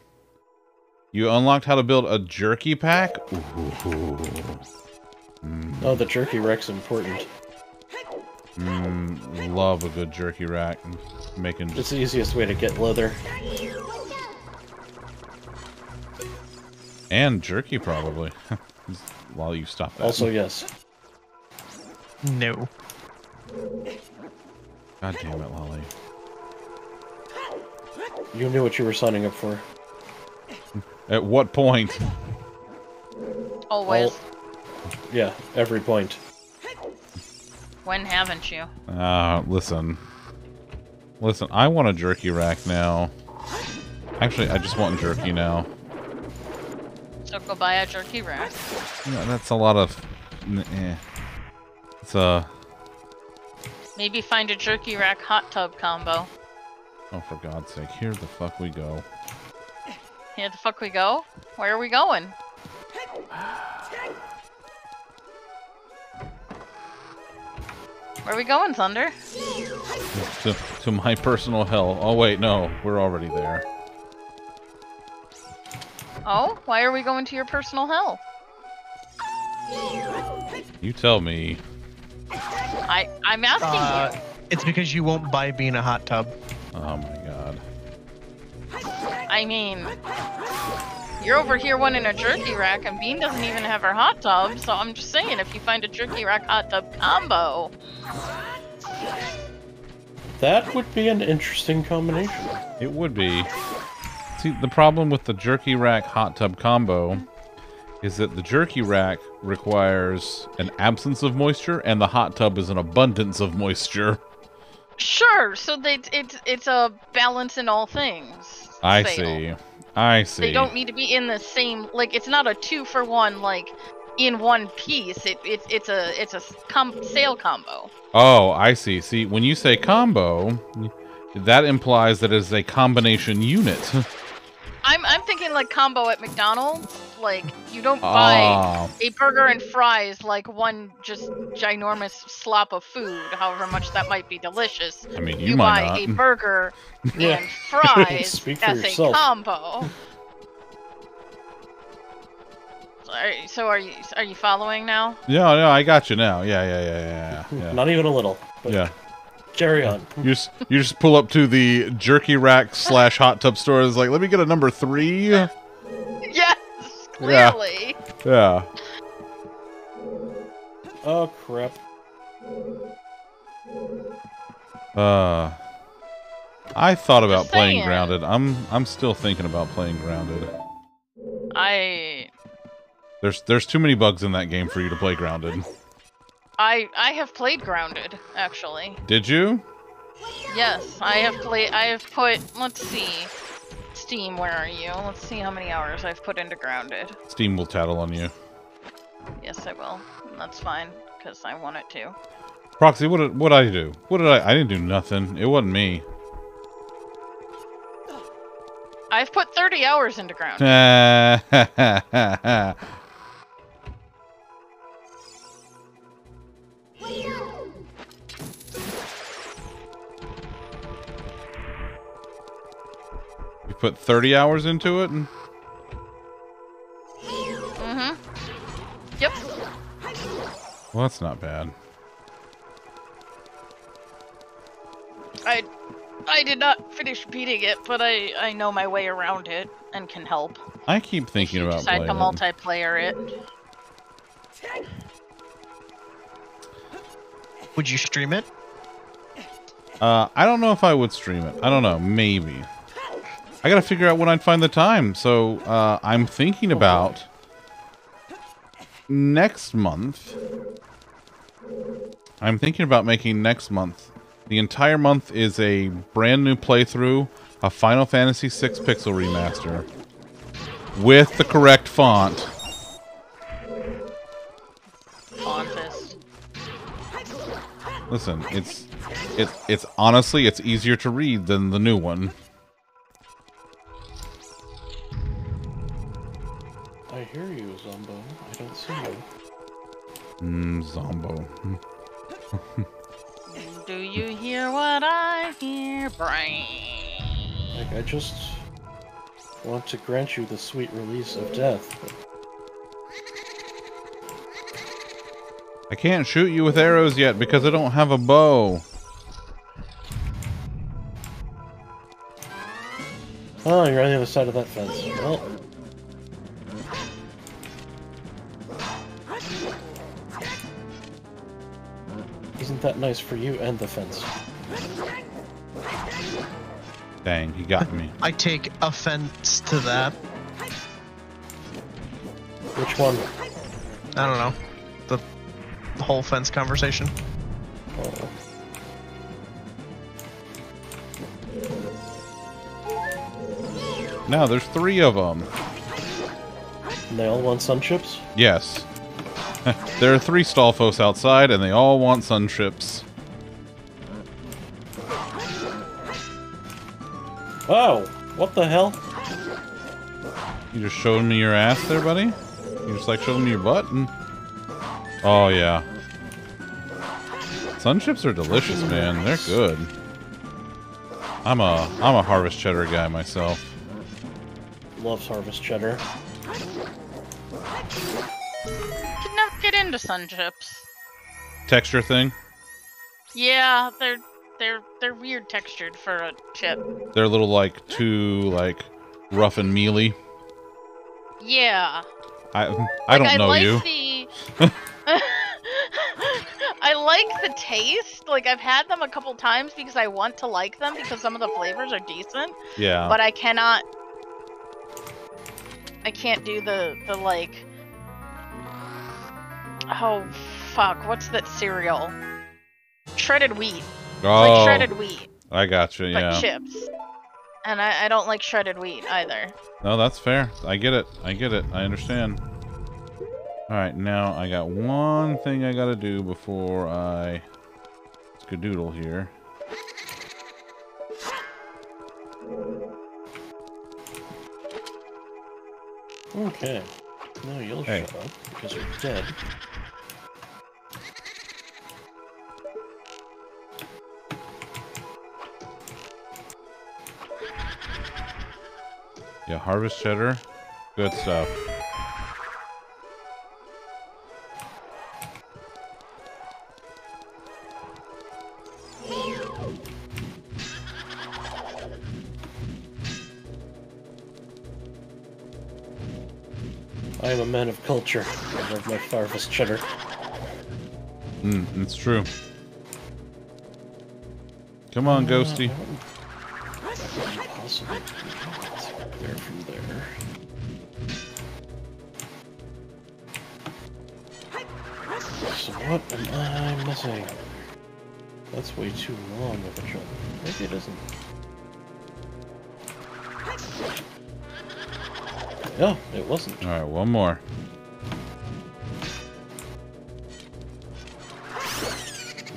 You unlocked how to build a jerky pack? Ooh. Oh, the jerky wreck's important. Mm, love a good jerky rack. Making It's the easiest way to get leather. And jerky probably. While you stop that. Also, yes. No. God damn it, Lolly. You knew what you were signing up for. At what point? Always. All- Yeah, every point. When haven't you? Uh, listen. Listen, I want a jerky rack now. Actually, I just want jerky now. So go buy a jerky rack. Yeah, that's a lot of... Eh. It's uh, Maybe find a jerky rack hot tub combo. Oh, for God's sake. Here the fuck we go. Here the fuck we go? Where are we going? Where are we going, Thunder? To, to my personal hell. Oh, wait, no. We're already there. Oh, why are we going to your personal hell? You tell me. I I'm asking Uh, you. it's because you won't buy being a hot tub. Oh, my God. I mean, you're over here wanting a jerky rack, and Bean doesn't even have her hot tub. So I'm just saying, if you find a jerky rack hot tub combo, That would be an interesting combination. It would be. See, the problem with the jerky rack hot tub combo is that the jerky rack requires an absence of moisture and the hot tub is an abundance of moisture. sure. So they it's it's a balance in all things. I sale. see. I see. They don't need to be in the same like it's not a two for one like in one piece. It, it it's a it's a com- sale combo. Oh, I see. See, when you say combo, that implies that it is a combination unit. I'm I'm thinking like combo at McDonald's. Like you don't buy Ah, a burger and fries like one just ginormous slop of food, however much that might be delicious. I mean, you, You, might buy not. a burger Yeah. and fries Speak as a combo. Sorry, so are you are you following now? Yeah, no, I got you now. Yeah, yeah, yeah, yeah, yeah. Not even a little. But Yeah. Carry on. You just you just pull up to the jerky rack slash hot tub store. It's like, let me get a number three. Yes, Yeah. clearly. Yeah. Oh crap. Uh, I thought about playing. Grounded. I'm I'm still thinking about playing Grounded. I There's there's too many bugs in that game for you to play Grounded. I I have played Grounded actually. Did you? Yes, I have played. I have put. Let's see. Steam, where are you? Let's see how many hours I've put into Grounded. Steam will tattle on you. Yes, I will. That's fine, because I want it to. Proxy, what did what did I do? What did I? I didn't do nothing. It wasn't me. I've put 30 hours into Grounded. you put 30 hours into it? And Mm-hmm. Yep. well, that's not bad. I I did not finish beating it, but I I know my way around it and can help. I keep thinking about decide to it. multiplayer it. Would you stream it? Uh, I don't know if I would stream it. I don't know. Maybe. I gotta figure out when I'd find the time. So uh, I'm thinking about next month I'm thinking about making next month. The entire month is a brand new playthrough a Final Fantasy VI Pixel Remaster with the correct font. Fontist. Listen, it's it it's honestly it's easier to read than the new one. I hear you, Zombo. I don't see you. Mm, Zombo. Do you hear what I hear, brain? Like, I just want to grant you the sweet release of death. But I can't shoot you with arrows yet because I don't have a bow. Oh, you're on the other side of that fence. Well. Isn't that nice for you and the fence? Dang, he got me. I take offense to that. Which one? I don't know. The, the whole fence conversation. Now there's three of them. And they all want SunChips? Yes. there are three Stalfos outside, and they all want SunChips. Oh! What the hell? You just showed me your ass there, buddy? You just like showing me your butt? And... Oh, yeah. SunChips are delicious, man. They're good. I'm a I'm a harvest cheddar guy myself. Loves harvest cheddar. Could never get into SunChips. Texture thing. Yeah, they're they're they're weird textured for a chip. They're a little like too like rough and mealy. Yeah. I I Like, don't I know like you. The... I like the taste. Like I've had them a couple times because I want to like them because some of the flavors are decent, Yeah. but I cannot. I can't do the the like. Oh fuck! What's that cereal? Shredded wheat. It's oh, like shredded wheat, I got you. but Yeah. chips. And I, I don't like shredded wheat either. No, that's fair. I get it. I get it. I understand. All right, now I got one thing I got to do before I skadoodle here. Okay. No, you'll Hey. shut up because you're dead. Yeah, harvest cheddar. Good stuff. Man of culture. I love my harvest cheddar. Mm, it's true. Come on, Ghosty. There. So what am I missing? That's way too long of a jump. Maybe it isn't. Yeah, it wasn't. All right, one more.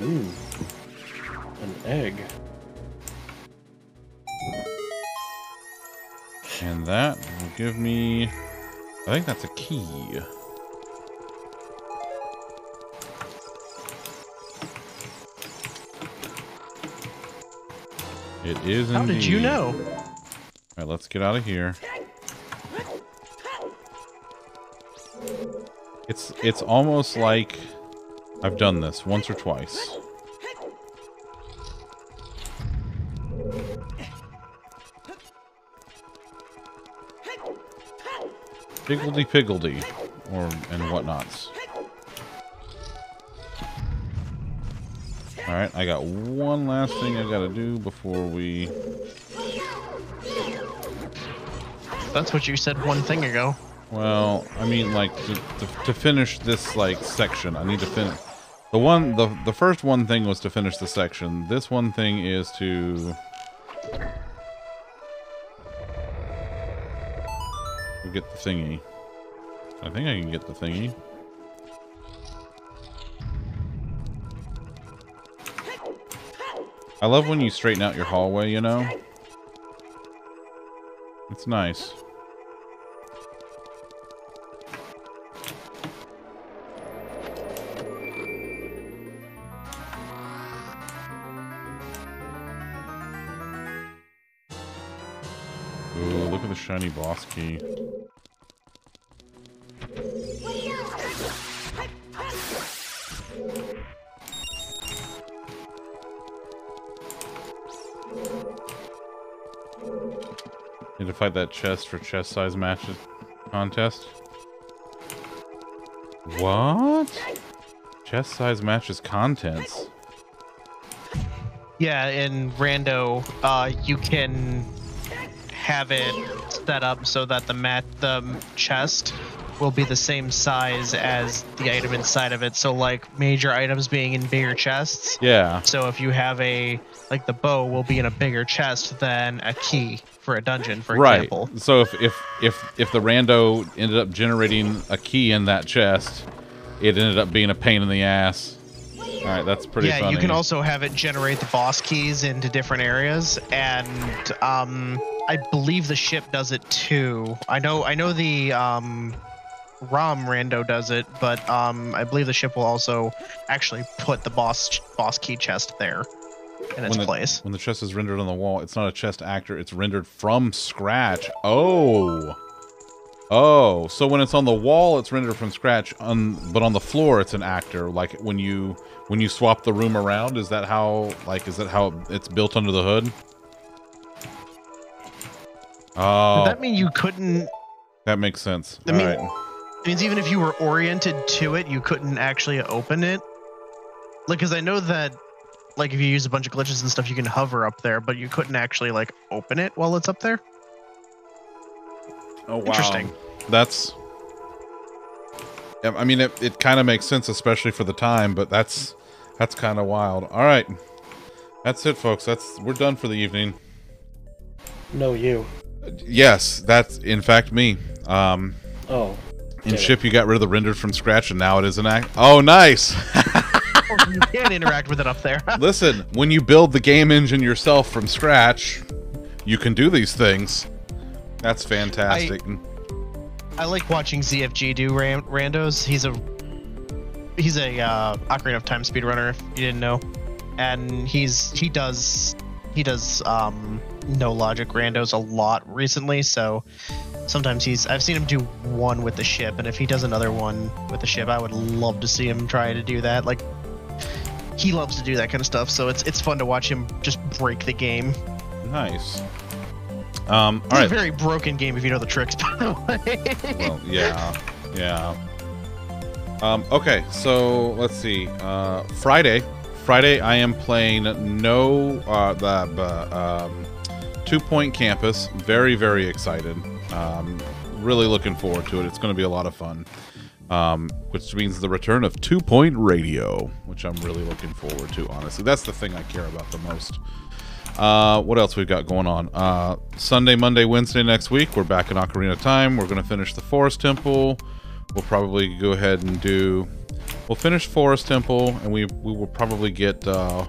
Ooh. An egg. And that will give me... I think that's a key. It is How did you know? All right, let's get out of here. It's it's almost like I've done this once or twice. Piggledy piggledy, or and whatnots. All right, I got one last thing I gotta do before we. That's what you said one thing ago. Well, I mean, like to, to, to finish this like section, I need to finish. The one, the the first one thing was to finish the section. This one thing is to get the thingy. I think I can get the thingy. I love when you straighten out your hallway, you know? It's nice. Shiny boss key. Need to fight that chest for chest size matches contest. What? Chest size matches contents. Yeah, in Rando, uh, you can have it set up so that the mat the chest will be the same size as the item inside of it. So like major items being in bigger chests. Yeah. So if you have a like the bow will be in a bigger chest than a key for a dungeon, for right. example. So if if if if the rando ended up generating a key in that chest, it ended up being a pain in the ass. All right, that's pretty yeah, funny. you can also have it generate the boss keys into different areas, and um, I believe the ship does it too. I know, I know the um, ROM rando does it, but um, I believe the ship will also actually put the boss boss key chest there in its when the, place. When the chest is rendered on the wall, it's not a chest actor; it's rendered from scratch. Oh. Oh, so when it's on the wall, it's rendered from scratch. On but on the floor, it's an actor. Like when you when you swap the room around, is that how like is that how it's built under the hood? Oh, Does that mean you couldn't? that makes sense. I All mean- right. Means even if you were oriented to it, you couldn't actually open it. Like, because I know that, like, if you use a bunch of glitches and stuff, you can hover up there, but you couldn't actually like open it while it's up there. Oh wow. Interesting. That's. I mean, it, it kind of makes sense, especially for the time, but that's that's kind of wild. All right, that's it, folks. That's we're done for the evening. No, you. Yes, that's in fact me. Um, Oh. in Damn it. ship, you got rid of the rendered from scratch, and now it is an act. Oh, nice. you can interact with it up there. Listen, when you build the game engine yourself from scratch, you can do these things. That's fantastic. I like watching ZFG do ran- randos. He's a he's a uh, Ocarina of Time speedrunner. If you didn't know, and he's he does he does um, no logic randos a lot recently. So sometimes he's I've seen him do one with the ship, and if he does another one with the ship, I would love to see him try to do that. Like he loves to do that kind of stuff. So it's it's fun to watch him just break the game. nice. Um, It's all a very broken game if you know the tricks. By the way. well, yeah, yeah. Um, okay, so let's see. Uh, Friday, Friday, I am playing no uh, the the, um, Two Point Campus. Very, very excited. Um, really looking forward to it. It's going to be a lot of fun. Um, which means the return of Two Point Radio, which I'm really looking forward to. Honestly, that's the thing I care about the most. Uh, what else we've got going on? Uh, Sunday, Monday, Wednesday next week, we're back in Ocarina Time. We're going to finish the Forest Temple. We'll probably go ahead and do. We'll finish Forest Temple, and we we will probably get uh,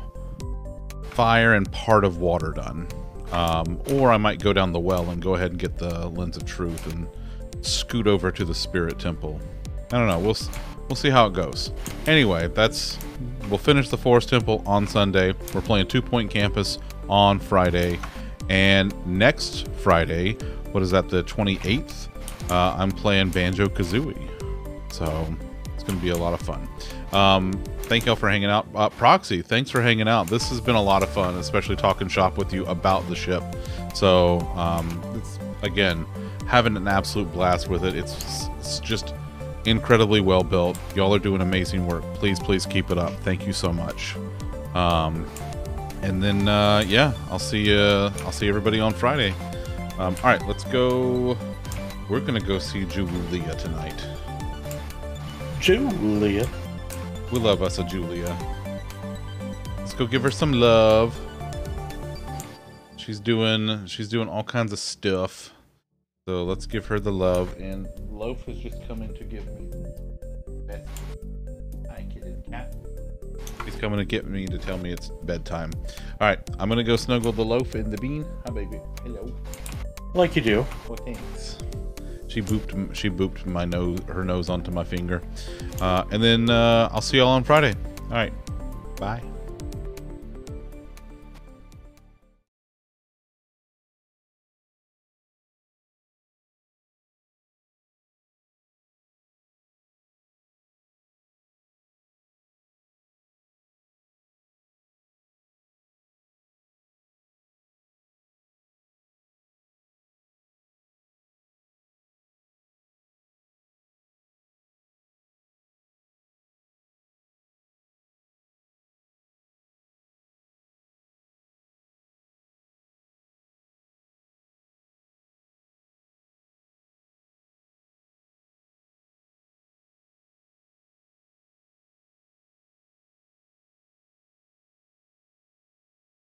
Fire and part of Water done. Um, or I might go down the well and go ahead and get the Lens of Truth and scoot over to the Spirit Temple. I don't know. We'll we'll see how it goes. Anyway, that's we'll finish the Forest Temple on Sunday. We're playing Two Point Campus on Friday, and next Friday, what is that? The twenty eighth. Uh, I'm playing Banjo Kazooie, so it's going to be a lot of fun. Um, thank y'all for hanging out. Uh, Proxy, thanks for hanging out. This has been a lot of fun, especially talking shop with you about the ship. So, um, it's again having an absolute blast with it. It's, it's just incredibly well built. Y'all are doing amazing work. Please, please keep it up. Thank you so much. Um, and then uh, yeah, I'll see you. I'll see everybody on Friday. Um, all right, let's go. We're gonna go see Julia tonight. Julia. We love us a Julia. Let's go give her some love. She's doing she's doing all kinds of stuff. So let's give her the love. And Loaf has just come in to give me. Cat. He's coming to get me to tell me it's bedtime. All right, I'm gonna go snuggle the loaf and the bean. Hi, baby. Hello. Like you do. Oh, thanks. She booped she booped my nose her nose onto my finger, uh, and then uh, I'll see y'all on Friday. All right, bye.